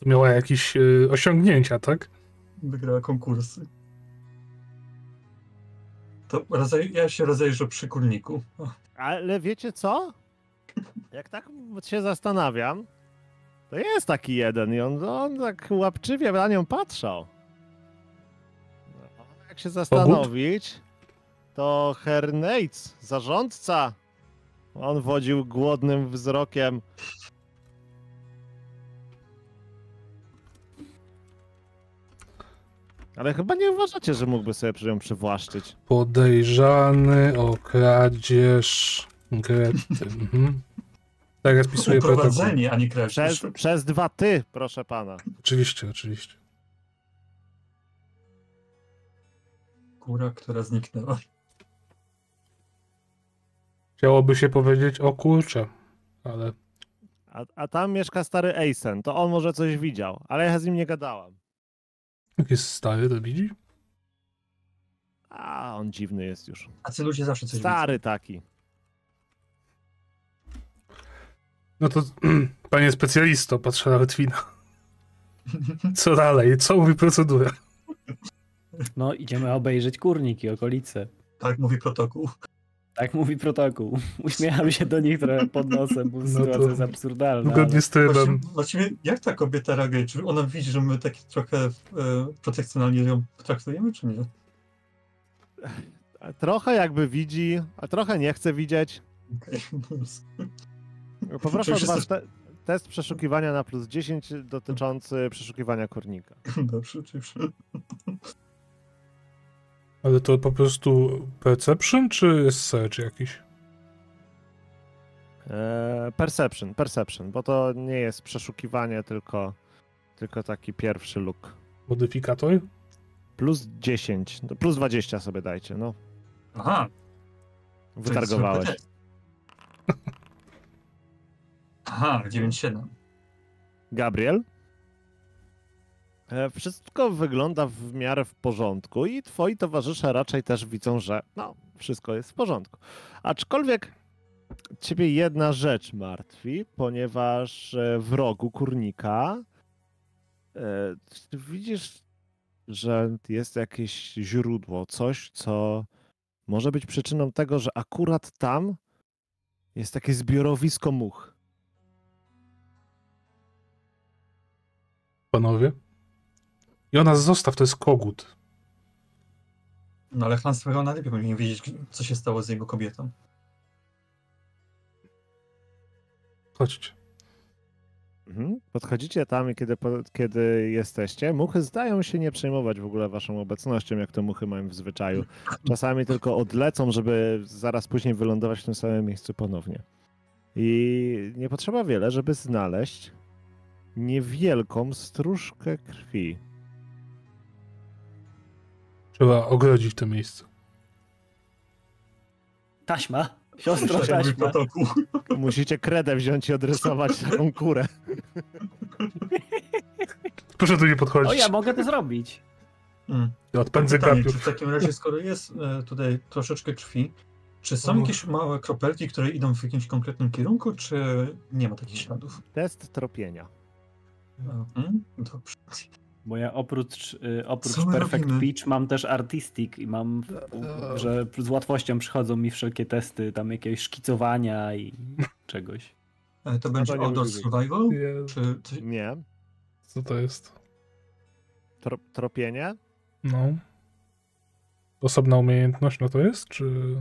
To miała jakieś y, osiągnięcia, tak? Wygrała konkursy. To rozej- ja się rozejrzę przy kurniku. O, Ale wiecie co? Jak tak się zastanawiam, to jest taki jeden i on, on tak łapczywie na nią patrzał. No, jak się zastanowić, to Herr Nates, zarządca, on wodził głodnym wzrokiem. Ale chyba nie uważacie, że mógłby sobie przy nią przywłaszczyć. Podejrzany o kradzież Grety. Mhm. Teraz pisuję protokół. Uprowadzenie, a nie kradzież. Przez, przez dwa ty, proszę pana. Oczywiście, oczywiście. Kura, która zniknęła. Chciałoby się powiedzieć o kurczę, ale A, a tam mieszka stary Eisen, to on może coś widział, ale ja z nim nie gadałam. Jak jest stary, to widzi? A, on dziwny jest już. A ci ludzie zawsze coś Stary taki. No to panie specjalisto, patrzę na Litwina. Co dalej? Co mówi procedura? No, idziemy obejrzeć kurnik i okolice. Tak mówi protokół. Tak mówi protokół. Uśmiecham się do nich trochę pod nosem, bo No to sytuacja jest absurdalna. Zgodnie Ale... z trybem. Właściwie, jak ta kobieta reaguje? Czy ona widzi, że my tak trochę e, protekcjonalnie ją traktujemy, czy nie? Trochę jakby widzi, a trochę nie chce widzieć. Okej. Poproszę od was te, test przeszukiwania na plus 10 dotyczący przeszukiwania kurnika. Dobrze, czy. Ale to po prostu perception, czy jest search jakiś? E, perception, perception, bo to nie jest przeszukiwanie, tylko, tylko taki pierwszy look. Modyfikator? Plus 10, no plus 20 sobie dajcie, no. Aha. Wytargowałeś. Aha, 9-7. Gabriel? E, Wszystko wygląda w miarę w porządku i twoi towarzysze raczej też widzą, że no, wszystko jest w porządku. Aczkolwiek ciebie jedna rzecz martwi, ponieważ e, w rogu kurnika e, widzisz, że jest jakieś źródło, coś, co może być przyczyną tego, że akurat tam jest takie zbiorowisko much. Panowie? Jonas, zostaw, to jest kogut. No ale Hans Verona lepiej powinien wiedzieć, co się stało z jego kobietą. Chodźcie. Mhm. Podchodzicie tam i kiedy, kiedy jesteście, muchy zdają się nie przejmować w ogóle waszą obecnością, jak to muchy mają w zwyczaju. Czasami tylko odlecą, żeby zaraz później wylądować w tym samym miejscu ponownie. I nie potrzeba wiele, żeby znaleźć niewielką stróżkę krwi. Trzeba ogrodzić to miejsce. Taśma. Siostro taśma. protokół. Musicie kredę wziąć i odrysować taką kurę. Proszę tu nie podchodzić. O, ja mogę to zrobić. Mm. Ja odpędzę Pytanie, w takim razie, skoro jest e, tutaj troszeczkę krwi, czy są O. jakieś małe kropelki, które idą w jakimś konkretnym kierunku, czy nie ma takich śladów? Test tropienia. Mhm, Dobrze. Bo ja oprócz, y, oprócz Perfect robimy? Pitch mam też Artistic i mam, Eee. że z łatwością przychodzą mi wszelkie testy tam jakiegoś szkicowania i czegoś. E, To będzie być. Survival? Nie, Czy coś... Nie. Co to jest? Tro tropienie? No. Osobna umiejętność, no to jest, czy...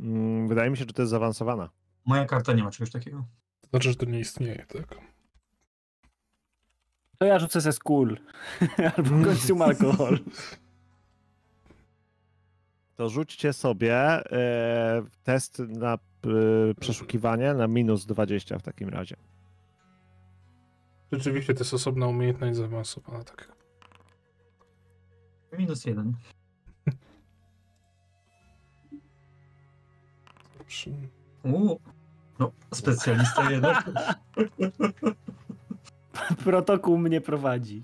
Mm, Wydaje mi się, że to jest zaawansowana. Moja karta nie ma czegoś takiego. To znaczy, że to nie istnieje, tak? To ja rzucę ze skul. Albo konsume alkohol. To rzućcie sobie e, test na e, przeszukiwanie na minus 20 w takim razie. Rzeczywiście to jest osobna umiejętność zaawansowana, tak. Minus jeden. Uuu. No, specjalista jednak. Protokół mnie prowadzi.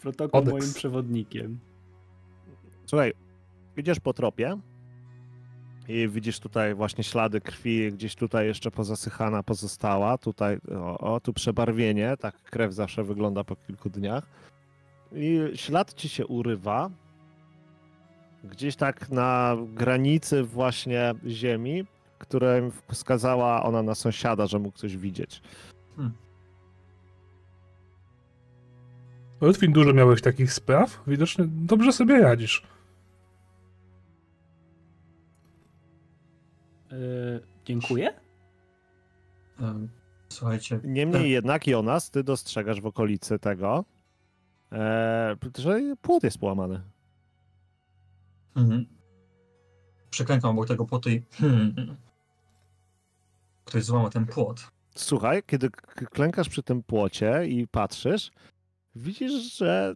Protokół Kodeks. moim przewodnikiem. Słuchaj, idziesz po tropie i widzisz tutaj właśnie ślady krwi, gdzieś tutaj jeszcze pozasychana pozostała. Tutaj, o, o tu przebarwienie, tak krew zawsze wygląda po kilku dniach. I ślad ci się urywa. Gdzieś tak na granicy właśnie ziemi, którym wskazała ona na sąsiada, że mógł coś widzieć. Lotwin, dużo miałeś takich spraw? Widocznie dobrze sobie radzisz. Yy, dziękuję. Słuchajcie, Niemniej jednak, Jonas, ty dostrzegasz w okolicy tego, e, że płot jest połamany. Mhm. Przeklękam obok tego płotu i... Hmm. Ktoś złamał ten płot. Słuchaj, kiedy klękasz przy tym płocie i patrzysz, widzisz, że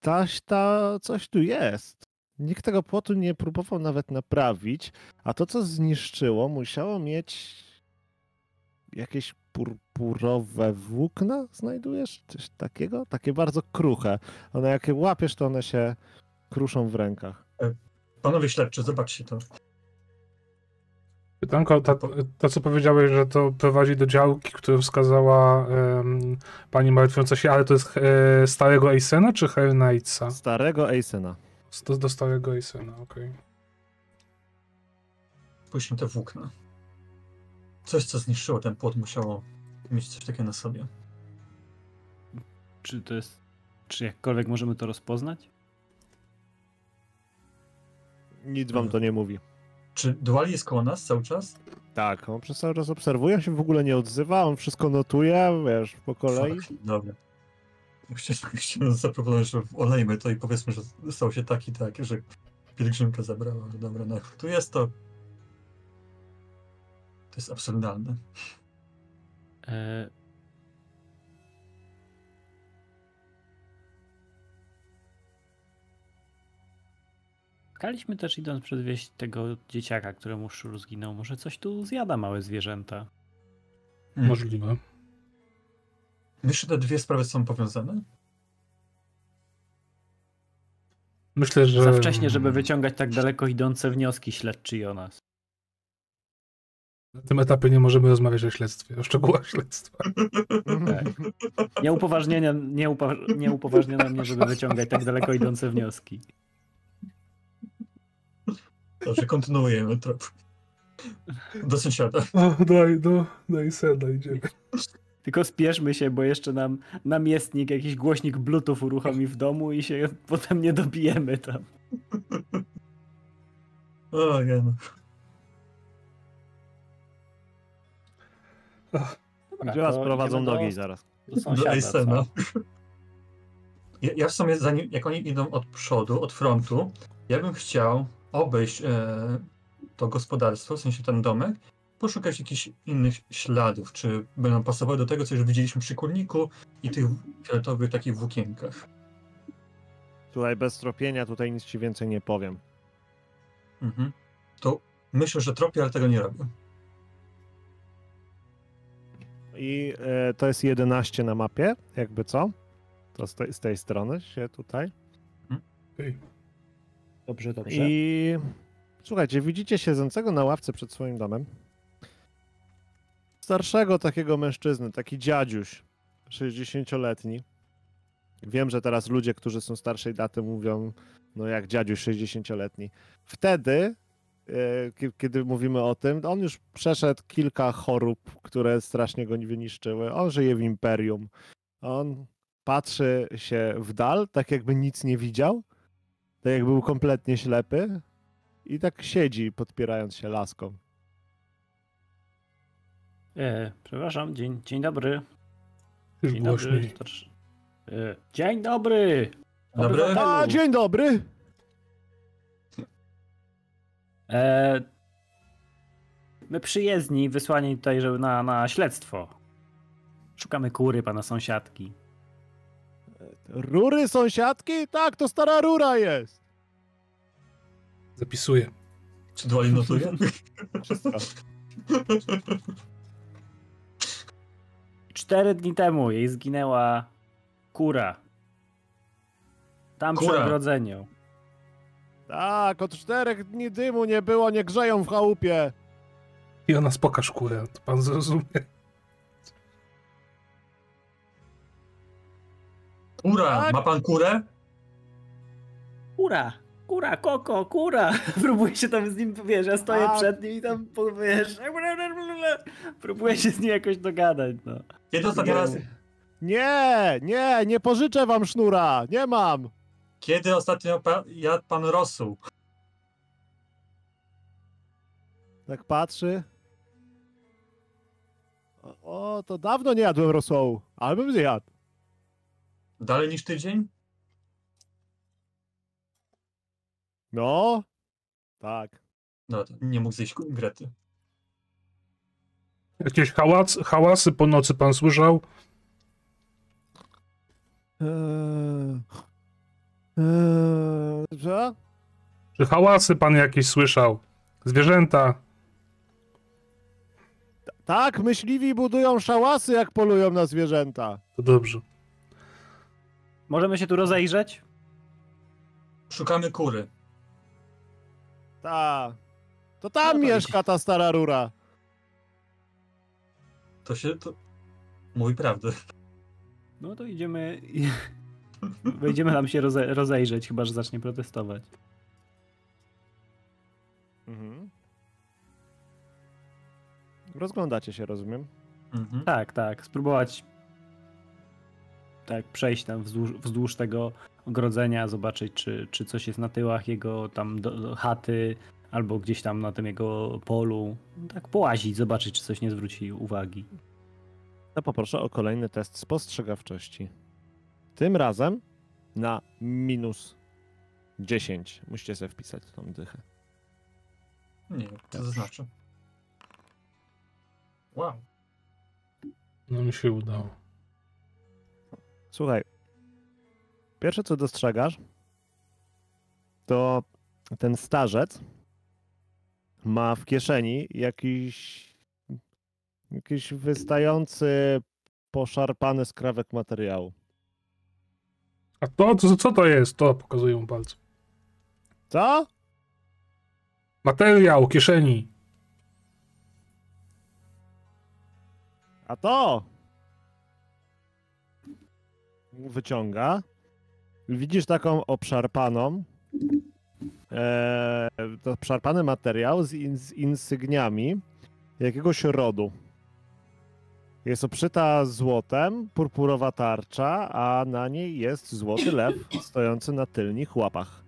ta, ta coś tu jest. Nikt tego płotu nie próbował nawet naprawić, a to, co zniszczyło, musiało mieć jakieś purpurowe włókna, znajdujesz? Coś takiego? Takie bardzo kruche. One jak je łapiesz, to one się kruszą w rękach. Panowie śledczy, zobaczcie to. Pytanko, ta, to co powiedziałeś, że to prowadzi do działki, którą wskazała em, pani martwiąca się, ale to jest e, starego Eisena czy Hell Knightsa? Starego Eisena. Do, do starego Eisena, okej. Spójrzcie na te włókna. Coś, co zniszczyło ten płot, musiało mieć coś takiego na sobie. Czy to jest. Czy jakkolwiek możemy to rozpoznać? Nic wam to nie mówi. Czy Duali jest koło nas cały czas? Tak, on przez cały czas obserwuje, on się w ogóle nie odzywa, on wszystko notuje, wiesz, po kolei. Fuck, Dobra. Chciałem, chciałem zaproponować, że olejmy to i powiedzmy, że stało się tak i tak, że pielgrzymka zabrała, dobra, no tu jest to. To jest absurdalne. E... Spotkaliśmy też idąc przez wieś tego dzieciaka, któremu szczur zginął. Może coś tu zjada małe zwierzęta. Hmm. Możliwe. Myślę, że te dwie sprawy są powiązane. Myślę, że. Za wcześnie, żeby wyciągać tak daleko idące wnioski śledczy o nas. Na tym etapie nie możemy rozmawiać o śledztwie, o szczegółach śledztwa. Tak. Nie, upoważnienia, nie, upa, nie upoważniono mnie, żeby wyciągać tak daleko idące wnioski. Dobrze, kontynuujemy trop. Do sąsiada. O, daj, no, daj sena, idziemy. Tylko spieszmy się, bo jeszcze nam namiestnik jakiś głośnik Bluetooth uruchomi w domu i się potem nie dobijemy tam. O, ja no. Gdzie was to prowadzą do- nogi zaraz? Do Do sąsiada, co? Ja, ja w sumie, zanim, jak oni idą od przodu, od frontu, ja bym chciał obejść e, to gospodarstwo, w sensie ten domek, poszukać jakichś innych śladów, czy będą pasowały do tego, co już widzieliśmy przy kurniku i tych fioletowych takich włókienkach. Słuchaj, bez tropienia tutaj nic ci więcej nie powiem. Mhm. To myślę, że tropię, ale tego nie robię. I e, to jest 11 na mapie, jakby co? To z tej, z tej strony się tutaj. Okej. Dobrze, dobrze. I słuchajcie, widzicie siedzącego na ławce przed swoim domem starszego takiego mężczyzny, taki dziadziuś, 60-letni. Wiem, że teraz ludzie, którzy są starszej daty mówią, no jak dziadziuś 60-letni. Wtedy, e, kie- kiedy mówimy o tym, on już przeszedł kilka chorób, które strasznie go wyniszczyły. On żyje w imperium. On patrzy się w dal, tak jakby nic nie widział. Tak jak był kompletnie ślepy i tak siedzi, podpierając się laską. E, przepraszam, dzień, dzień dobry. Już Dzień dobry. głośniej. starszy- E, dzień dobry. Dobry? Obywatelu. A, dzień dobry! E, my przyjezdni, wysłani tutaj żeby na, na śledztwo. Szukamy kury pana sąsiadki. Rury sąsiadki? Tak, to stara rura jest. Zapisuję. Czy Dwali notuje? Cztery dni temu jej zginęła kura. Tam przy Kura. ogrodzeniu. Tak, od czterech dni dymu nie było, nie grzeją w chałupie. I ona spoka szkórę, to pan zrozumie. Kura! Tak? Ma pan kurę? Kura! Kura, koko, kura! Próbuję się tam z nim, wiesz, ja stoję Tak. przed nim i tam, wiesz, próbuję się z nim jakoś dogadać, no. Kiedy ostatni Nie. raz, Nie, nie, nie pożyczę wam sznura, nie mam. kiedy ostatnio pa, jadł pan rosół? Tak patrzy. O, o, to dawno nie jadłem rosołu, ale bym zjadł. Dalej niż tydzień? No, tak. No to nie mógł zjeść Grety. Jakieś hałas, hałasy po nocy pan słyszał? Eee, eee, co? Czy hałasy pan jakieś słyszał? Zwierzęta? Tak, myśliwi budują szałasy, jak polują na zwierzęta. To dobrze. Możemy się tu rozejrzeć? Szukamy kury. Ta. To No tam to mieszka ta stara rura. To się to. Mówi prawdę. No to idziemy. i- Wejdziemy tam się roze, rozejrzeć, chyba że zacznie protestować. Mhm. Rozglądacie się, rozumiem. Mhm. Tak, tak. Spróbować tak przejść tam wzdłuż, wzdłuż tego ogrodzenia, zobaczyć, czy, czy coś jest na tyłach jego tam do, do chaty, albo gdzieś tam na tym jego polu. Tak połazić, zobaczyć, czy coś nie zwróci uwagi. To poproszę o kolejny test spostrzegawczości. Tym razem na minus 10. Musicie sobie wpisać tą dychę. Nie, co to znaczy? Wow. No mi się udało. Słuchaj, pierwsze co dostrzegasz, to ten starzec ma w kieszeni jakiś, jakiś wystający, poszarpany skrawek materiału. A to, co, co to jest? To pokazuję mu palcem. Co? Materiał, kieszeni. A to! Wyciąga. Widzisz taką obszarpaną, e, to obszarpany materiał z, in, z insygniami jakiegoś rodu. Jest obszyta złotem, purpurowa tarcza, a na niej jest złoty lew stojący na tylnych łapach.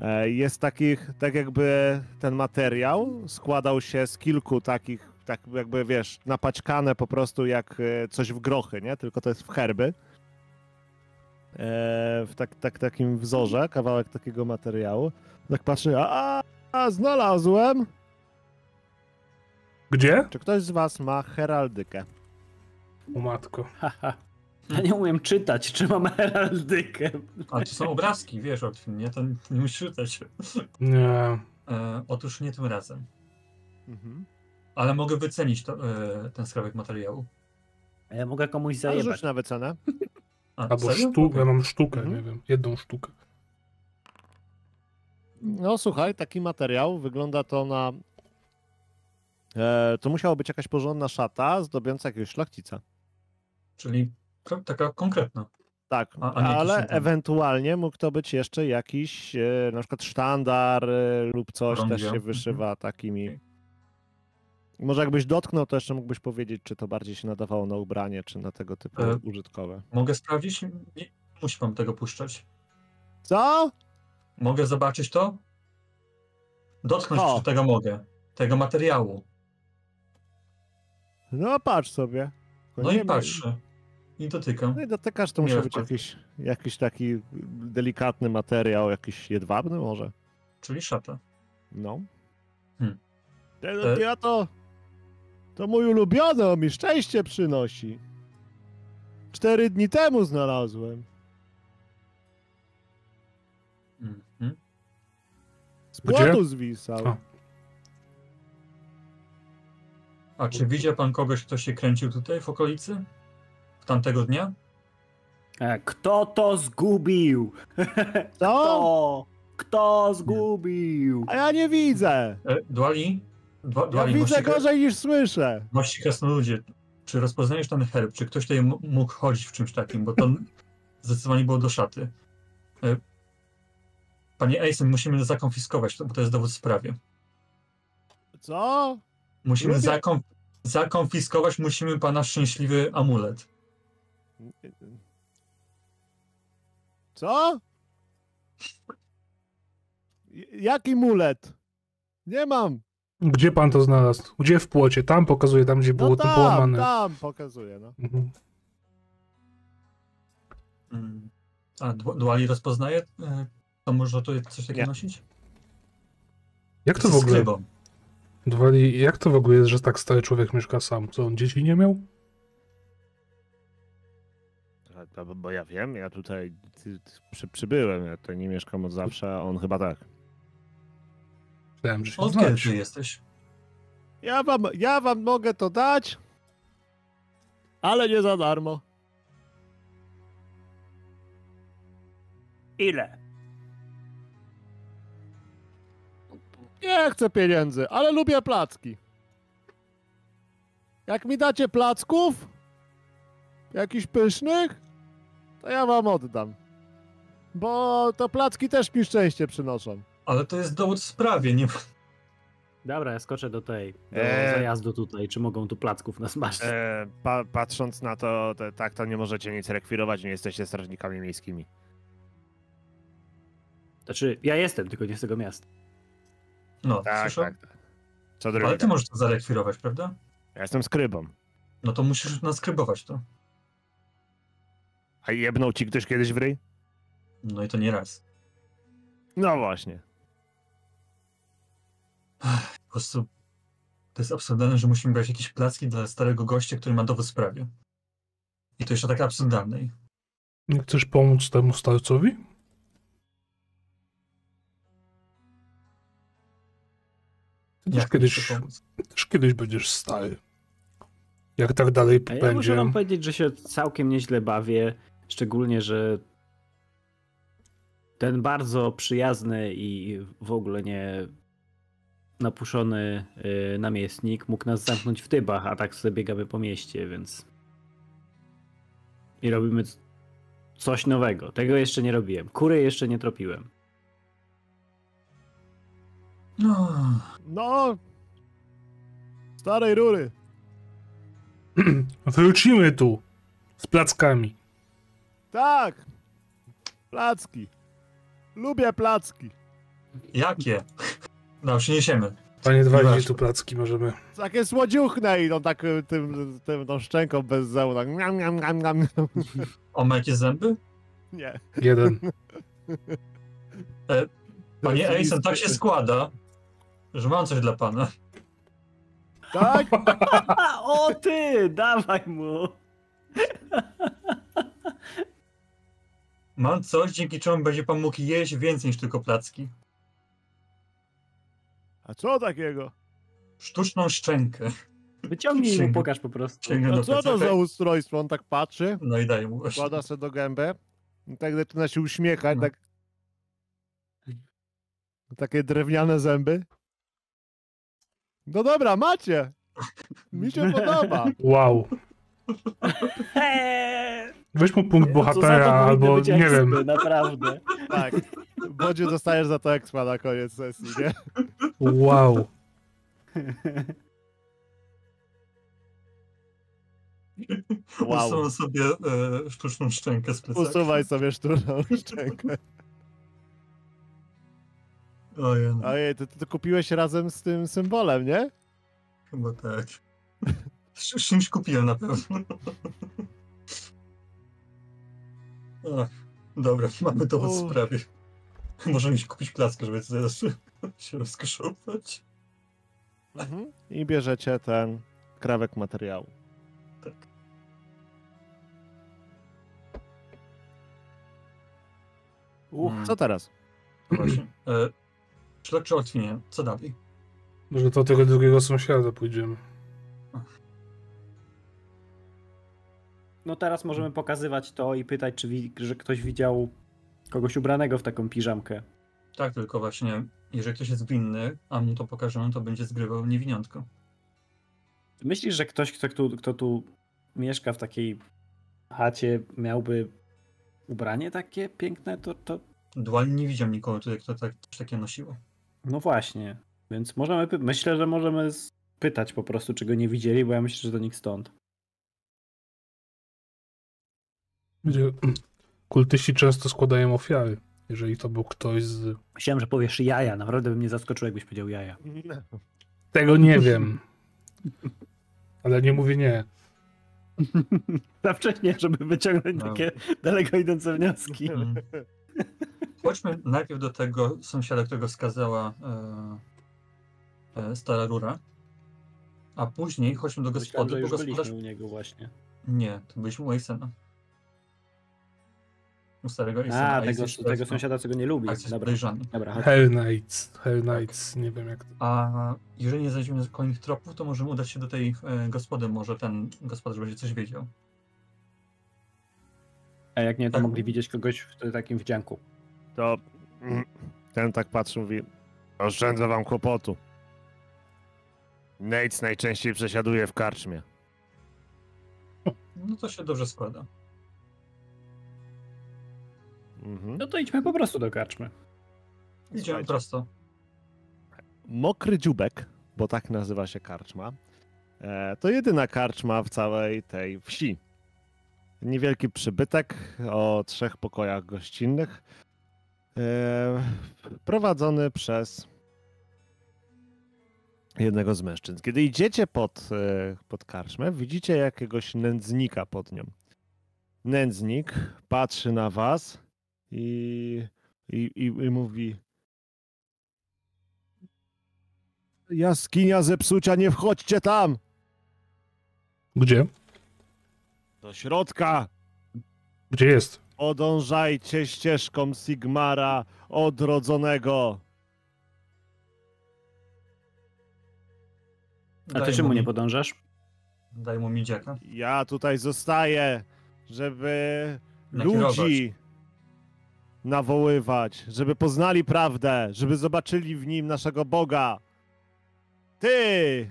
E, Jest takich, tak jakby ten materiał składał się z kilku takich, tak jakby wiesz, napaćkane po prostu jak e, coś w grochy, nie? Tylko to jest w herby. E, w tak, tak, takim wzorze, kawałek takiego materiału. Tak patrzy, a, a znalazłem! Gdzie? Czy ktoś z was ma heraldykę? O matko. Haha. Ja nie umiem czytać, czy mam heraldykę. A to są obrazki, wiesz o tym, nie? To nie musisz czytać. Nie. E, otóż nie tym razem. Mhm. Ale mogę wycenić to, e, ten skrawek materiału. A Ja mogę komuś A zajebać. rzuć na wycenę. A, Albo sztukę, ja mam sztukę, Mhm. nie wiem, jedną sztukę. No słuchaj, taki materiał, wygląda to na... E, to musiała być jakaś porządna szata zdobiąca jakiegoś szlachcica. Czyli taka konkretna. Tak, A- a ale ewentualnie mógł to być jeszcze jakiś e, na przykład sztandar e, lub coś też Chorągwie. się wyszywa takimi. Może jakbyś dotknął, to jeszcze mógłbyś powiedzieć, czy to bardziej się nadawało na ubranie, czy na tego typu E, użytkowe. Mogę sprawdzić? Nie musi pan tego puszczać. Co? Mogę zobaczyć to? Dotknąć O. tego mogę. Tego materiału. No patrz sobie. Tylko No i patrzę. I dotykam. No i dotykasz, to Nie musi być tak. jakiś, jakiś taki delikatny materiał, jakiś jedwabny może. Czyli szata. No. Hmm. E- ja to. To mój ulubiony, on mi szczęście przynosi. Cztery dni temu znalazłem. Mhm. Z Gdzie? płotu zwisał. A. A czy widział pan kogoś, kto się kręcił tutaj w okolicy? W tamtego dnia? E, Kto to zgubił? Co? Kto? Kto zgubił? A ja nie widzę. E, Dwali? Dwa, Ja Dwali, widzę gorzej niż słyszę. mości krasnoludzie. Czy rozpoznajesz ten herb? Czy ktoś tutaj mógł chodzić w czymś takim? Bo to zdecydowanie było do szaty. E, Panie Ejsen, musimy zakonfiskować to, bo to jest dowód w sprawie. Co? Musimy Lubię- zakonfiskować, musimy pana szczęśliwy amulet. Co? Jaki mulet? Nie mam. Gdzie pan to znalazł? Gdzie w płocie? Tam pokazuje, tam gdzie było No to tam, połamane. tam pokazuję, no. Mhm. Mm. A Dwali rozpoznaje? E, To może to coś takiego nosić? Jak to w Ze ogóle? Dwali, jak to w ogóle jest, że tak stary człowiek mieszka sam? Co, on dzieci nie miał? To, to, bo ja wiem, ja tutaj ty, ty, przy, przybyłem, ja tutaj nie mieszkam od zawsze, a on chyba tak. Myślałem, że się Od kiedy jesteś? Ja wam, ja wam mogę to dać, ale nie za darmo. Ile? Nie chcę pieniędzy, ale lubię placki. Jak mi dacie placków, jakichś pysznych, to ja wam oddam. Bo to placki też mi szczęście przynoszą. Ale to jest dowód w sprawie, nie... Dobra, ja skoczę do tej, do Eee. zajazdu tutaj. Czy mogą tu placków nasmażyć? E, pa, patrząc na to, to, tak to nie możecie nic rekwirować, nie jesteście strażnikami miejskimi. Znaczy, ja jestem, tylko nie z tego miasta. No, Tak, słyszał? tak. tak. Co Ale drugi. ty możesz to zarekwirować, prawda? Ja jestem skrybą. No to musisz naskrybować to. A jebnął ci ktoś kiedyś w ryj? No i to nie raz. No właśnie. Po prostu to jest absurdalne, że musimy brać jakieś placki dla starego gościa, który ma dowód w sprawie. I to jeszcze tak absurdalnej. Nie chcesz pomóc temu starcowi? Ty też kiedyś, też kiedyś będziesz stary. Jak tak dalej A ja będzie. muszę wam powiedzieć, że się całkiem nieźle bawię. Szczególnie, że ten bardzo przyjazny i w ogóle nie napuszony y, namiestnik mógł nas zamknąć w tybach, a tak sobie biegamy po mieście, więc i robimy coś nowego. Tego jeszcze nie robiłem. Kury jeszcze nie tropiłem. No, No. Starej rury. Wrócimy tu z plackami. Tak. Placki. Lubię placki. jakie? No, przyniesiemy. Panie dwa tu placki możemy. Takie słodziuchne i no tak y, tym, tym tą szczęką bez zębu, tak miam, miam, miam, miam. On ma jakieś zęby? Nie. Jeden. Panie To jest Ejsen, tak się składa, że mam coś dla pana. Tak? O ty! Dawaj mu! Mam coś, dzięki czemu będzie pan mógł jeść więcej niż tylko placki. A co takiego? Sztuczną szczękę. Wyciągnij mu, Sięgnę. pokaż po prostu. Sięgnę No do co to za ustrojstwo? On tak patrzy, No i daj mu właśnie. wkłada sobie do gębę i tak zaczyna się uśmiechać, No. tak... Takie drewniane zęby. No dobra, macie. Mi się podoba. Wow. Eee, Weź mu punkt to bohatera, albo być nie wiem. Naprawdę. Tak. Bodzie dostajesz za to expa na koniec sesji, nie? Wow. Wow. Usuwam sobie e, sztuczną szczękę z plecaka. Usuwaj sobie sztuczną szczękę. Ojej, no, Ojej, ty to kupiłeś razem z tym symbolem, nie? chyba tak. Czymś kupiłem na pewno. Ach, dobra, mamy dowód w sprawie. Możemy iść kupić plackę, żeby teraz się rozkoszować. Mhm. I bierzecie ten krawek materiału. Tak. Uch, Mm. co teraz? Właśnie. E, śledcze ułatwienie. Co dalej? Może do tego drugiego sąsiada pójdziemy. No teraz możemy pokazywać to i pytać, czy wi- że ktoś widział kogoś ubranego w taką piżamkę. Tak, tylko właśnie, jeżeli ktoś jest winny, a mu to pokażemy, to będzie zgrywał niewiniątko. Myślisz, że ktoś, kto tu, kto tu mieszka w takiej chacie, miałby ubranie takie piękne? To, to Dualnie nie widział nikogo tutaj, kto tak, coś takiego nosiło. no właśnie. Więc możemy, py- myślę, że możemy pytać po prostu, czy go nie widzieli, bo ja myślę, że to nikt stąd. Gdzie kultyści często składają ofiary. Jeżeli to był ktoś z... Myślałem, że powiesz jaja. Naprawdę bym mnie zaskoczył, jakbyś powiedział jaja. Tego nie wiem. Ale nie mówię nie. Za wcześnie, żeby wyciągnąć No. takie daleko idące wnioski. Mm. Chodźmy najpierw do tego sąsiada, którego wskazała e, e, stara rura, a później chodźmy do gospody, bo gospodarz... u niego właśnie. Nie, to byliśmy u Eisena. U starego Eisena. A, tego, jest tego teraz, sąsiada, co go nie lubi. no, akcja jest Dobra, podejrzany. dobra. Hell Knights. Hell Knights. Nie wiem jak to... A jeżeli nie znajdziemy kolejnych tropów, to możemy udać się do tej e, gospody. Może ten gospodarz będzie coś wiedział. A jak nie, to Tak. mogli widzieć kogoś w takim wdzianku. To mm, ten tak patrzy, mówi oszczędzę wam kłopotu. Nates najczęściej przesiaduje w karczmie. No to się dobrze składa. Mhm. No to idźmy po prostu do karczmy. Idziemy prosto. Mokry Dziubek, bo tak nazywa się karczma, e, to jedyna karczma w całej tej wsi. Niewielki przybytek o trzech pokojach gościnnych, e, prowadzony przez jednego z mężczyzn. Kiedy idziecie pod, e, pod karczmę, widzicie jakiegoś nędznika pod nią. nędznik patrzy na was i, i, i, i mówi Jaskinia zepsucia, nie wchodźcie tam! Gdzie? Do środka! Gdzie jest? Podążajcie ścieżką Sigmara odrodzonego. A ty Daj czemu mu nie mi- podążasz? Daj mu miedziaka. Ja tutaj zostaję, żeby Nakierować. ludzi nawoływać, żeby poznali prawdę, żeby zobaczyli w nim naszego Boga. Ty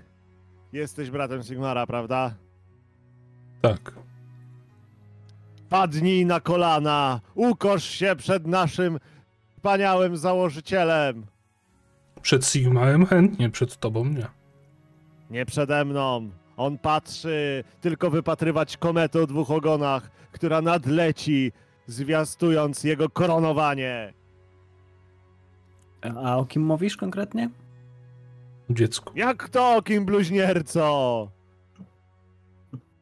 jesteś bratem Sigmara, prawda? Tak. Padnij na kolana, ukosz się przed naszym wspaniałym założycielem. Przed Sigmarem chętnie, przed tobą nie. Nie przede mną. On patrzy tylko wypatrywać komety o dwóch ogonach, która nadleci, zwiastując jego koronowanie. A o kim mówisz konkretnie? Dziecku. Jak to, kim bluźnierco?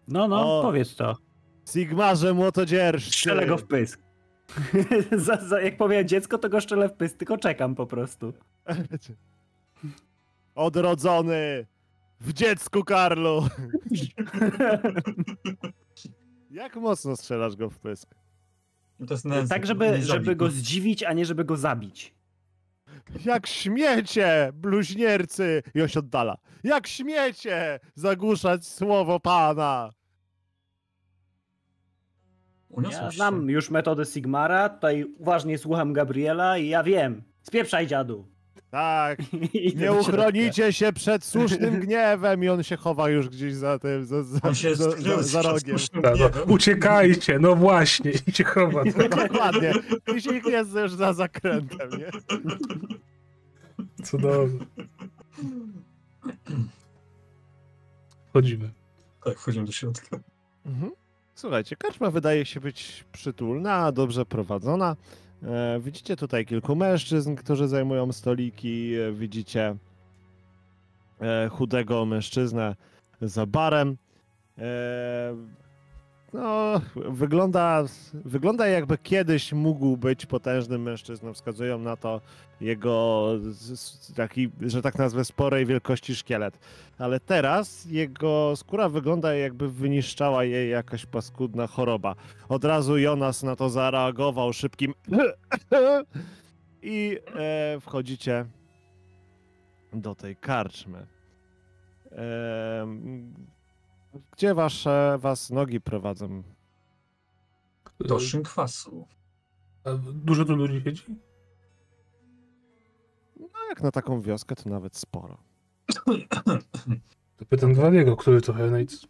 No, no, O. powiedz to. Sigmarze młotodzierżcy. Strzelę go w pysk. za, za, jak powiem dziecko, to go strzelę w pysk, tylko czekam po prostu. Odrodzony w dziecku Karlu. Jak mocno strzelasz go w pysk? To jest nędznik, tak, żeby, żeby go zdziwić, a nie żeby go zabić. Jak śmiecie, bluźniercy! I on się oddala. Jak śmiecie zagłuszać słowo Pana! Uniosłeś Ja się. znam już metodę Sigmara, tutaj uważnie słucham Gabriela i ja wiem. Spieprzaj dziadu. Tak, nie uchronicie się przed słusznym gniewem i on się chowa już gdzieś za tym, za, za, On się za, za, za rogiem. Tak, no, uciekajcie, no właśnie, i cię chowa. Dokładnie. I się jest już za zakrętem, nie? Cudownie. Wchodzimy. Tak, wchodzimy do środka. Mhm. Słuchajcie, karczma wydaje się być przytulna, dobrze prowadzona. E, widzicie tutaj kilku mężczyzn, którzy zajmują stoliki. E, widzicie e, chudego mężczyznę za barem. No, wygląda, wygląda jakby kiedyś mógł być potężnym mężczyzną. Wskazują na to jego taki, że tak nazwę, sporej wielkości szkielet. Ale teraz jego skóra wygląda jakby wyniszczała jej jakaś paskudna choroba. Od razu Jonas na to zareagował szybkim i e, wchodzicie do tej karczmy. E, gdzie wasze, was nogi prowadzą? Do szynkwasu. A Dużo tu ludzi siedzi? No jak na taką wioskę to nawet sporo. To pytam Gwaliego, który to Hernates.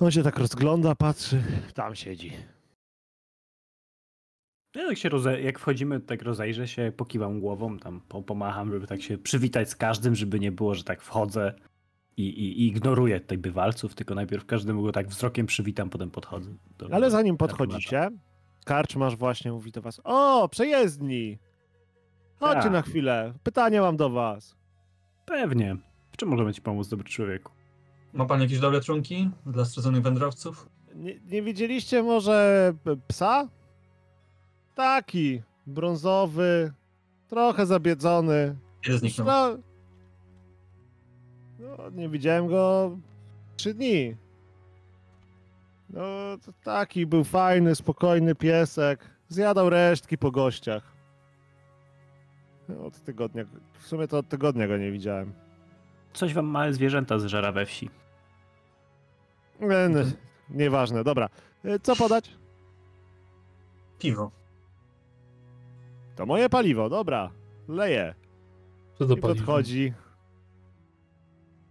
On się tak rozgląda, patrzy, tam siedzi. Ja tak się roze... jak wchodzimy, tak rozejrzę się, pokiwam głową, tam po- pomacham, żeby tak się przywitać z każdym, żeby nie było, że tak wchodzę i, i, i ignoruję tutaj bywalców, tylko najpierw każdemu go tak wzrokiem przywitam, potem podchodzę. Do, Ale zanim podchodzicie, karczmasz właśnie mówi do was, o, przejezdni! Chodźcie Tak. na chwilę, pytanie mam do was. Pewnie. W czym możemy ci pomóc, dobry człowieku? Ma pan jakieś dobre trunki dla strudzonych wędrowców? Nie, nie widzieliście może psa? Taki, brązowy, trochę zabiedzony. Kiedy zniknął? No, nie widziałem go trzy dni. No, to taki był fajny, spokojny piesek. Zjadał resztki po gościach. No, Od tygodnia, w sumie to od tygodnia go nie widziałem. Coś wam małe zwierzęta zżera we wsi. E, n- Nieważne, dobra. E, Co podać? Piwo. To moje paliwo, dobra. Leję. Co to I paliwo? podchodzi,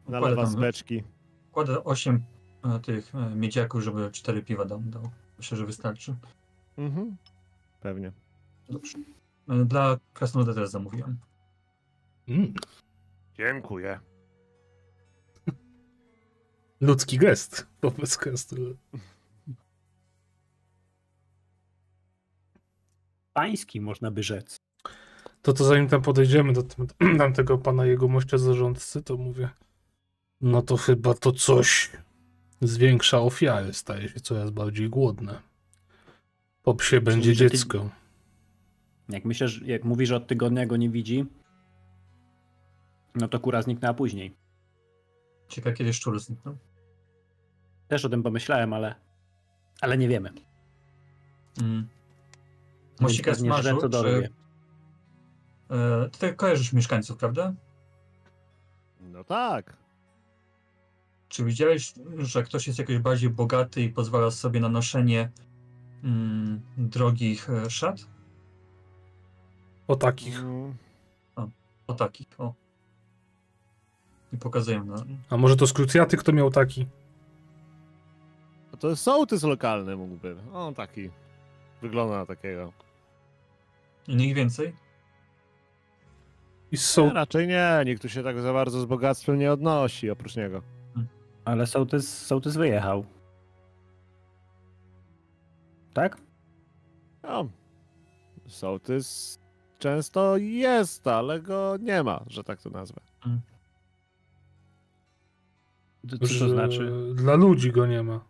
nalewa Układa z tam, beczki. Kładę 8 e, tych e, miedziaków, żeby 4 piwa dał. dał. Myślę, że wystarczy. Mhm. Pewnie. Dobrze. E, Dla krasnoluda też zamówiłem. Mm, Dziękuję. ludzki gest wobec gestu. Pański, można by rzec. To to zanim tam podejdziemy do tamtego pana jego mościa zarządcy, to mówię, no to chyba to coś Zwiększa ofiary, staje się coraz bardziej głodne. Po psie będzie że ty- dziecko. Jak myślisz, jak mówi, że od tygodnia go nie widzi, no to kura zniknęła później. Ciekawe, kiedy szczur zniknął. Też o tym pomyślałem, ale, ale nie wiemy. Mm. Mosika smażył, co czy... E, ty tak kojarzysz mieszkańców, prawda? No tak. Czy widziałeś, że ktoś jest jakoś bardziej bogaty i pozwala sobie na noszenie mm, drogich e, szat? O takich. Mm, O takich, o. I pokazuję na... A może to z krucjaty kto miał taki? no To jest sołtys lokalny mógłby. On taki. Wygląda na takiego. I nikt więcej? I są... Nie, raczej nie. Nikt tu się tak za bardzo z bogactwem nie odnosi oprócz niego. Ale sołtys, sołtys wyjechał. Tak? No. Sołtys często jest, ale go nie ma, że tak to nazwę. Co to znaczy? Dla ludzi go nie ma.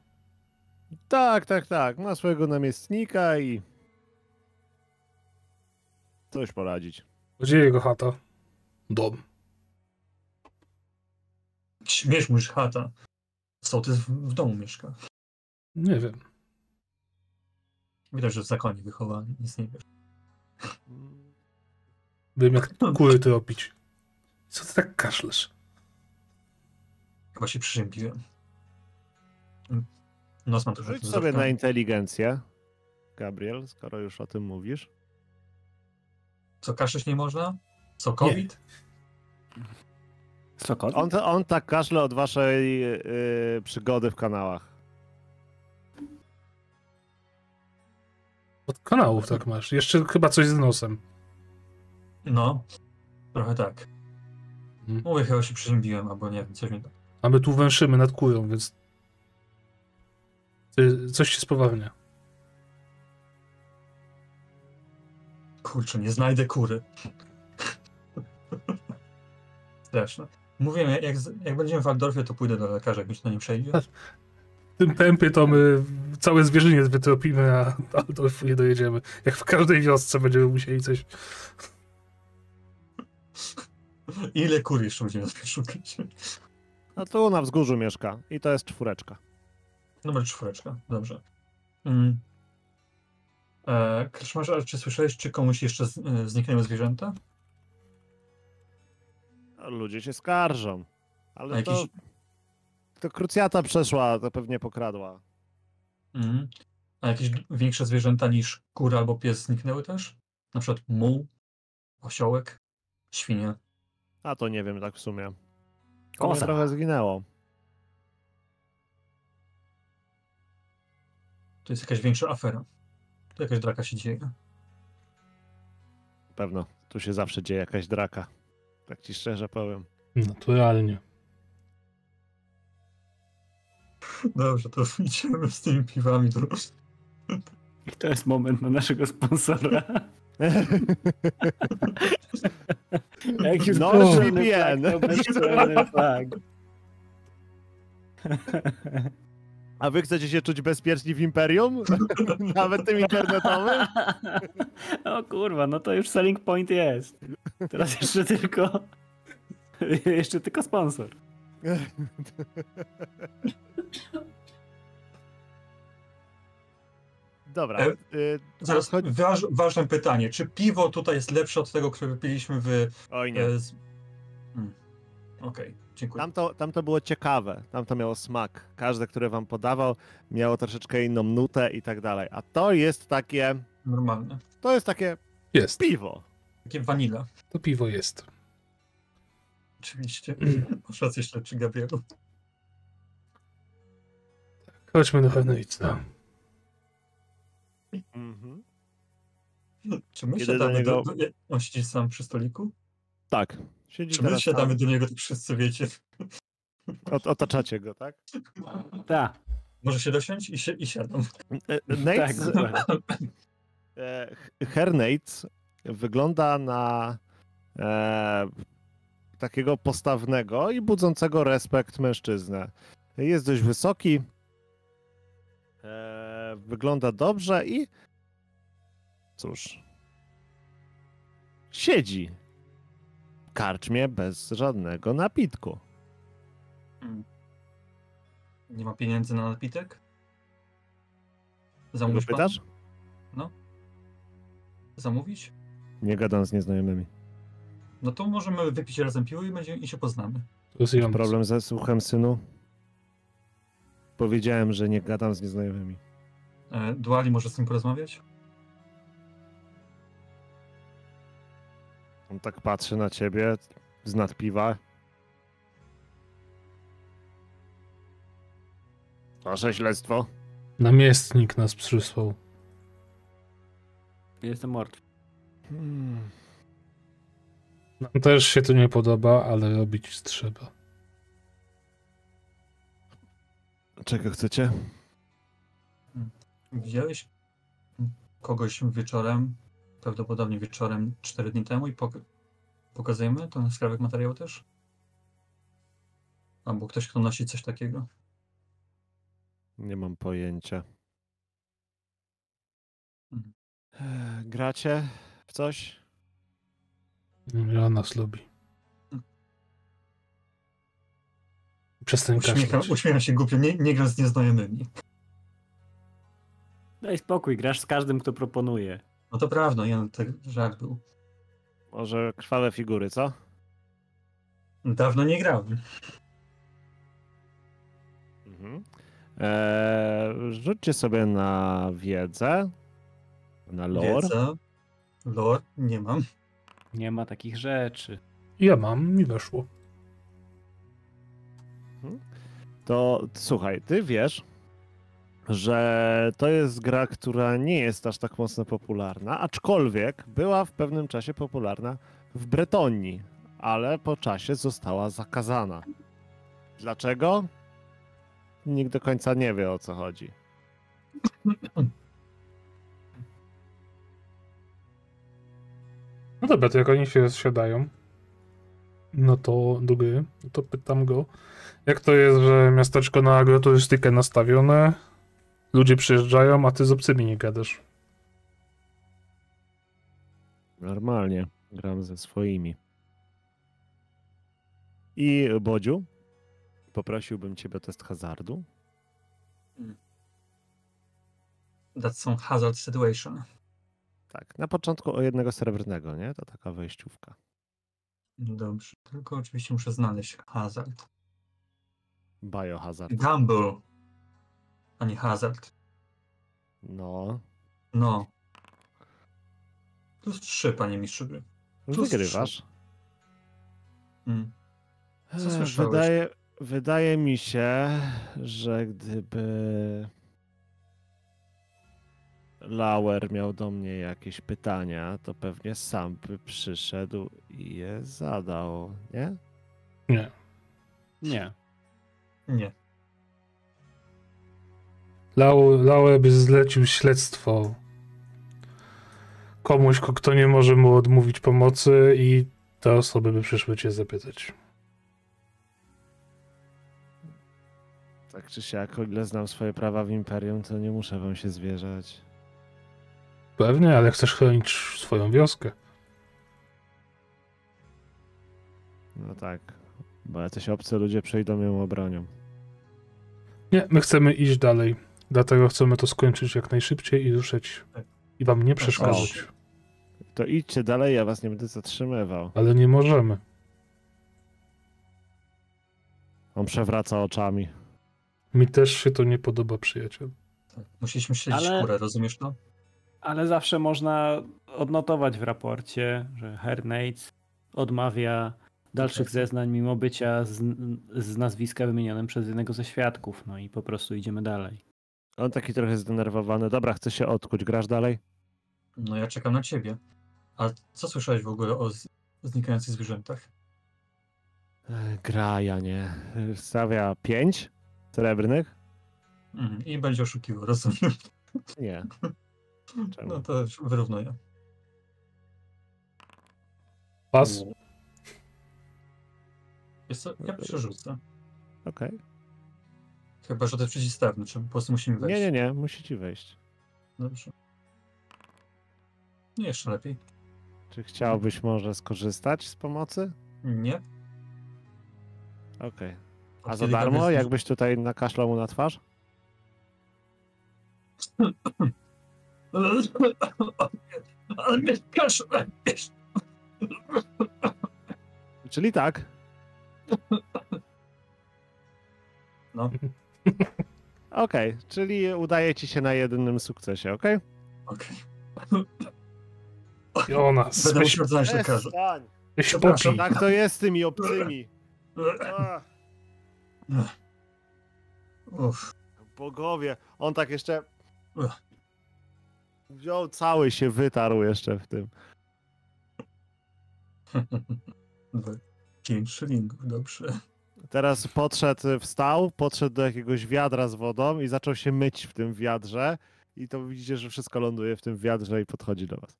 Tak, tak, tak. Ma swojego namiestnika i. Coś poradzić. Gdzie jego chata? Dom. Śmiesz mówisz chata. Sołtys w, w domu mieszka. Nie wiem. Widać, że w zakonie wychowany, nic nie wiesz. Wiem jak kury tropić. Co ty tak kaszlesz? Chyba się przyziębiłem. Nos mam trochę Rzuć sobie na inteligencję, Gabriel, skoro już o tym mówisz. Co, kaszleć nie można? Co, COVID? Sokot? On, on tak kaszle od waszej yy, przygody w kanałach. Od kanałów tak masz. Jeszcze chyba coś z nosem. No, trochę tak. Mhm. Mówię, chyba się przeziębiłem, albo nie wiem, coś mi... A my tu węszymy nad kurą, więc... Coś się spowalnia. Kurczę, nie znajdę kury. Straszne. Mówię, jak, jak, będziemy w Waldorfie, to pójdę do lekarza, jak mi się na nim przejdzie. W tym tempie to my całe zwierzyniec wytropimy, a Adolfu nie dojedziemy. Jak w każdej wiosce będziemy musieli coś... Ile kur jeszcze będziemy szukać? A tu na wzgórzu mieszka i to jest czwóreczka. Numer czwóreczka, dobrze. Mm. E, Kraszmarz, czy słyszałeś, czy komuś jeszcze z, e, zniknęły zwierzęta? Ludzie się skarżą. Ale to, jakiś... to krucjata przeszła, to pewnie pokradła. Mm. A jakieś większe zwierzęta niż kura albo pies zniknęły też? Na przykład muł, osiołek, świnia. A to nie wiem tak w sumie. To Koza. trochę zginęło. To jest jakaś większa afera. Tu jakaś draka się dzieje. Pewno. Tu się zawsze dzieje jakaś draka. Tak ci szczerze powiem. Naturalnie. Dobrze, to idziemy z tymi piwami. To... I to jest moment na naszego sponsora. Jak już No, bezczelny flag. A wy chcecie się czuć bezpieczni w Imperium? Nawet tym internetowym? O kurwa, no to już selling point jest. Teraz jeszcze tylko... Jeszcze tylko sponsor. Dobra. E, y, Zaraz, chodź- waż, ważne pytanie. Czy piwo tutaj jest lepsze od tego, które wypiliśmy w... Oj nie. E, z... hmm. Okej, dziękuję. Tam to, tam to było ciekawe, tam to miało smak. Każde, które wam podawał, miało troszeczkę inną nutę i tak dalej. A to jest takie, Normalne. to jest takie Jest. piwo. Takie wanila. To piwo jest. Oczywiście. Masz rację, śledczy Gabrielu. Chodźmy do Henryca. Mhm. Czy my Kiedy do siadamy niego- do... do... On siedzi sam przy stoliku? Tak. Siedzi Czy my siadamy tam. do niego, to wszyscy wiecie? Ot, otaczacie go, tak? Tak, Może się dosiąść i, si i siadam. E, Nate, tak, e, Herr Nate wygląda na e, takiego postawnego i budzącego respekt mężczyznę. Jest dość wysoki. E, wygląda dobrze i cóż. Siedzi karczmie bez żadnego napitku. Mm. Nie ma pieniędzy na napitek? Zamówisz pan? pytasz? Zamówić? Nie gadam z nieznajomymi. No to możemy wypić razem piwo i, będzie, i się poznamy. Ją. Problem ze słuchem, synu? Powiedziałem, że nie gadam z nieznajomymi. E, Duali może z nim porozmawiać? On tak patrzy na ciebie z nad piwa. Wasze śledztwo? Namiestnik nas przysłał. Jestem martwy. Hmm. Nam też się to nie podoba, ale robić trzeba. Czego chcecie? Widziałeś kogoś wieczorem, prawdopodobnie wieczorem 4 dni temu i pok- pokazujemy ten skrawek materiału też? Albo ktoś, kto nosi coś takiego? Nie mam pojęcia. Mhm. Gracie w coś? Ja nas lubi. Przestań Uśmiecham, uśmiecham się głupio, nie, nie gram z nieznajomymi. Daj spokój, grasz z każdym, kto proponuje. No to prawda, ja tak żart był. Może krwawe figury, co? Dawno nie grałem. Mhm. Eee, rzućcie sobie na wiedzę. Na lore. Wiedza. Lore nie mam. Nie ma takich rzeczy. Ja mam, mi weszło. To słuchaj, ty wiesz, że to jest gra, która nie jest aż tak mocno popularna, aczkolwiek była w pewnym czasie popularna w Bretonii, ale po czasie została zakazana. Dlaczego? Nikt do końca nie wie o co chodzi. No dobra, to jak oni się zsiadają, no to do gry, to pytam go, jak to jest, że miasteczko na agroturystykę nastawione, ludzie przyjeżdżają, a ty z obcymi nie gadasz. Normalnie gram ze swoimi. I Bodziu, poprosiłbym ciebie o test hazardu. That's some hazard situation. Tak, na początku o jednego srebrnego, nie? To taka wejściówka. Dobrze, tylko oczywiście muszę znaleźć hazard. Biohazard. Gamble, a nie hazard. No, No. Plus 3, panie mistrzu gry. Plus wygrywasz. Mm. Co Ech, słyszałeś? Wydaje, wydaje mi się, że gdyby Lauer miał do mnie jakieś pytania, to pewnie sam by przyszedł i je zadał, nie? Nie. Nie. Nie. Lau, Laue by zlecił śledztwo komuś, ko- kto nie może mu odmówić pomocy i te osoby by przyszły cię zapytać. Tak czy siak, o ile znam swoje prawa w Imperium, to nie muszę wam się zwierzać. Pewnie, ale chcesz chronić swoją wioskę. No tak, bo jacyś obcy ludzie przyjdą ją obronią. Nie, my chcemy iść dalej. Dlatego chcemy to skończyć jak najszybciej i ruszyć. Tak. I wam nie przeszkadzać. To idźcie dalej, ja was nie będę zatrzymywał. Ale nie możemy. On przewraca oczami. Mi też się to nie podoba, przyjaciel. Tak. Musieliśmy śledzić Ale- kurę, rozumiesz to? Ale zawsze można odnotować w raporcie, że Herr Nates odmawia dalszych Tak. zeznań mimo bycia z, z nazwiska wymienionym przez jednego ze świadków. No i po prostu idziemy dalej. On taki trochę zdenerwowany. Dobra, chce się odkuć. Grasz dalej? No ja czekam na ciebie. A co słyszałeś w ogóle o z- znikających zwierzętach? Ech, Gra, ja nie. Stawia pięć srebrnych? Mhm. I będzie oszukiwał, rozumiem. Nie. Czemu? No to już wyrównuję. Pas? Jest co, ja przerzucę. Okej. Chyba, że to jest przeciwstawny, czy po prostu musimy wejść. Nie, nie, nie, musicie wejść. Dobrze. Nie, jeszcze lepiej. Czy chciałbyś może skorzystać z pomocy? Nie. Okej. Od A za darmo, Gabriel- jakbyś tutaj nakaszlał mu na twarz? Ale mnie kasz... Czyli tak. No. Okej, czyli udaje ci się na jedynym sukcesie, okej? Okej. Jonas, Będę musiał znaleźć lekarza. Przepraszam. Tak to jest z tymi obcymi. Uff. bogowie. On tak jeszcze wziął cały się wytarł jeszcze w tym. Pięć szylingów, dobrze. Teraz podszedł, wstał, podszedł do jakiegoś wiadra z wodą i zaczął się myć w tym wiadrze. I to widzicie, że wszystko ląduje w tym wiadrze i podchodzi do was.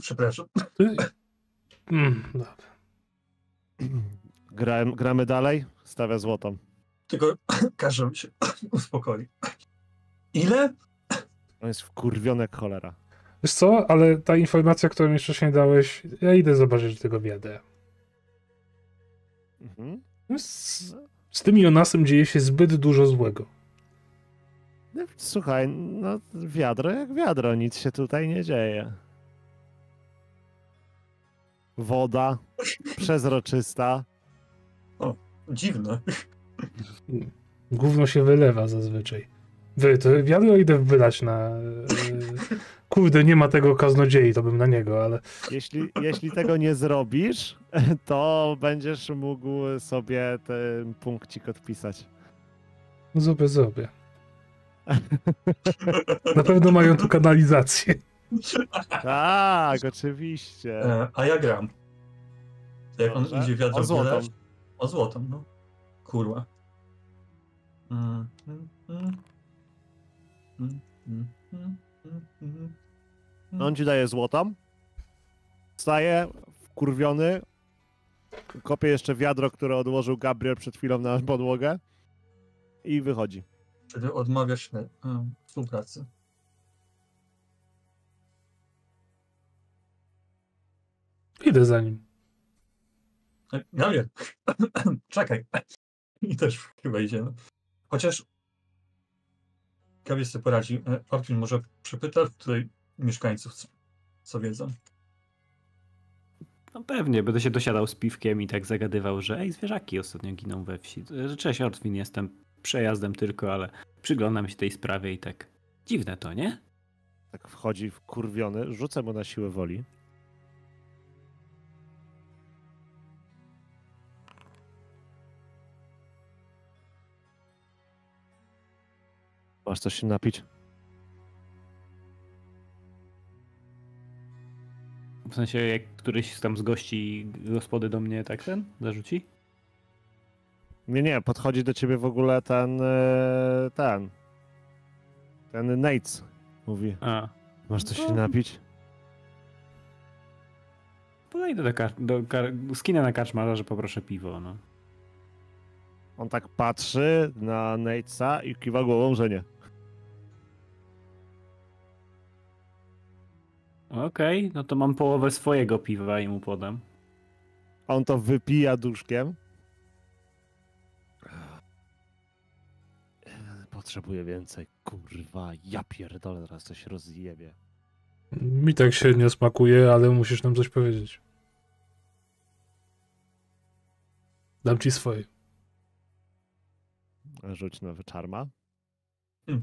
Przepraszam. Mm. Gra, gramy dalej? Stawia złotą. Tylko każę się uspokoi. Ile? On jest wkurwiony jak cholera. Wiesz co, ale ta informacja, którą jeszcze wcześniej dałeś, ja idę zobaczyć tego wiadra. Mhm. Z, z tym Jonasem dzieje się zbyt dużo złego. No, Słuchaj, no wiadro jak wiadro, nic się tutaj nie dzieje. Woda, przezroczysta. Dziwne. Gówno się wylewa zazwyczaj. Wy, to wiadro idę wylać na... Kurde, nie ma tego kaznodziei, to bym na niego, ale... Jeśli, jeśli tego nie zrobisz, to będziesz mógł sobie ten punkcik odpisać. Zrobię, zrobię. Na pewno mają tu kanalizację. Tak, oczywiście. E, a ja gram. Jak on Dobrze. idzie wiadro O złotą. O złotą, no. Kurwa. Mm, mm, mm. Mm, mm, mm, mm, mm. On ci daje złotą. Wstaje, wkurwiony. Kopie jeszcze wiadro, które odłożył Gabriel przed chwilą na podłogę. I wychodzi. Wtedy odmawiasz e, współpracy. Idę za nim. E, Gabriel, czekaj. I też chyba idziemy. Chociaż Gabriel sobie poradzi. E, Orkin może przepyta tutaj mieszkańców, co, co wiedzą. No pewnie, będę się dosiadał z piwkiem i tak zagadywał, że ej, zwierzaki ostatnio giną we wsi. Cześć, Ortwin, jestem przejazdem tylko, ale przyglądam się tej sprawie i tak dziwne to, nie? Tak wchodzi wkurwiony. Rzucę mu na siłę woli. Masz coś się napić? W sensie, jak któryś tam z gości gospody do mnie tak ten zarzuci? Nie, nie, podchodzi do ciebie w ogóle ten, e, ten, ten Nates. Mówi, A, masz coś No się napić? podejdę do, kar- do kar- skinę na karczmarza, że poproszę piwo, no. On tak patrzy na Natesa i kiwa głową, że nie. Okej, no to mam połowę swojego piwa i mu podam. On to wypija duszkiem. Potrzebuję więcej. Kurwa, ja pierdolę, teraz coś rozjebie. Mi tak średnio smakuje, ale musisz nam coś powiedzieć. Dam ci swoje. Rzuć na wyczarma.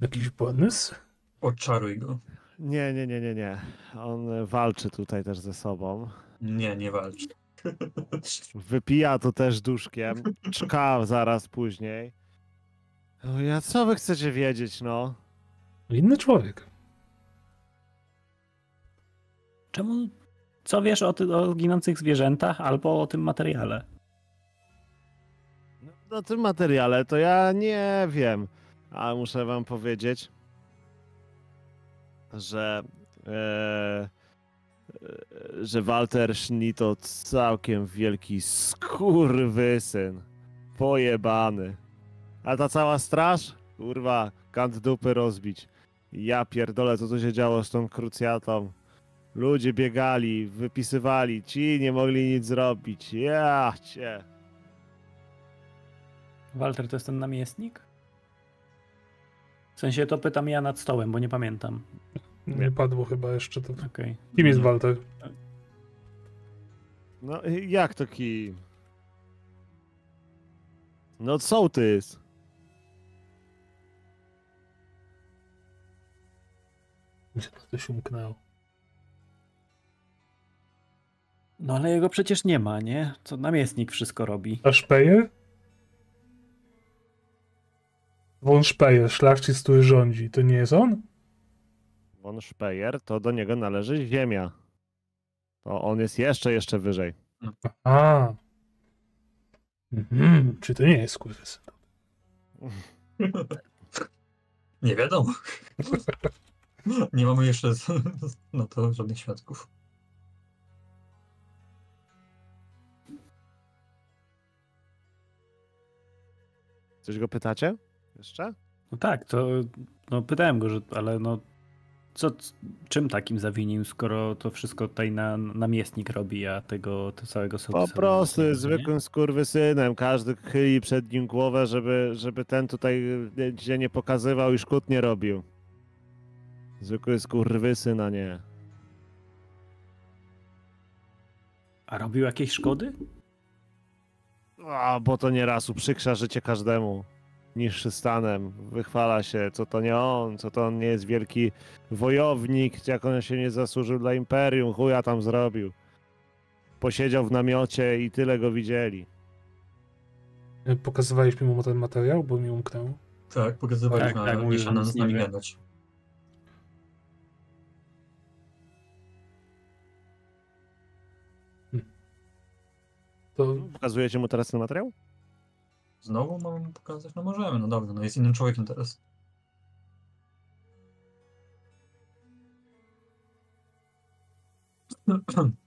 Jakiś bonus? Odczaruj go. Nie, nie, nie, nie, nie. On walczy tutaj też ze sobą. Nie, nie walcz. Wypija to też duszkiem. Czka zaraz później. O ja, co wy chcecie wiedzieć, no? Inny człowiek. Czemu? Co wiesz o, ty- o ginących zwierzętach albo o tym materiale? No, o tym materiale to ja nie wiem, ale muszę wam powiedzieć, że e, e, że Walter Schni to całkiem wielki skurwysyn. Pojebany. A ta cała straż? Kurwa, kant dupy rozbić. Ja pierdolę, co tu się działo z tą krucjatą. Ludzie biegali, wypisywali, ci nie mogli nic zrobić. Ja cię. Walter to jest ten namiestnik? W sensie to pytam ja nad stołem, bo nie pamiętam. Nie padło chyba jeszcze to. Okej. Kim jest Walter? No y, jak to kim? No sołtys. Się ktoś umknęło. No ale jego przecież nie ma, nie? Co namiestnik wszystko robi. A Speyer? Von Speyer, szlachcic, który rządzi. To nie jest on? Von Speyer, to do niego należy ziemia. To on jest jeszcze, jeszcze wyżej. A. Mhm. Czy to nie jest skurwysyn? Nie wiadomo. Nie mamy jeszcze na to żadnych świadków. Coś go pytacie? Jeszcze? No tak, to no pytałem go, że ale no co, czym takim zawinił, skoro to wszystko tutaj na, namiestnik robi, a tego to całego Po sołtysa prostu jest zwykłym skurwysynem. Każdy chyli przed nim głowę, żeby, żeby ten tutaj się nie pokazywał i szkód nie robił. Zwykły skurwysyn, a nie. A robił jakieś szkody? A, bo to nieraz uprzykrza życie każdemu. Niższy stanem, wychwala się, co to nie on, co to on nie jest wielki wojownik, jak on się nie zasłużył dla imperium, chuja tam zrobił. Posiedział w namiocie i tyle go widzieli. Pokazywaliśmy mu ten materiał, bo mi umknęło. Tak, pokazywaliśmy, Tak, tak, ale szana nic z nami gadać. To Pokazujecie mu teraz ten materiał? Znowu mamy mu pokazać? No możemy, no dobra, no jest innym człowiekiem teraz.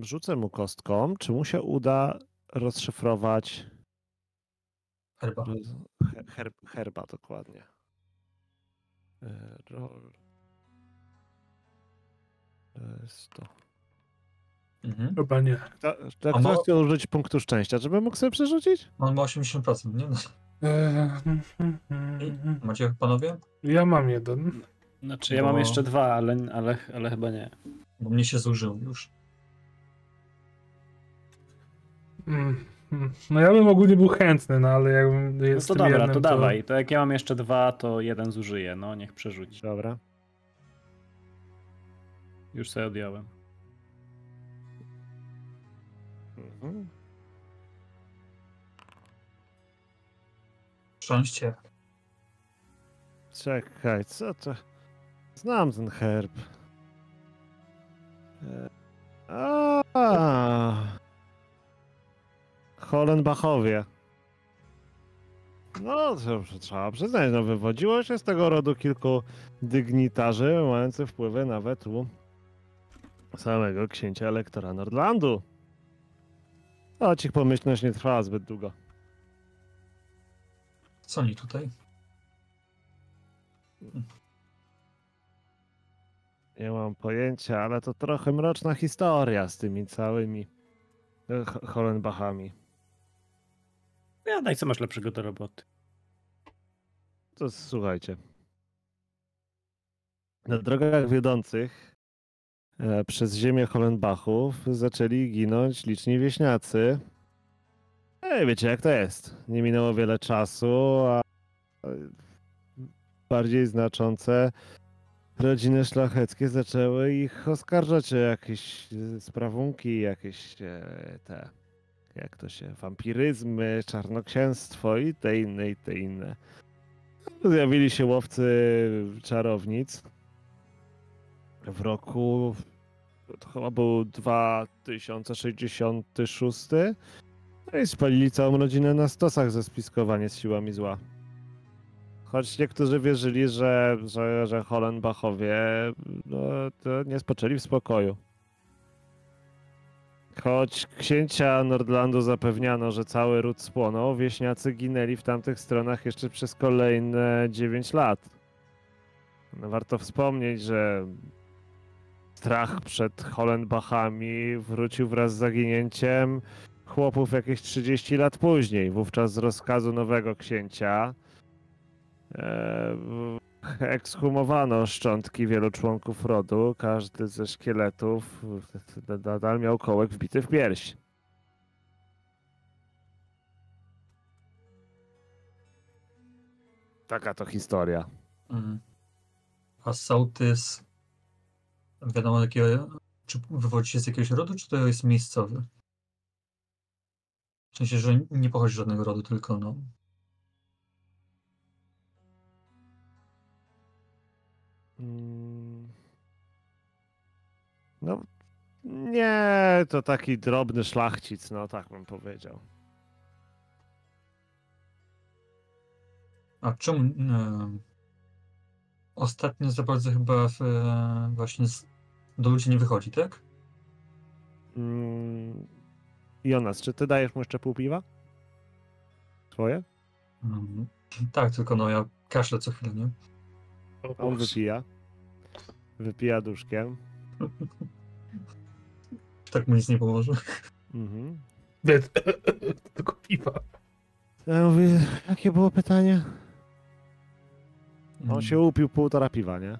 Rzucę mu kostką, czy mu się uda rozszyfrować Herba. roz, he- herb, herba dokładnie. E, Roll. To jest to. Mhm. chyba nie. Kto, to A ktoś mo- chciał użyć punktu szczęścia, żeby mógł sobie przerzucić? On ma 80%, nie? No. Eee, Macie panowie? Ja mam jeden. Znaczy ja Bo- mam jeszcze dwa, ale, ale, ale chyba nie. Bo mnie się zużył już. Mm, mm. No ja bym ogólnie był chętny, no ale jakbym No jest to tym dobra, jednym, to dawaj. To jak ja mam jeszcze dwa, to jeden zużyję, no niech przerzuci. Dobra. Już sobie odjąłem. Mhm. Szczęście. Czekaj, co to? Znam ten herb. E, A. Holenbachowie. No, trzeba przyznać, no wywodziło się z tego rodu kilku dygnitarzy mających wpływy nawet u samego księcia elektora Nordlandu. Choć ich pomyślność nie trwała zbyt długo. Co oni tutaj? Nie mam pojęcia, ale to trochę mroczna historia z tymi całymi e, Ho- Holenbachami. Ja daj co masz lepszego do roboty. To słuchajcie. Na drogach wiodących przez ziemię Holenbachów zaczęli ginąć liczni wieśniacy. Ej, wiecie jak to jest. Nie minęło wiele czasu, a e, bardziej znaczące rodziny szlacheckie zaczęły ich oskarżać o jakieś e, sprawunki, jakieś e, te, jak to się, wampiryzmy, czarnoksięstwo i te inne, i te inne. Zjawili się łowcy czarownic w roku, to chyba był 2066 no i spalili całą rodzinę na stosach ze spiskowanie z siłami zła. Choć niektórzy wierzyli, że, że, że Holenbachowie no, nie spoczęli w spokoju. Choć księcia Nordlandu zapewniano, że cały ród spłonął, wieśniacy ginęli w tamtych stronach jeszcze przez kolejne 9 lat. No, warto wspomnieć, że strach przed Holenbachami wrócił wraz z zaginięciem chłopów jakieś 30 lat później. Wówczas z rozkazu nowego księcia e, ekshumowano szczątki wielu członków rodu. Każdy ze szkieletów nadal miał kołek wbity w pierś. Taka to historia. Mm. A sołtys, wiadomo jakiego, czy wywodzi się z jakiegoś rodu, czy to jest miejscowy? W sensie, że nie pochodzi z żadnego rodu, tylko no, Mm. No, nie, to taki drobny szlachcic, no tak bym powiedział. A czemu e, ostatnio za bardzo chyba w, e, właśnie z, do ludzi nie wychodzi, tak? Mm. Jonas, czy ty dajesz mu jeszcze pół piwa? Swoje? Mm, tak, tylko no ja kaszlę co chwilę, nie? On wypija. Wypija duszkiem. Tak mu nic nie pomoże. Mhm. Tylko piwa. Ja mówię, jakie było pytanie? On Mm, się upił półtora piwa, nie?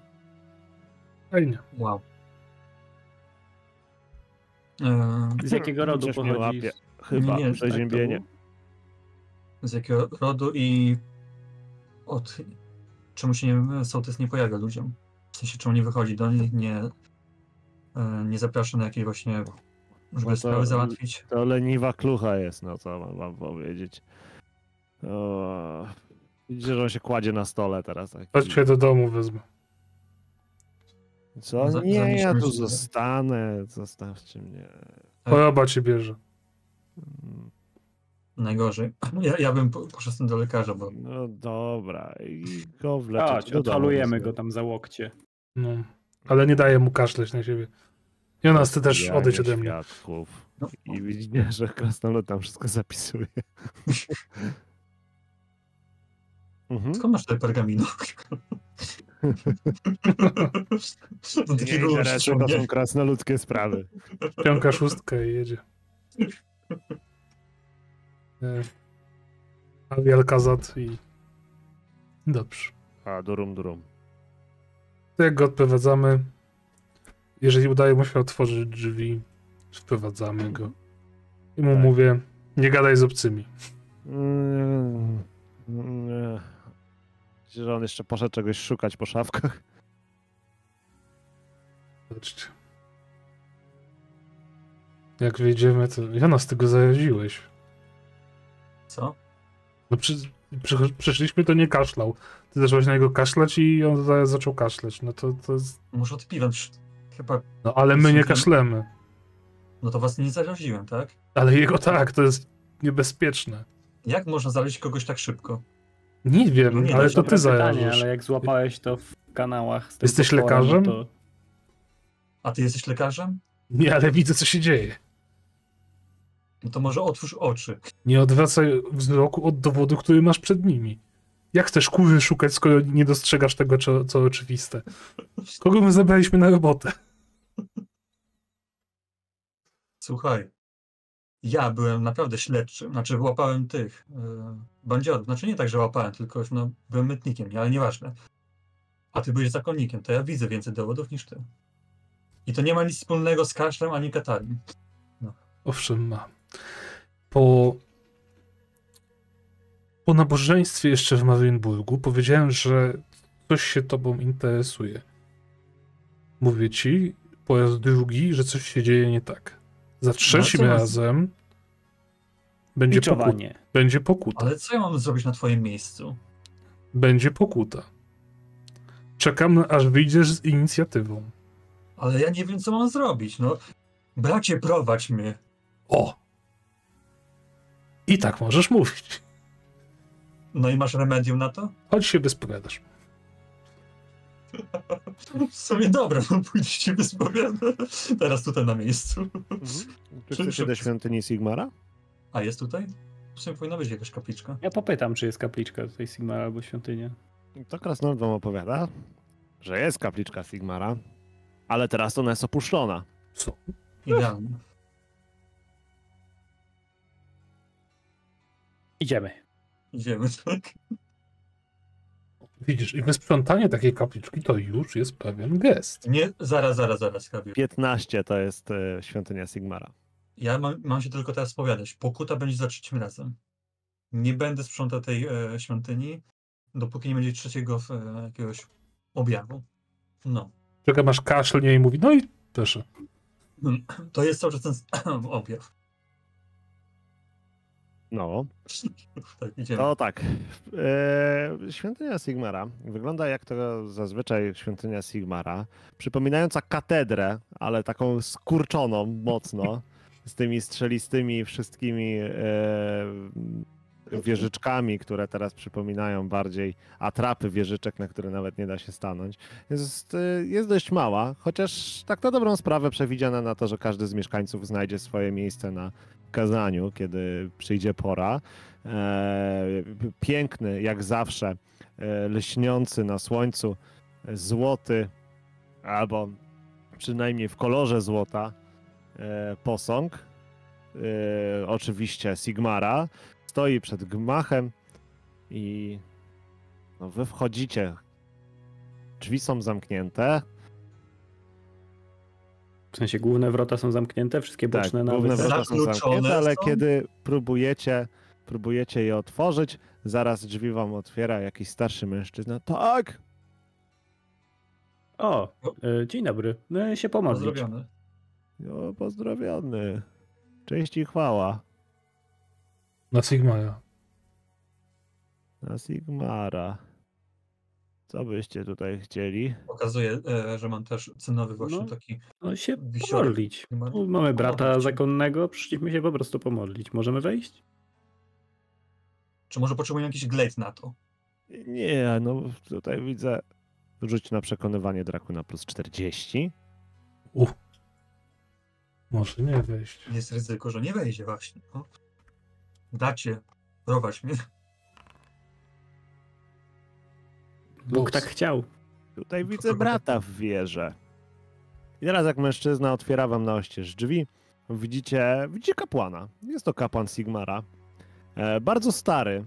Fajnie. Wow. E, Z jakiego rodu Chociaż nie pochodzi? łapie. Chyba, Nie, tak to przeziębienie. z jakiego rodu i od czemu się nie, sołtys nie pojawia ludziom? W sensie, czemu nie wychodzi do nich, nie, e, nie zaprasza na jakieś właśnie, żeby No to- sprawy załatwić. To leniwa klucha jest, no co mam wam powiedzieć. O, widzicie, że on się kładzie na stole teraz. Taki. Chodźcie do domu wezmę. Co? Za- Nie, ja tu się. zostanę. Zostawcie mnie. Choroba cię bierze. Mm, Najgorzej. Ja, ja bym po- poszedł tym do lekarza, bo No dobra. I go odhalujemy go tam za łokcie. No. Ale nie daję mu kaszleć na siebie. Jonas, ty też odejdź ode mnie. świadków. No. I widzicie, że krasnolud tam wszystko zapisuje. mhm. skąd masz te pergamino? Nie taki ruch interesuje, to są krasnoludzkie sprawy. Piąka szóstka i jedzie. E, Ali Alcazat i... Dobrze. A, durum, durum. To jak go odprowadzamy, jeżeli udaje mu się otworzyć drzwi, wprowadzamy go. I mu Tak. mówię, nie gadaj z obcymi. Mm, nie. Myślicie, że on jeszcze poszedł czegoś szukać po szafkach? Zobaczcie. Jak wyjdziemy, to Jonas, ty go zaraziłeś. Co? No przy, przy, przyszliśmy, to nie kaszlał. Ty zacząłeś na niego kaszleć i on za- zaczął kaszleć. No to, to jest... Może od piwa. Chyba, No ale my nie kaszlemy. no to was nie zaraziłem, tak? Ale jego tak, to jest niebezpieczne. Jak można zaleźć kogoś tak szybko? Nie wiem, No nie, ale to Dobre ty pytanie, zarażysz. ale jak złapałeś to w kanałach z Jesteś lekarzem? To... A ty jesteś lekarzem? Nie, ale widzę, co się dzieje. No to może otwórz oczy. Nie odwracaj wzroku od dowodu, który masz przed nimi. Jak chcesz kurzy szukać, skoro nie dostrzegasz tego, co, co oczywiste? Kogo my zabraliśmy na robotę? Słuchaj, ja byłem naprawdę śledczym, znaczy łapałem tych yy, bandziorów. Znaczy nie tak, że łapałem, tylko no, byłem mytnikiem, nie, ale nieważne. A ty byłeś zakonnikiem, to ja widzę więcej dowodów niż ty. I to nie ma nic wspólnego z kaszlem ani katarem. Owszem, ma. Po, po nabożeństwie jeszcze w Marienburgu powiedziałem, że coś się tobą interesuje. Mówię ci po raz drugi, że coś się dzieje nie tak. Za trzecim co masz- razem będzie, Biczowanie. Będzie pokuta. Ale co ja mam zrobić na twoim miejscu? Będzie pokuta. Czekam, aż wyjdziesz z inicjatywą. Ale ja nie wiem, co mam zrobić, no. Bracie, prowadź mnie. O! I tak możesz mówić. No i masz remedium na to? Chodź się wyspowiadasz. W sumie dobra, no pójdziecie wyspowiadać. Teraz tutaj na miejscu. Mhm. Czy chcecie do świątyni Sigmara? A jest tutaj? W sumie powinna być jakaś kapliczka. Ja popytam, czy jest kapliczka tutaj Sigmara albo świątynia. To Krasnolud wam opowiada, że jest kapliczka Sigmara, ale teraz ona jest opuszczona. Co? Idealnie. Idziemy. Idziemy, tak? Widzisz, i wysprzątanie takiej kapliczki to już jest pewien gest. Nie, zaraz, zaraz, zaraz, Kabiu. 15 to jest e, świątynia Sigmara. Ja mam, mam się tylko teraz spowiadać. Pokuta będzie za trzecim razem. Nie będę sprzątał tej e, świątyni, dopóki nie będzie trzeciego e, jakiegoś objawu. No. Czeka masz kaszlnie i mówi, no i proszę. To jest cały czas ten objaw. No, Tak, idziemy. to tak. E, świątynia Sigmara wygląda jak to zazwyczaj świątynia Sigmara, przypominająca katedrę, ale taką skurczoną mocno, z tymi strzelistymi wszystkimi e, wieżyczkami, które teraz przypominają bardziej atrapy wieżyczek, na które nawet nie da się stanąć. Jest, e, jest dość mała, chociaż tak na dobrą sprawę przewidziana na to, że każdy z mieszkańców znajdzie swoje miejsce na kazaniu, kiedy przyjdzie pora. E, piękny, jak zawsze, e, lśniący na słońcu, złoty, albo przynajmniej w kolorze złota, posąg, e, oczywiście Sigmara, stoi przed gmachem i no, wy wchodzicie. Drzwi są zamknięte. W sensie główne wrota są zamknięte, wszystkie Tak, boczne główne nawet. wrota są zamknięte, ale są? kiedy próbujecie, próbujecie je otworzyć, zaraz drzwi wam otwiera jakiś starszy mężczyzna. Tak! O, e, dzień dobry. No, się pomodlić. Zrobione. O, pozdrowiony. Cześć i chwała. Na Sigmara. Na Sigmara. Co byście tutaj chcieli? Pokazuję, e, że mam też cenowy właśnie No. taki No się Wisiorek. pomodlić. Tu Mamy brata Pomodlić zakonnego, przyszliśmy się po prostu pomodlić. Możemy wejść? Czy może potrzebuję jakiś glade na to? Nie, no tutaj widzę. Rzuć na przekonywanie draku na plus 40. U. Może nie wejść. Jest ryzyko, że nie wejdzie właśnie. No. Dacie, prowadź mnie. Bóg tak chciał. Tutaj widzę brata w wieży. I teraz jak mężczyzna otwiera wam na oścież drzwi, widzicie, widzicie kapłana. Jest to kapłan Sigmara. E, bardzo stary.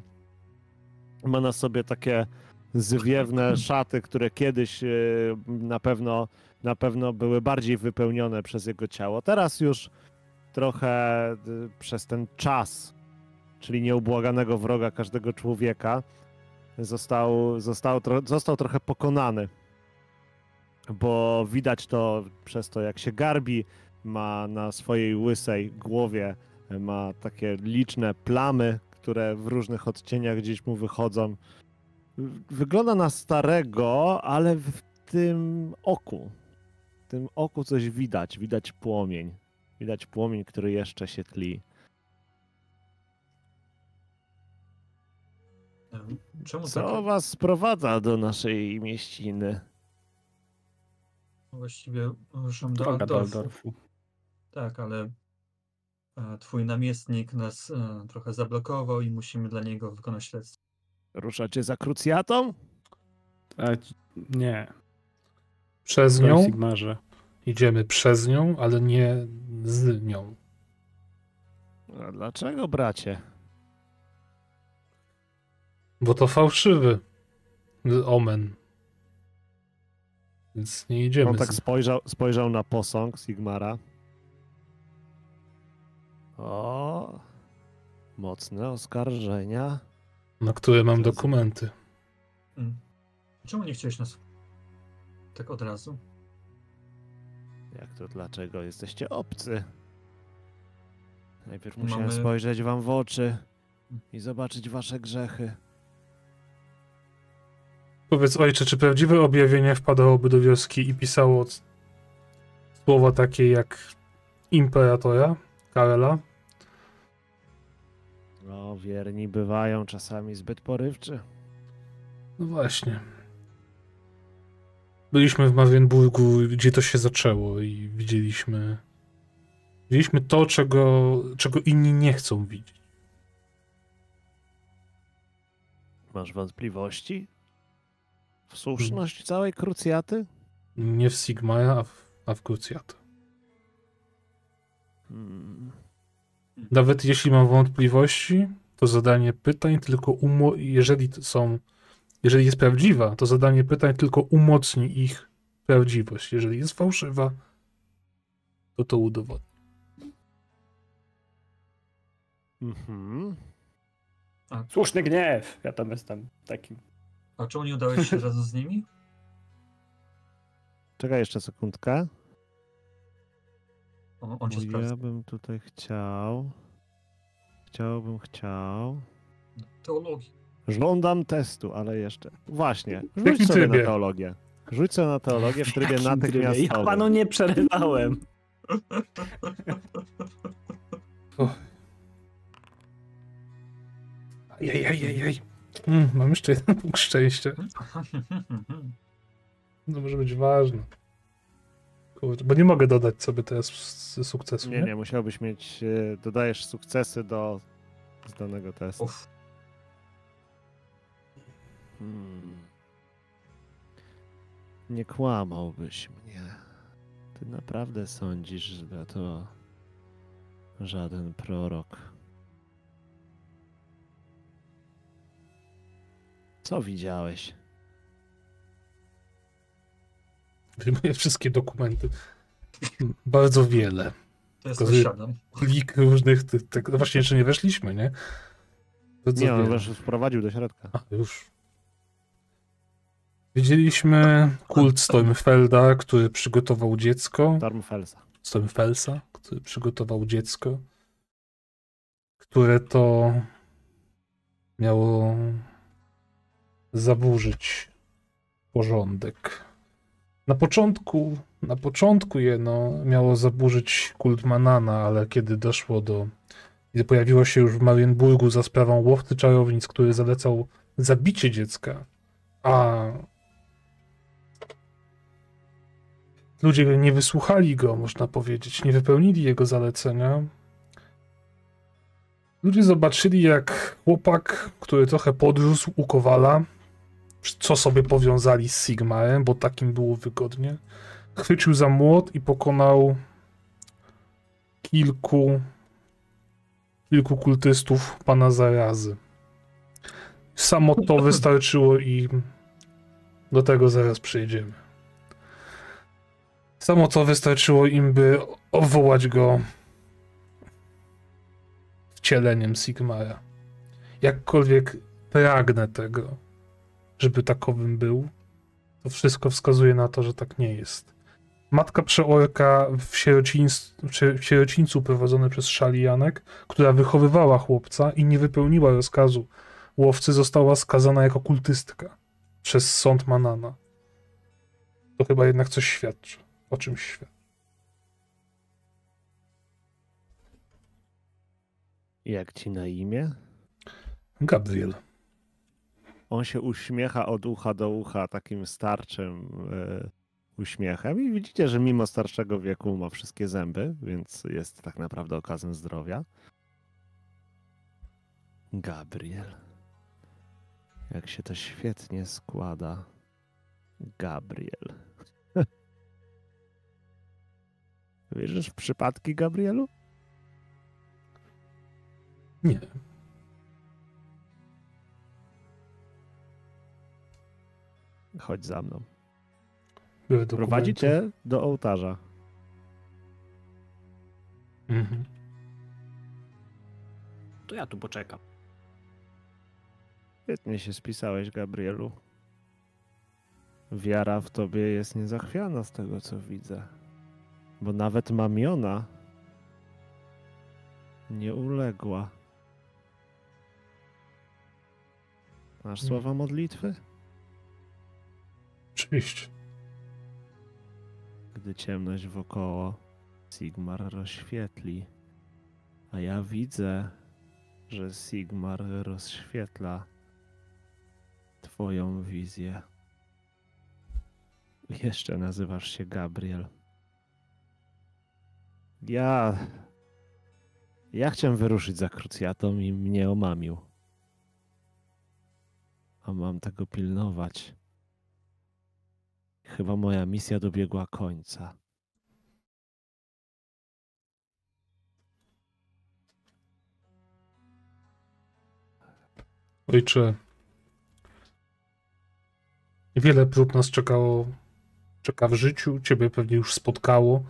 Ma na sobie takie zwiewne szaty, które kiedyś e, na pewno, na pewno były bardziej wypełnione przez jego ciało. Teraz już trochę e, przez ten czas, czyli nieubłaganego wroga każdego człowieka, został, został, został trochę pokonany. Bo widać to przez to, jak się garbi, ma na swojej łysej głowie ma takie liczne plamy, które w różnych odcieniach gdzieś mu wychodzą. Wygląda na starego, ale w tym oku, tym oku coś widać. Widać płomień. Widać płomień, który jeszcze się tli. Czemu Co tak? was sprowadza do naszej mieściny? Właściwie ruszam do Aldorfu. Tak, ale e, twój namiestnik nas e, trochę zablokował i musimy dla niego wykonać śledztwo. Ruszacie za krucjatą? A, nie, Przez nią Sigmarze. idziemy przez nią, ale nie z nią. A dlaczego, bracie? Bo to fałszywy omen. Więc nie idziemy. On tak spojrzał, spojrzał na posąg Sigmara. O, mocne oskarżenia. Na które mam dokumenty. Mm. Czemu nie chciałeś nas tak od razu? Jak to dlaczego? Jesteście obcy. Najpierw Mamy- musiałem spojrzeć wam w oczy i zobaczyć wasze grzechy. Powiedz ojcze, czy prawdziwe objawienie wpadałoby do wioski i pisało słowa takie jak imperatora Karela? No, wierni bywają czasami zbyt porywczy. No właśnie. Byliśmy w Marienburgu, gdzie to się zaczęło i widzieliśmy widzieliśmy to, czego, czego inni nie chcą widzieć. Masz wątpliwości? W słuszność całej krucjaty? Nie w Sigmara, a w, a w Cruciat. Hmm. Nawet jeśli mam wątpliwości, to zadanie pytań tylko umo- jeżeli są, jeżeli jest prawdziwa, to zadanie pytań tylko umocni ich prawdziwość. Jeżeli jest fałszywa, to to udowodni. Mhm. Słuszny gniew! Ja tam jestem taki. A czemu nie udałeś się razem z nimi? Czekaj jeszcze sekundkę. On, on cię sprawdza. ja bym tutaj chciał. Chciałbym, chciał. Teologii. Żądam testu, ale jeszcze. Właśnie. Rzuć sobie trybie? na teologię. Rzuć sobie na teologię w trybie natychmiastowym. Ja panu nie przerywałem. Ejejejej. Mm, mam jeszcze jeden punkt szczęścia. To może być ważne. Kurde, bo nie mogę dodać sobie teraz z sukcesu. Nie, nie, musiałbyś mieć. e, Dodajesz sukcesy do zdanego testu. Uff. Hmm. Nie kłamałbyś mnie. Ty naprawdę sądzisz, że to żaden prorok. Co widziałeś? Wyjmuję wszystkie dokumenty. Bardzo wiele. To jest posiadam. Plik różnych. Tych, tych, no właśnie, jeszcze nie weszliśmy, nie? Bardzo Nie, on już wprowadził do środka. A, już. Widzieliśmy kult Stormfelda, który przygotował dziecko. Stormfelsa. Stormfelsa, który przygotował dziecko, które to miało zaburzyć porządek. Na początku, na początku jeno miało zaburzyć kult Manana, ale kiedy doszło do. Kiedy pojawiło się już w Marienburgu za sprawą łowcy czarownic, który zalecał zabicie dziecka, a ludzie nie wysłuchali go, można powiedzieć, nie wypełnili jego zalecenia. Ludzie zobaczyli, jak chłopak, który trochę podrósł u Kowala, co sobie powiązali z Sigmarem, bo takim było wygodnie, chwycił za młot i pokonał kilku kilku kultystów pana zarazy. Samo to wystarczyło im. Do tego zaraz przejdziemy. Samo to wystarczyło im, by obwołać go wcieleniem Sigmara. Jakkolwiek pragnę tego, żeby takowym był, to wszystko wskazuje na to, że tak nie jest. Matka przeorka w, w sierocińcu prowadzone przez Szalianek, która wychowywała chłopca i nie wypełniła rozkazu łowcy, została skazana jako kultystka przez sąd Manana. To chyba jednak coś świadczy. O czymś świadczy. Jak ci na imię? Gabriel. On się uśmiecha od ucha do ucha takim starczym e, uśmiechem i widzicie, że mimo starszego wieku ma wszystkie zęby, więc jest tak naprawdę okazem zdrowia. Gabriel. Jak się to świetnie składa. Gabriel. Wierzysz w przypadki, Gabrielu? Nie. Chodź za mną. Były Prowadzi cię do ołtarza. Mhm. To ja tu poczekam. Świetnie się spisałeś, Gabrielu. Wiara w tobie jest niezachwiana z tego, co widzę. Bo nawet mamiona nie uległa. Masz Hmm. słowa modlitwy? Oczywiście. Gdy ciemność wokoło Sigmar rozświetli, a ja widzę, że Sigmar rozświetla Twoją wizję. Jeszcze nazywasz się Gabriel. Ja. Ja chciałem wyruszyć za krucjatą i mnie omamił. A mam tego pilnować. Chyba moja misja dobiegła końca. Ojcze, wiele prób nas czekało, czeka w życiu, ciebie pewnie już spotkało.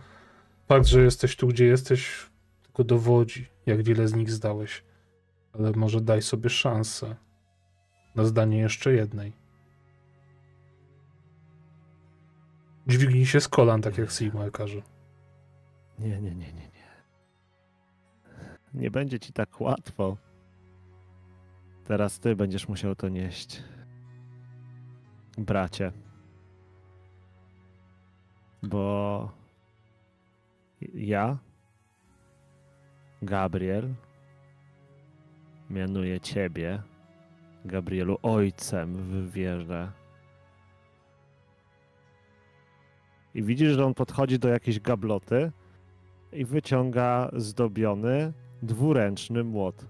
Fakt, że jesteś tu, gdzie jesteś, tylko dowodzi, jak wiele z nich zdałeś. Ale może daj sobie szansę na zdanie jeszcze jednej. Dźwignij się z kolan, tak jak Sigmar każe. Nie, nie, nie, nie, nie. Nie będzie ci tak łatwo. Teraz ty będziesz musiał to nieść. Bracie. Bo ja, Gabriel, mianuję ciebie, Gabrielu, ojcem w wierze. I widzisz, że on podchodzi do jakiejś gabloty i wyciąga zdobiony dwuręczny młot.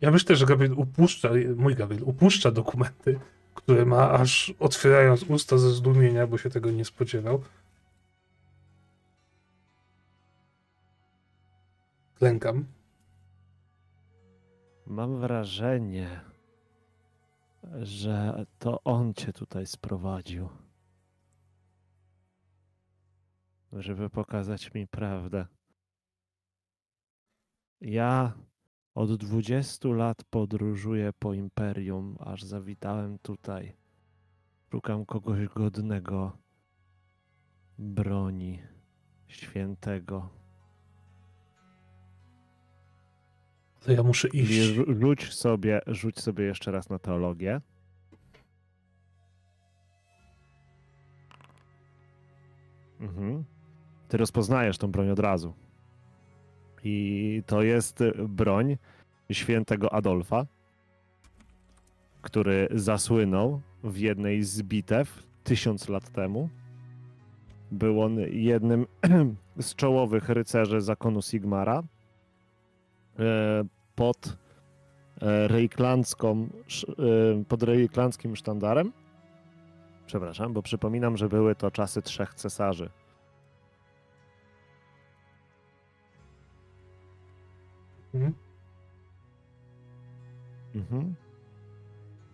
Ja myślę, że Gabriel upuszcza, mój Gabriel upuszcza dokumenty, które ma aż otwierając usta ze zdumienia, bo się tego nie spodziewał. Klękam. Mam wrażenie, że to on cię tutaj sprowadził. Żeby pokazać mi prawdę. Ja od 20 lat podróżuję po imperium, aż zawitałem tutaj. Szukam kogoś godnego broni świętego. Ale ja muszę iść. rzu- rzuć sobie, rzuć sobie jeszcze raz na teologię. Mhm. Ty rozpoznajesz tą broń od razu. I to jest broń świętego Adolfa, który zasłynął w jednej z bitew tysiąc lat temu. Był on jednym z czołowych rycerzy zakonu Sigmara. E, pod e, rejklandzką, e, pod rejklandzkim sztandarem. Przepraszam, bo przypominam, że były to czasy trzech cesarzy. Mhm. Mhm.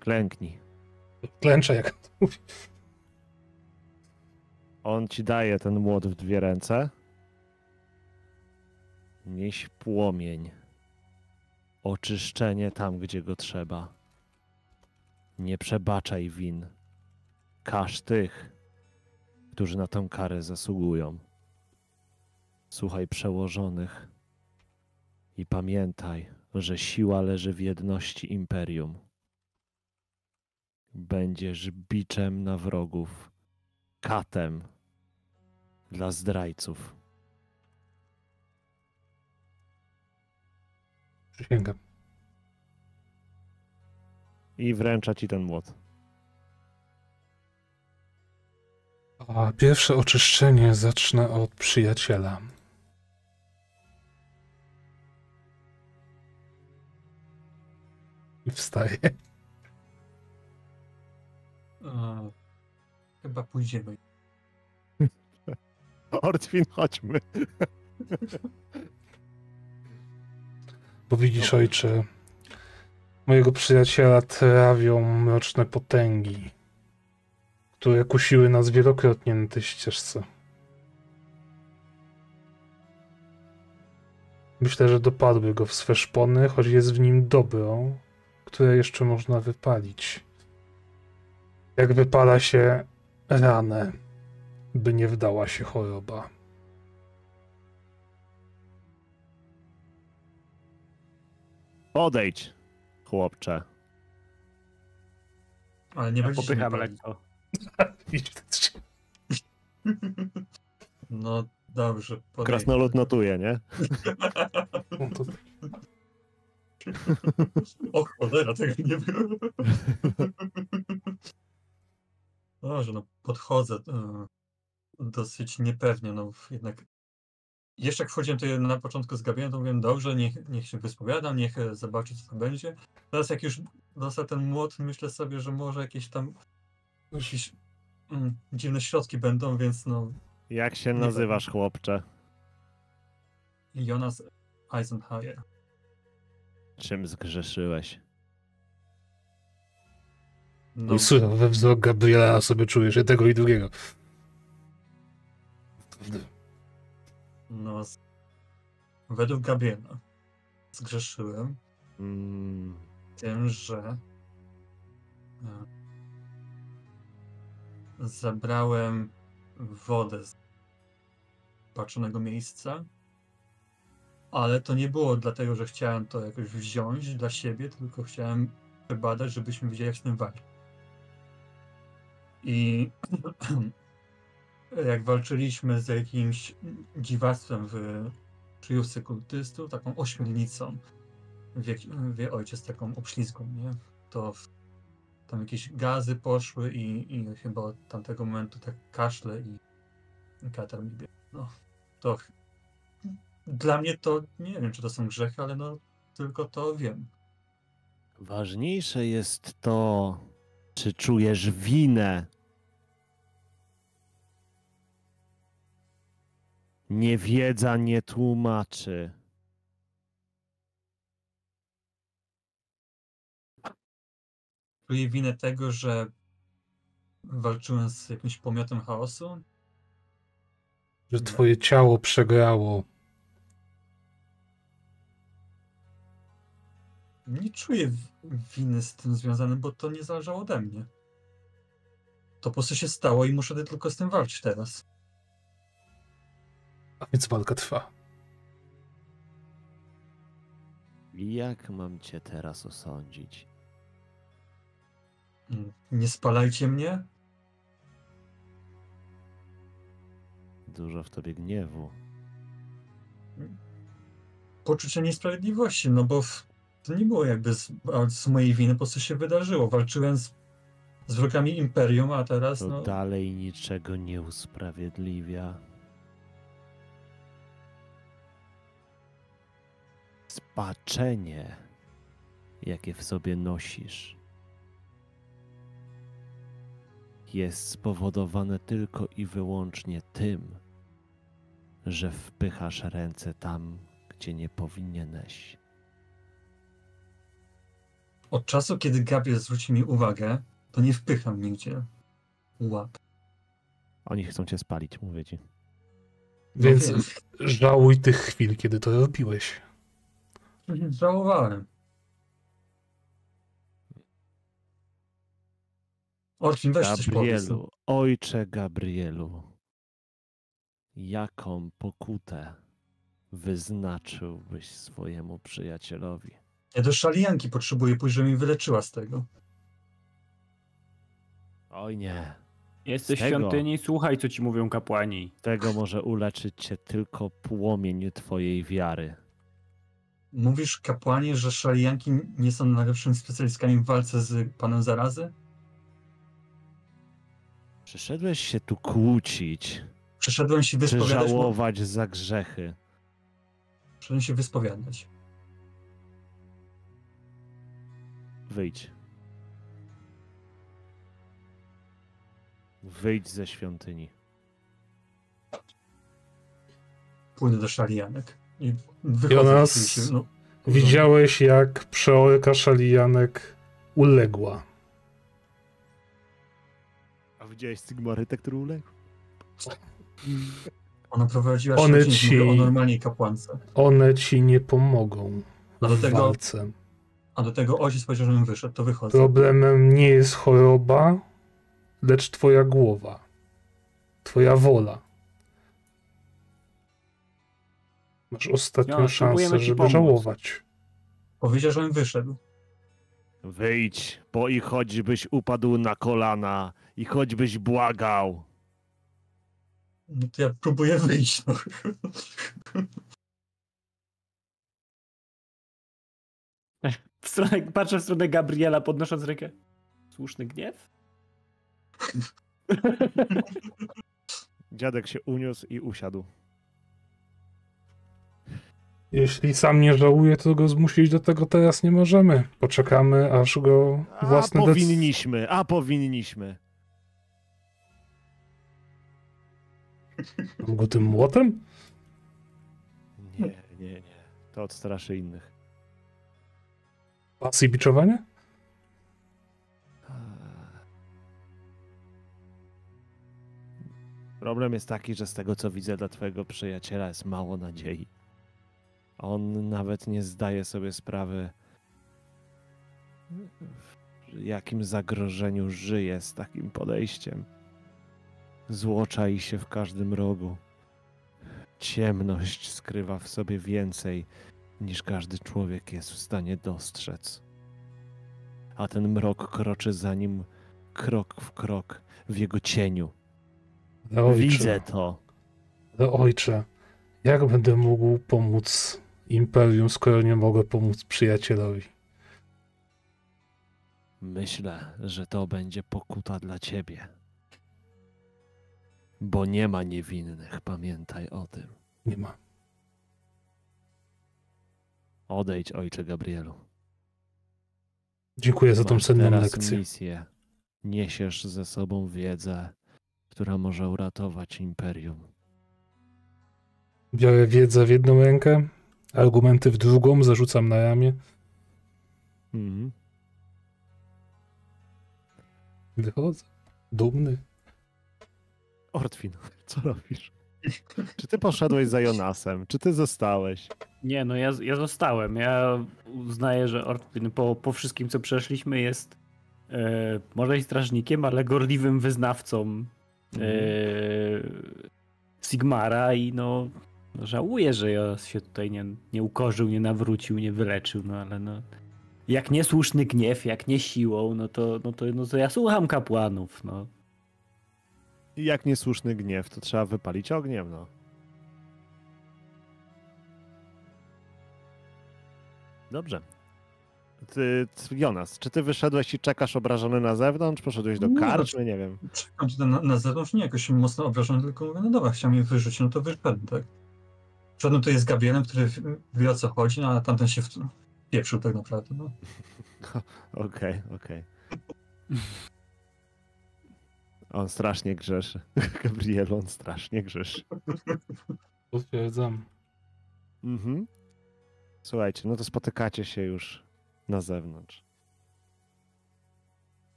Klęknij. Klęczę, jak to mówi. On ci daje ten młot w dwie ręce. Nieś płomień. Oczyszczenie tam, gdzie go trzeba. Nie przebaczaj win. Każ tych, którzy na tę karę zasługują. Słuchaj przełożonych i pamiętaj, że siła leży w jedności imperium. Będziesz biczem na wrogów, katem dla zdrajców. Przysięgam. I wręcza ci ten młot. A pierwsze oczyszczenie zacznę od przyjaciela. I wstaję. A, chyba pójdziemy. Ortwin, chodźmy. Bo widzisz, Dobra. ojcze, mojego przyjaciela trawią mroczne potęgi, które kusiły nas wielokrotnie na tej ścieżce. Myślę, że dopadły go w swe szpony, choć jest w nim dobro, które jeszcze można wypalić. Jak wypala się ranę, by nie wdała się choroba. Odejdź, chłopcze. Ale nie Ja popycham lekko. No dobrze. podejdź. Krasnolud notuje, nie? no O cholera, tego nie było. Dobrze, no podchodzę e, dosyć niepewnie, no jednak jeszcze jak wchodziłem to na początku z gabinetu, to mówiłem, dobrze, niech, niech się wyspowiada, niech e, zobaczy, co to będzie. Teraz jak już dostał ten młot, myślę sobie, że może jakieś tam jakieś mm, dziwne środki będą, więc no Jak się nazywasz, chłopcze? Jonas Eisenhower. Czym zgrzeszyłeś? No, słuchaj, we wzrok Gabriela na sobie czujesz jednego i drugiego. no z, według Gabriela zgrzeszyłem Mm, tym, że e, zabrałem wodę z patrzonego miejsca, ale to nie było dlatego, że chciałem to jakoś wziąć dla siebie, tylko chciałem wybadać, żebyśmy wiedzieli, jak z tym walczyć. I jak walczyliśmy z jakimś dziwactwem w czyjówce kultystów, taką ośmielnicą, wie, wie ojciec taką obślizgą, nie? To w, tam jakieś gazy poszły i, i chyba od tamtego momentu tak kaszle i, i katar mi bie- No, to dla mnie to, nie wiem, czy to są grzechy, ale no, tylko to wiem. ważniejsze jest to, czy czujesz winę. Niewiedza nie tłumaczy. Czuję winę tego, że walczyłem z jakimś pomiotem chaosu. Że twoje ciało przegrało. Nie czuję winy z tym związanym, bo to nie zależało ode mnie. To po prostu się stało i muszę tylko z tym walczyć teraz. A więc walka trwa. Jak mam cię teraz osądzić? Nie spalajcie mnie. Dużo w tobie gniewu. Poczucie niesprawiedliwości, no bo w, to nie było jakby z, z mojej winy, po prostu się wydarzyło. Walczyłem z, z wrogami Imperium, a teraz To no, dalej niczego nie usprawiedliwia. Spaczenie, jakie w sobie nosisz, jest spowodowane tylko i wyłącznie tym, że wpychasz ręce tam, gdzie nie powinieneś. Od czasu, kiedy Gabriel zwróci mi uwagę, to nie wpycham nigdzie łap. Oni chcą cię spalić, mówię ci. No Więc wiem. żałuj tych chwil, kiedy to robiłeś. Żałowałem. Orfin, weź coś powiedz. no. Gabrielu, ojcze Gabrielu, jaką pokutę wyznaczyłbyś swojemu przyjacielowi? Ja do szalianki potrzebuję pójść, żeby mi wyleczyła z tego. Oj nie, Jesteś w tego- świątyni, słuchaj, co ci mówią kapłani. tego może uleczyć cię tylko płomień twojej wiary. Mówisz kapłanie, że szalianki nie są najlepszymi specjalistkami w walce z panem zarazy? Przyszedłeś się tu kłócić, Przeszedłem się czy wyspowiadać. bo- żałować za grzechy. Przeszedłem się wyspowiadać. Wyjdź. Wyjdź ze świątyni. Pójdę do szalianek. I. Jonas, oczywiście, no, Widziałeś, jak przeorka szalijanek uległa. A widziałeś Sigmarytę, który uległ? Ona prowadziła One świątynię, ci- o normalnej kapłance. One ci nie pomogą do w tego, walce. A do tego ojciec powiedział, żebym wyszedł, to wychodzę. Problemem nie jest choroba, lecz twoja głowa. Twoja wola. Masz ostatnią próbujemy szansę, żeby pomóc. żałować. Powiedział, żebym wyszedł. Wyjdź, bo i choćbyś upadł na kolana, i choćbyś błagał. No to ja próbuję wyjść. No. W stronę, patrzę w stronę Gabriela, podnosząc rękę. Słuszny gniew? Dziadek się uniósł i usiadł. Jeśli sam nie żałuje, to go zmusić do tego teraz nie możemy. Poczekamy, aż go A własne decyzje... powinniśmy, a powinniśmy. Mam go tym młotem? Nie, nie, nie. To odstraszy innych. Pas i biczowanie? Problem jest taki, że z tego co widzę dla twojego przyjaciela jest mało nadziei. On nawet nie zdaje sobie sprawy, w jakim zagrożeniu żyje z takim podejściem. Zło czai się w każdym rogu. Ciemność skrywa w sobie więcej, niż każdy człowiek jest w stanie dostrzec. A ten mrok kroczy za nim krok w krok w jego cieniu. Ojcze, Widzę to. ale ojcze, jak będę mógł pomóc Imperium, skoro nie mogę pomóc przyjacielowi? Myślę, że to będzie pokuta dla ciebie. Bo nie ma niewinnych, pamiętaj o tym. Nie ma. Odejdź, ojcze Gabrielu. Dziękuję za tą cenną lekcję. misję. Niesiesz ze sobą wiedzę, która może uratować imperium. Biorę wiedzę w jedną rękę, argumenty w drugą, zarzucam na ramię. Mhm. Wychodzę. Dumny. Ortwin, co robisz? Czy ty poszedłeś za Jonasem? Czy ty zostałeś? Nie, no ja, ja zostałem. Ja uznaję, że Ortwin po, po wszystkim, co przeszliśmy, jest e, może i strażnikiem, ale gorliwym wyznawcą e, Sigmara i no żałuję, że ja się tutaj nie, nie ukorzył, nie nawrócił, nie wyleczył, no ale no jak niesłuszny gniew, jak nie siłą, no to, no to, no to ja słucham kapłanów, no. Jak niesłuszny gniew, to trzeba wypalić ogniem, no. Dobrze. Ty, Jonas, czy ty wyszedłeś i czekasz obrażony na zewnątrz? Poszedłeś do Nie, karczmy? Nie wiem. Czekam na, na zewnątrz, nie jakoś mocno obrażony, tylko mówię, no dobra, chciał mnie wyrzucić, no to wyszedłem, tak. Żaden to jest Gabrielem, który wie o co chodzi, no, a tamten się w, pieprzył tak naprawdę, no. Okej, okej. On strasznie grzeszy. Gabriel, on strasznie grzeszy. Potwierdzam. Mhm. Słuchajcie, no to spotykacie się już na zewnątrz.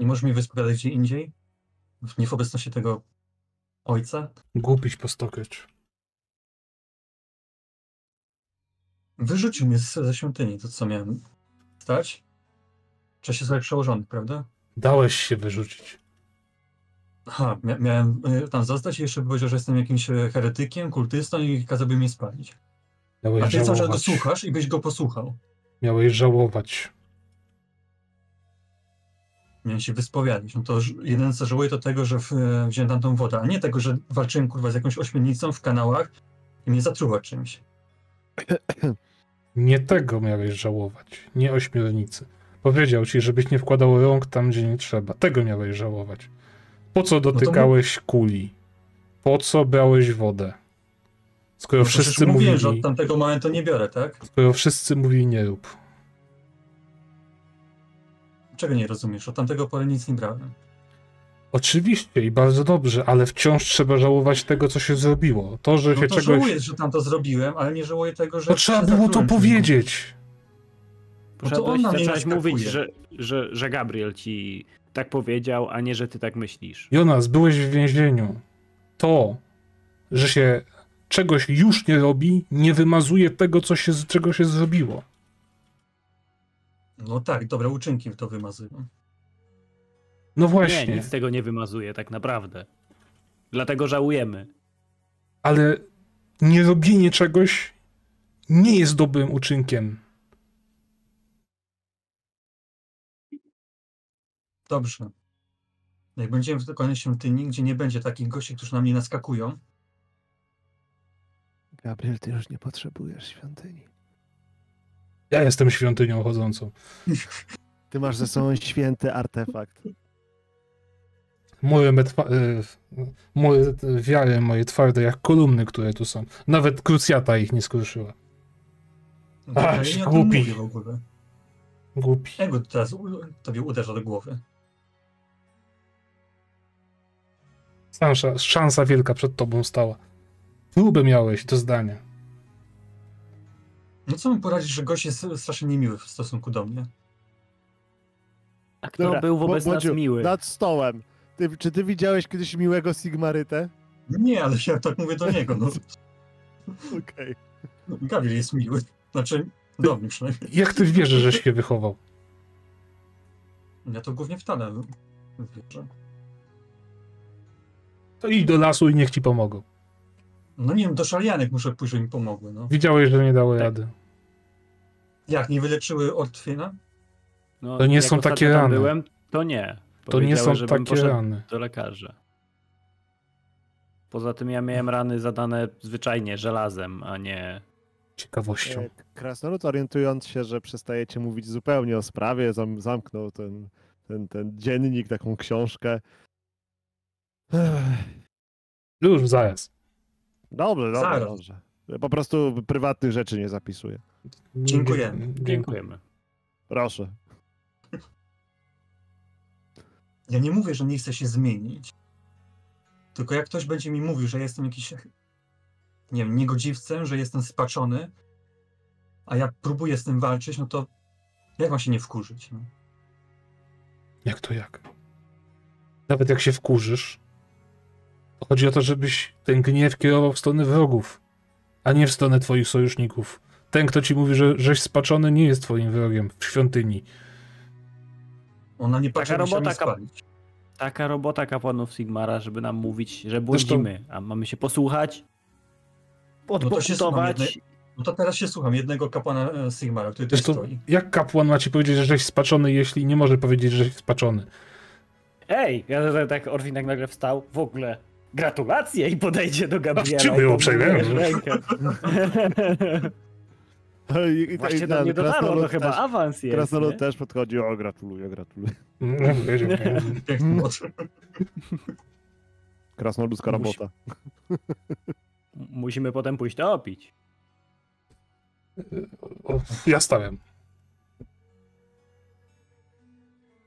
Nie możesz mi wyspowiadać gdzie indziej? W- Nie w obecności tego ojca? Głupić postokać. Wyrzucił mnie z, ze świątyni, to co miałem stać? Trzeba się sobie przełożony, prawda? Dałeś się wyrzucić. Aha, mia miałem y, tam zostać i jeszcze powiedział, że jestem jakimś heretykiem, kultystą i kazałby mnie spalić. Miałeś A ty cały czas go słuchasz i byś go posłuchał. Miałeś żałować. Miałem się wyspowiadać. No to jedyne co żałuję to tego, że w, e, wziąłem tamtą wodę, a nie tego, że walczyłem kurwa z jakąś ośmiornicą w kanałach i mnie zatruła czymś. Nie tego miałeś żałować. Nie ośmiornicy. Powiedział ci, żebyś nie wkładał rąk tam, gdzie nie trzeba. Tego miałeś żałować. Po co dotykałeś kuli? Po co brałeś wodę? Skoro No wszyscy mówiłem, mówili, że od tamtego momentu nie biorę, tak? skoro wszyscy mówili nie rób. Czego nie rozumiesz? Od tamtego pory nic nie brałem. Oczywiście i bardzo dobrze, ale wciąż trzeba żałować tego, co się zrobiło. To, że No się to czegoś. żałuję, że tam to zrobiłem, ale nie żałuję tego, że... To trzeba było to czymś. powiedzieć. No to on na mnie naskakuje. mówić, że, że, że Gabriel ci tak powiedział, a nie, że ty tak myślisz. Jonas, byłeś w więzieniu. To, że się czegoś już nie robi, nie wymazuje tego, co się, czego się zrobiło. No tak, dobre uczynki to wymazują. No Nie, właśnie, nic z tego nie wymazuje tak naprawdę. Dlatego żałujemy. ale nie robienie czegoś nie jest dobrym uczynkiem. Dobrze. Jak będziemy w kolejnej świątyni, gdzie nie będzie takich gości, którzy na mnie naskakują, Gabriel, ty już nie potrzebujesz świątyni. Ja jestem świątynią chodzącą. Ty masz ze sobą święty artefakt. Moje, metwa- y, moje wiary moje twarde jak kolumny, które tu są. Nawet krucjata ich nie skruszyła. Ja Ach, nie o tym głupi. mówię w ogóle. Głupi. Ego teraz tobie uderza do głowy. Szansa, szansa wielka przed tobą stała. Próbę miałeś do zdania. No co mi poradzić, że gość jest strasznie niemiły w stosunku do mnie? A kto Dobra, był wobec Bo- nas miły? Nad stołem. Ty, czy ty widziałeś kiedyś miłego Sigmarytę? Nie, ale ja tak mówię do niego. No, Okej. Gabriel jest miły. Znaczy, do mnie przynajmniej. Jak ty wiesz, żeś się wychował? Ja to głównie w Tanę wierzę. To idź do lasu i niech ci pomogą. No nie wiem, do szalianek muszę pójść, żeby mi pomogły. No. Widziałeś, że nie dały Tak. rady. Jak, nie wyleczyły Ortwina? No, To nie są takie tam rany. Byłem, to nie. To nie są takie rany. do lekarza. Poza tym ja miałem rany zadane zwyczajnie żelazem, a nie... Ciekawością. E, Krasnolud orientując się, że przestajecie mówić zupełnie o sprawie, zam, zamknął ten, ten, ten dziennik, taką książkę. Ech, Już, zaraz. Dobrze, dobrze, Zaraz. dobrze. Po prostu prywatnych rzeczy nie zapisuję. Dziękujemy. Dziękuję. Dziękujemy. Proszę. Ja nie mówię, że nie chcę się zmienić. Tylko jak ktoś będzie mi mówił, że jestem jakiś, nie wiem, niegodziwcem, że jestem spaczony, a ja próbuję z tym walczyć, no to jak mam się nie wkurzyć? No? Jak to jak? Nawet jak się wkurzysz, chodzi o to, żebyś ten gniew kierował w stronę wrogów, a nie w stronę twoich sojuszników. Ten, kto ci mówi, że żeś spaczony, nie jest twoim wrogiem w świątyni. Ona nie patrzy, Taka robota spalić. Taka robota kapłanów Sigmara, żeby nam mówić, że błądzimy, a mamy się posłuchać, No to No to teraz się słucham jednego kapłana e, Sigmara, który tu Zresztą, stoi. jak kapłan ma ci powiedzieć, że żeś spaczony, jeśli nie może powiedzieć, że żeś spaczony? Ej, ja tak- tak Orwinak nagle wstał, w ogóle gratulacje i podejdzie do Gabriela. czym i było i, Właśnie do mnie dotarło, to chyba też, awans jest. Krasnolud nie? też podchodzi, o gratuluję, gratuluję. No. Krasnoludzka robota. Musimy potem pójść to opić. Ja stawiam.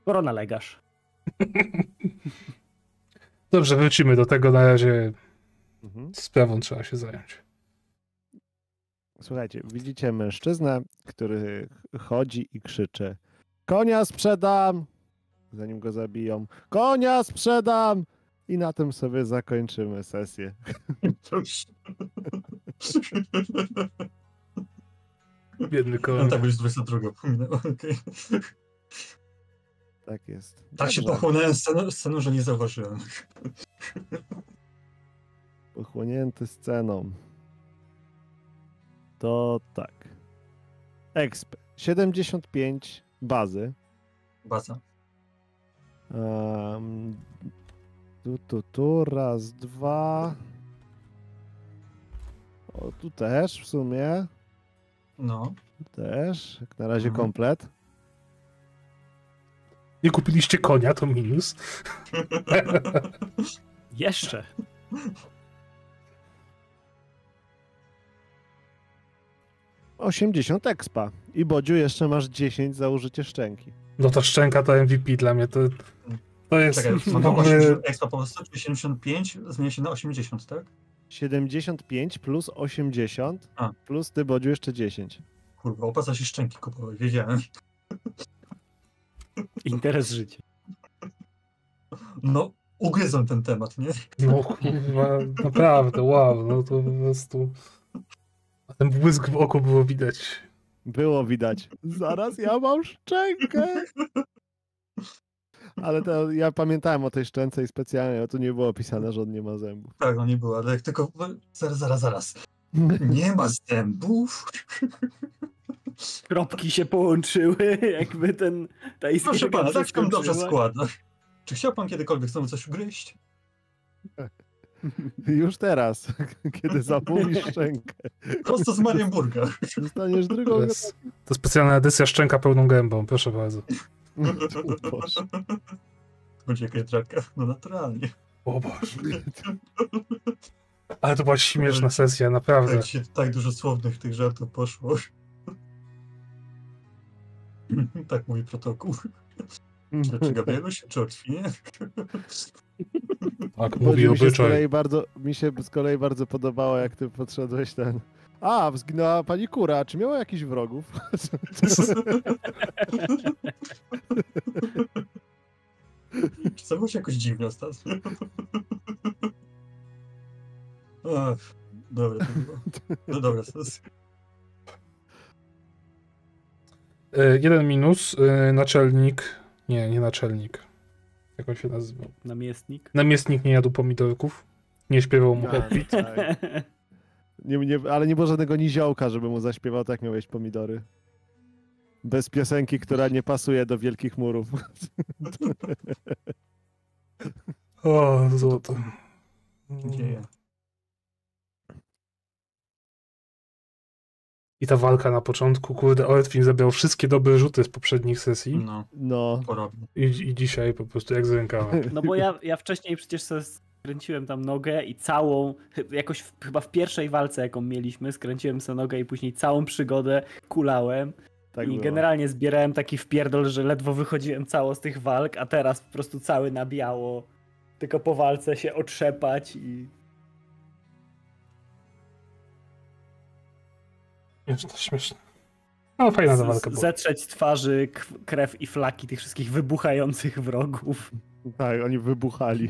Skoro nalegasz. Dobrze, wrócimy do tego. Na razie Mhm. sprawą trzeba się zająć. Słuchajcie, widzicie mężczyznę, który chodzi i krzyczy Konia sprzedam! Zanim go zabiją. Konia sprzedam! I na tym sobie zakończymy sesję. Biedny No koń. tak, już 22 pominęło, okej. Tak jest. Tak się Dobrze. pochłonąłem sceną, sceną, że nie zauważyłem. Pochłonięty sceną. To tak. Exp 75 bazy. Baza. Um, tu, tu, tu, raz, dwa. O, tu też w sumie. No. Też. Jak na razie Mhm. komplet. Nie kupiliście konia, to minus. Jeszcze. Osiemdziesiąt expa. I Bodziu jeszcze masz 10 za użycie szczęki. No to szczęka to MVP dla mnie. To, to jest Czekaj, mam ogóle... 80 expa po prostu, czyli 75 zmienia się na 80, tak? 75 plus 80 A. plus ty Bodziu jeszcze 10. Kurwa, opłaca się szczęki kupować, wiedziałem. Interes życia. No, ugryzłem ten temat, nie? No kurwa, naprawdę, wow, no to po prostu... A ten błysk w oku było widać. Było widać. Zaraz ja mam szczękę. Ale to ja pamiętałem o tej szczęce i specjalnie, a tu nie było opisane, że on nie ma zębów. Tak, no nie było, ale jak tylko... Zaraz, zaraz, zaraz. Nie ma zębów? Kropki się połączyły, jakby ten ta Proszę pana, tak pan dobrze składa. Czy chciał pan kiedykolwiek znowu coś ugryźć? Już teraz, kiedy zamówisz szczękę, Prosto z Marienburga. dostaniesz drugą. To jest, to specjalna edycja szczęka pełną gębą, proszę bardzo. O Boże. Będzie jakaś drapka? No naturalnie. O Boże. Ale to była śmieszna sesja, naprawdę. Tak, się, tak dużo słownych tych żartów poszło. tak mówi protokół. Czy, czy Gabrieluś, czy Otwinie? Tak, Mówi mi się z obyczaj. kolei bardzo, mi się z kolei bardzo podobało, jak ty podszedłeś ten. A, zginęła pani kura. Czy miała jakichś wrogów? Zachował się jakoś dziwnie ostatnio. Ach, dobra, to było. No dobra, sesja. Jeden minus, e, naczelnik, nie, nie naczelnik. Jak on się nazywał? Namiestnik. Namiestnik nie jadł pomidorków, nie śpiewał mu happy. tak. nie, nie, ale nie było żadnego niziołka, żeby mu zaśpiewał, tak miał jeść pomidory. Bez piosenki, która nie pasuje do wielkich murów. O, złoto. Dzieje. I ta walka na początku, kurde, Ortwin zabrał wszystkie dobre rzuty z poprzednich sesji. No, No, i, i dzisiaj po prostu jak z rękawa. No bo ja, ja wcześniej przecież sobie skręciłem tam nogę i całą, jakoś w, chyba w pierwszej walce jaką mieliśmy, skręciłem sobie nogę i później całą przygodę kulałem. Tak i było. generalnie zbierałem taki wpierdol, że ledwo wychodziłem cało z tych walk, a teraz po prostu cały na biało, tylko po walce się otrzepać i Jest to śmieszne. No fajna ta walka z- była. zetrzeć z twarzy krew i flaki tych wszystkich wybuchających wrogów. Tak, oni wybuchali.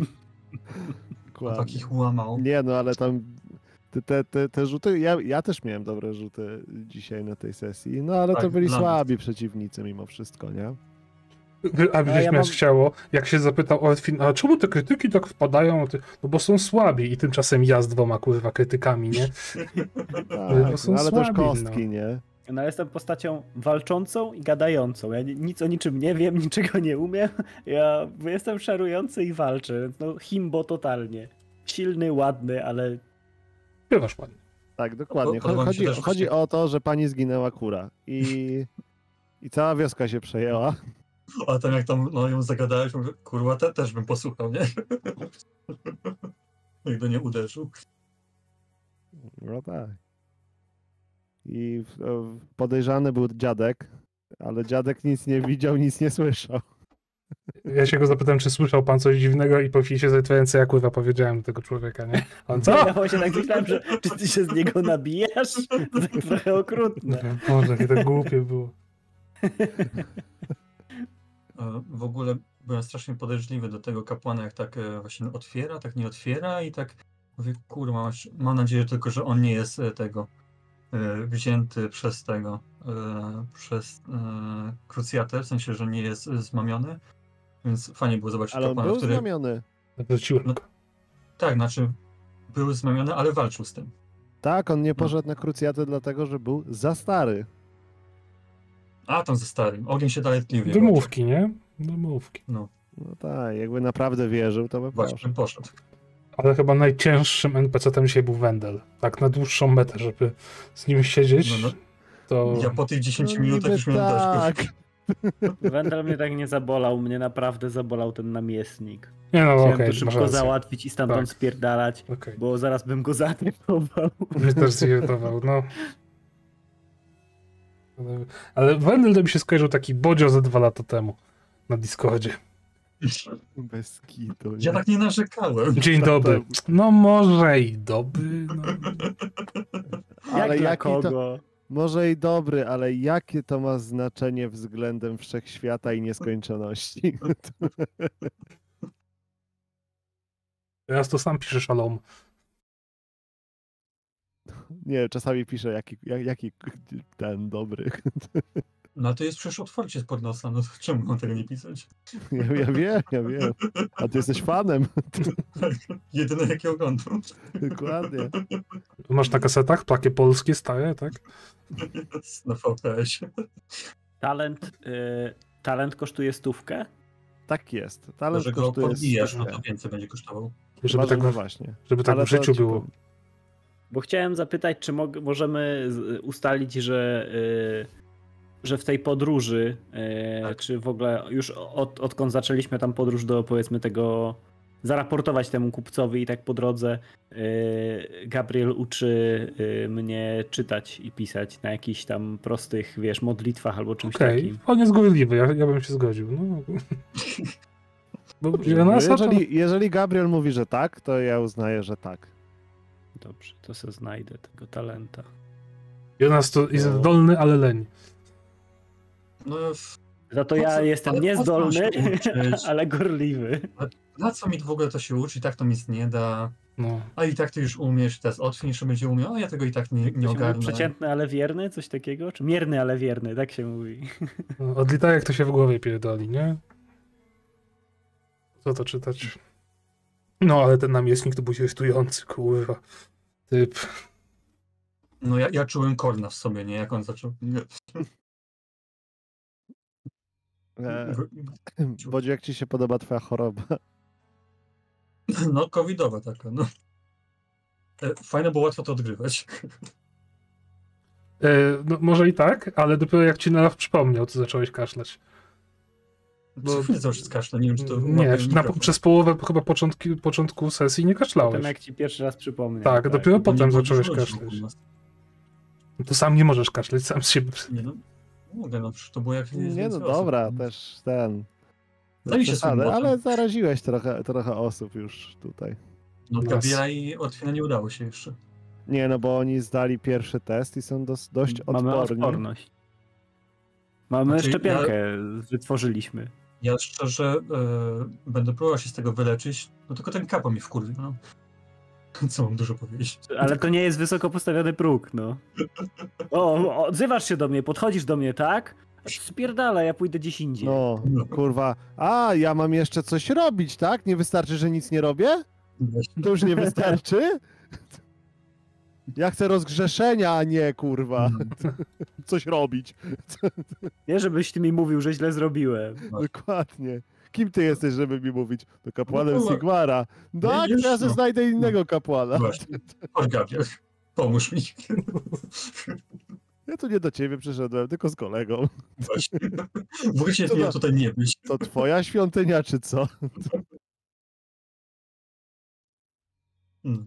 Dokładnie. Takich łamał. Nie, no ale tam te, te, te, te rzuty, ja, ja też miałem dobre rzuty dzisiaj na tej sesji, no ale to Tak, byli dla słabi przeciwnicy mimo wszystko, nie? A wiesz, ja mnie mam- chciało, jak się zapytał Ortwin, a czemu te krytyki tak wpadają? No bo są słabi i tymczasem ja z dwoma kurwa krytykami, nie? Tak, to są no, ale też słabi, kostki, no. nie? No jestem postacią walczącą i gadającą. Ja ni- nic o niczym nie wiem, niczego nie umiem. Ja jestem szarujący i walczę. więc No himbo totalnie. Silny, ładny, ale Śpiewasz ładnie. Tak, dokładnie. Chodzi, też chodzi o to, że pani zginęła kura i, i cała wioska się przejęła. A tam jak tam no, ją zagadałeś, mówię, kurwa, te, też bym posłuchał, nie? Jakby nie uderzył. No tak. I w- podejrzany był dziadek, ale dziadek nic nie widział, nic nie słyszał. Ja się go zapytałem, czy słyszał pan coś dziwnego i po chwili się ręce, ja kurwa powiedziałem do tego człowieka, nie? On co? ja właśnie tak myślałem, że czy ty się z niego nabijasz? To tak trochę okrutne. Boże, jakie to głupie było. E, W ogóle byłem strasznie podejrzliwy do tego kapłana, jak tak e, właśnie otwiera, tak nie otwiera i tak mówię, kurwa, mam nadzieję tylko, że on nie jest e, tego wzięty przez tego, przez krucjatę, w sensie, że nie jest zmamiony. Więc fajnie było zobaczyć Ale on kapłana, był który... znamiony. No-. Tak, znaczy był zmamiony, ale walczył z tym. Tak, on nie poszedł na krucjatę dlatego, że był za stary. A, tam ze starym. Ogień się dalej tliwie. Wymówki, nie? Wymówki. No tak, jakby naprawdę wierzył, to by Właśnie, poszedł. poszedł. Ale chyba najcięższym NPC-tem dzisiaj był Wendel. Tak na dłuższą metę, żeby z nim siedzieć, No, no. to... Ja po tych 10 No minutach już miałem dość. tak. Wendel mnie tak nie zabolał, mnie naprawdę zabolał ten namiestnik. Nie no, Chciałem okej, to szybko rację. załatwić i stamtąd Tak. spierdalać, Okej. bo zaraz bym go zaatakował. Mnie też zirytował, no. Ale- Ale Wendel to mi się skojarzył taki bodzio ze dwa lata temu na Discordzie. Bez kitu. Ja nie? tak nie narzekałem. Dzień Tak, dobry. tak. No może i dobry, no. Ale Jak jaki to, kogo? może i dobry, ale jakie to ma znaczenie względem wszechświata i nieskończoności? Teraz to sam pisze szalom. Nie, czasami piszę jaki, jak- jaki ten dobry. No to jest przecież otwarcie spod nosa, no to czemu mam tego nie pisać? Ja, ja wiem, ja wiem. A ty jesteś fanem. Jedyne jakie oglądam. Dokładnie. Masz na kasetach takie polskie, stare, tak? Na VPS. Talent, y, talent kosztuje stówkę? Tak jest. Talent że go kosztuje podbijasz, no to więcej będzie kosztował. Żeby Może tak, no właśnie. żeby tak Ale w życiu ci było. powiem. Bo chciałem zapytać, czy możemy z- ustalić, że y, że w tej podróży, e, Tak. czy w ogóle już od, odkąd zaczęliśmy tam podróż do powiedzmy tego, zaraportować temu kupcowi i tak po drodze, e, Gabriel uczy mnie czytać i pisać na jakichś tam prostych, wiesz, modlitwach albo czymś Okej, takim. on jest gorliwy, ja, ja bym się zgodził. No. Bo. Jeżeli, jeżeli Gabriel mówi, że tak, to ja uznaję, że tak. Dobrze, to se znajdę tego talenta. Jonas to jest No. zdolny, ale leń. No, w- Za to ja co- jestem ale niezdolny, ale gorliwy. na co mi w ogóle to się uczy? I tak to nic nie da. No. A i tak ty już umiesz, teraz otwierz, będzie umiał, a ja tego i tak nie, nie ogarnę. Przeciętny, ale wierny? Coś takiego? Czy mierny, ale wierny? Tak się mówi. No, Odlitajek to się w głowie pierdoli, nie? Co to czytać? No, ale ten namiestnik to był irytujący, kurwa. Typ. No ja, ja czułem korna w sobie, nie? Jak on zaczął... Nie. E, Bodziu, jak ci się podoba twoja choroba? No, covidowa taka, no. E, Fajne, bo łatwo to odgrywać. E, no, może i tak, ale dopiero jak ci Nalaf przypomniał, to zacząłeś kaszleć. Bo- Co chwilę cały czas kaszle, nie wiem, czy to... Nie, na, przez połowę chyba początki, początku sesji nie Potem kaszlałeś. jak ci pierwszy raz przypomnę. Tak, dopiero Nie potem zacząłeś kaszleć. nas. To sam nie możesz kaszleć, sam z siebie. Nie no, mogę, no przecież to było jak Nie no więcej osób, dobra, no. też ten. Daj mi się ale botem. zaraziłeś trochę, trochę osób już tutaj. No. Gabriela i Otwina nie udało się jeszcze. Nie no, bo oni zdali pierwszy test i są dos, dość Mamy odporni. odporność. Mamy Znaczy, szczepionkę, wytworzyliśmy. Ja szczerze e, będę próbował się z tego wyleczyć, no tylko ten kapo mi wkurwi, no. Co mam dużo powiedzieć? Ale to nie jest wysoko postawiony próg, no. O, odzywasz się do mnie, podchodzisz do mnie, tak? Spierdala, ja pójdę gdzieś indziej. No, No. kurwa. A, ja mam jeszcze coś robić, tak? Nie wystarczy, że nic nie robię? To już nie wystarczy? Ja chcę rozgrzeszenia, a nie, kurwa, Mm. coś robić. Nie, żebyś ty mi mówił, że źle zrobiłem. Dokładnie. Kim ty jesteś, żeby mi mówić? To kapłanem No, Sigmara. Tak, to ja sobie no. znajdę innego kapłana. Właśnie. Chodź Gabriel, pomóż mi. Ja tu nie do ciebie przyszedłem, tylko z kolegą. Właśnie. W ogóle się Co nie za- tutaj nie być. To twoja świątynia, czy co? Mm.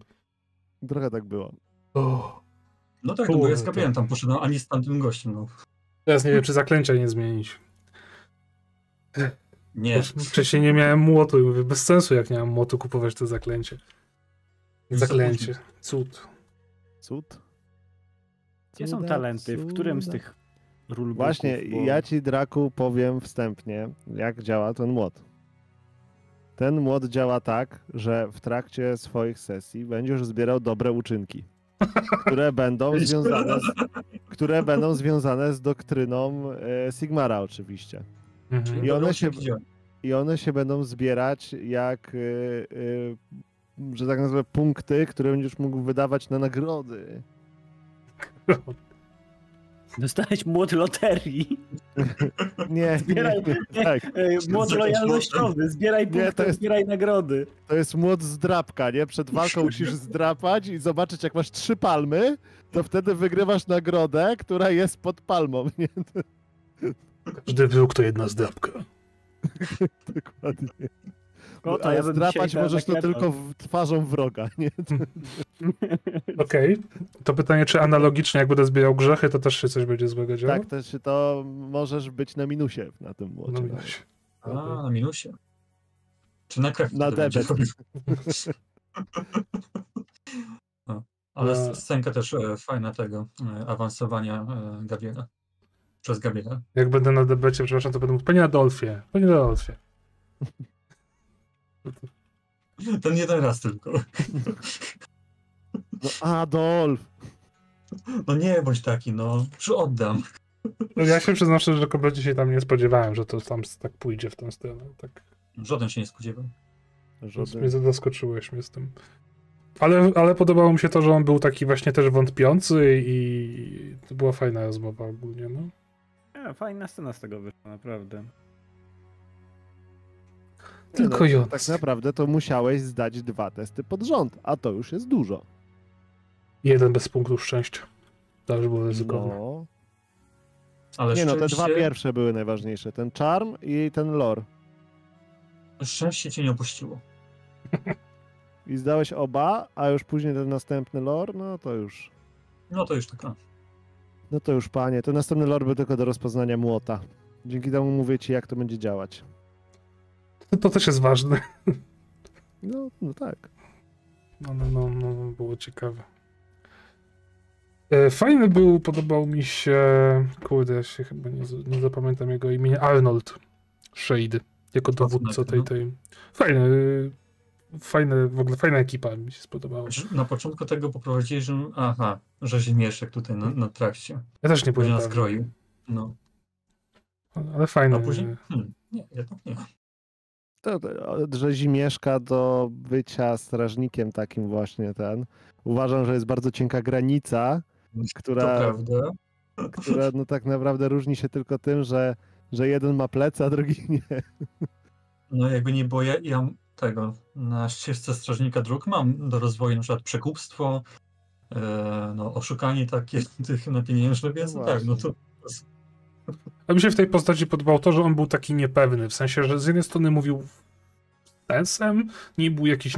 Trochę tak było. O, No tak, no bo ja Kurde. Gabrielem tam poszedłem, ani z tamtym gościem, no. teraz nie wiem, czy zaklęcia nie zmienić. Nie. Wcześniej nie miałem młotu i mówię, bez sensu jak nie mam młotu kupować to zaklęcie. Zaklęcie. Cud. Cud? Gdzie są talenty? W którym z tych rulebooków? Właśnie, Bo- ja ci, Draku, powiem wstępnie, jak działa ten młot. Ten młot działa tak, że w trakcie swoich sesji będziesz zbierał dobre uczynki, które będą związane z, które będą związane z doktryną e, Sigmara oczywiście. Mhm. I one się-. I one się będą zbierać jak, e, e, że tak nazwę, punkty, które będziesz mógł wydawać na nagrody. Dostałeś młot loterii. Nie, Zbieraj- nie, nie, tak. Młot lojalnościowy. Zbieraj Nie, punkty, to jest- zbieraj nagrody. To jest młot zdrapka, nie? Przed walką musisz zdrapać i zobaczyć, jak masz trzy palmy, to wtedy wygrywasz nagrodę, która jest pod palmą, nie? Każdy wróg to jedna zdrabka. Dokładnie. O, to ja zdrapać możesz to tylko w twarzą wroga, nie? Okej. To pytanie, czy analogicznie jak będę zbierał grzechy, to też się coś będzie złego działo? Tak, to, się- to możesz być na minusie na tym młocie. No, nawet. wiesz. A, na minusie. Czy na krew? Na debet. No, Ale No. s- scenka też e, fajna tego e, awansowania e, Gabriela. Przez Gabriela. Jak będę na debecie, przepraszam, to będę mówił, panie Adolfie, panie Adolfie. Ten jeden raz tylko. No, Adolf! No nie bądź taki, no. Przy oddam. No, ja się przyznam szczerze, że kompletnie się tam nie spodziewałem, że to tam tak pójdzie w tę stronę. Tak, Żaden się nie spodziewał. Żaden- mnie zaskoczyłeś mnie z tym. Ale, ale podobało mi się to, że on był taki właśnie też wątpiący i to była fajna rozmowa ogólnie, no. Ja, fajna scena z tego wyszła, naprawdę. Tylko no, Jonas. Tak naprawdę to musiałeś zdać dwa testy pod rząd, a to już jest dużo. Jeden bez punktów szczęścia. To już było ryzykowne. No, Ale Nie no, te szczęście, dwa pierwsze były najważniejsze. Ten charm i ten lore. szczęście cię nie opuściło. I zdałeś oba, a już później ten następny lore, no to już. No to już taka. No to już panie, to następny lore był tylko do rozpoznania młota. Dzięki temu mówię ci, jak to będzie działać. To, to też jest ważne. No, no tak. No, no, no, no, było ciekawe. E, Fajny był, podobał mi się, kurde, ja się chyba nie, nie zapamiętam jego imienia, Arnold Shade, jako dowódca tej, no. tej. Fajny, e, fajne, w ogóle fajna ekipa mi się spodobała. Na początku tego poprowadzili, że aha, że ziemieszek tutaj na, na trakcie. Ja też nie Później byłem nas pewny, kroił. No, ale fajny. a później, hmm, nie, jednak nie. To, to, że Zimieszka do bycia strażnikiem takim właśnie ten. Uważam, że jest bardzo cienka granica, która, która no tak naprawdę różni się tylko tym, że, że jeden ma plecy, a drugi nie. No jakby nie było, ja, ja tego, na ścieżce strażnika dróg mam do rozwoju na przykład przekupstwo, e, no oszukanie takie tych na pieniężne, więc No no tak, no to A mi się w tej postaci podobało to, że on był taki niepewny, w sensie, że z jednej strony mówił sensem, nie był jakiś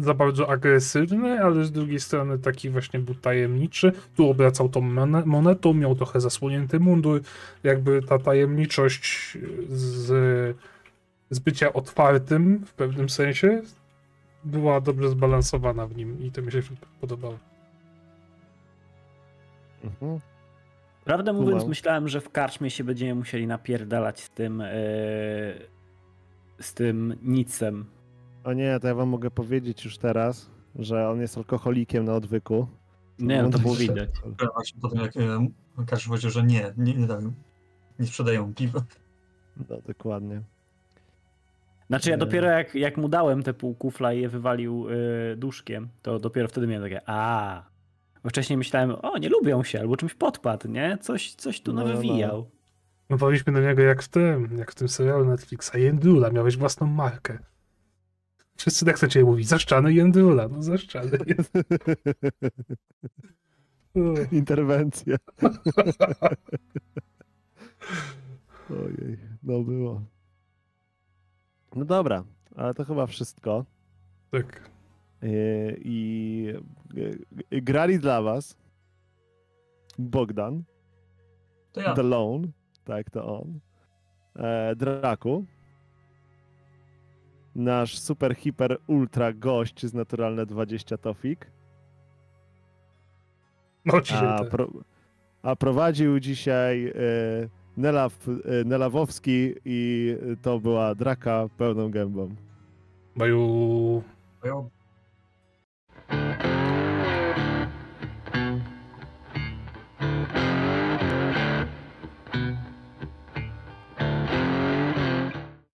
za bardzo agresywny, ale z drugiej strony taki właśnie był tajemniczy. Tu obracał tą mone- monetą, miał trochę zasłonięty mundur. Jakby ta tajemniczość z, z bycia otwartym w pewnym sensie była dobrze zbalansowana w nim i to mi się podobało. Mhm. Prawdę mówiąc, Kumam. myślałem, że w karczmie się będziemy musieli napierdalać z tym. e, z tym nicem. O nie, to ja wam mogę powiedzieć już teraz, że on jest alkoholikiem na odwyku. Nie, no to było widać. właśnie potem jak e, Kasz powiedział, że nie, nie, nie dają, nie sprzedają piwa. No, dokładnie. Znaczy ja E. dopiero jak, jak mu dałem te pół kufla i je wywalił y, duszkiem, to dopiero wtedy miałem takie a. Bo wcześniej myślałem, o nie lubią się, albo czymś podpadł, nie? Coś, coś tu No, no, no. nawywijał. No powinniśmy do niego jak w tym, jak w tym serialu Netflixa. Jędrula, miałeś własną markę. Wszyscy tak chcecie mówić, zaszczany Jędrula, no zaszczany. Interwencja. Ojej, no było. No dobra, ale to chyba wszystko. tak. Yy, I yy, grali dla was Bogdan, To ja. The Lone, tak to on, e, Draku, nasz super, hiper, ultra gość z Naturalne 20 Tofik, No a, pro, a prowadził dzisiaj e, Nelaw, e, Nelawowski i to była Draka pełną gębą. Baju.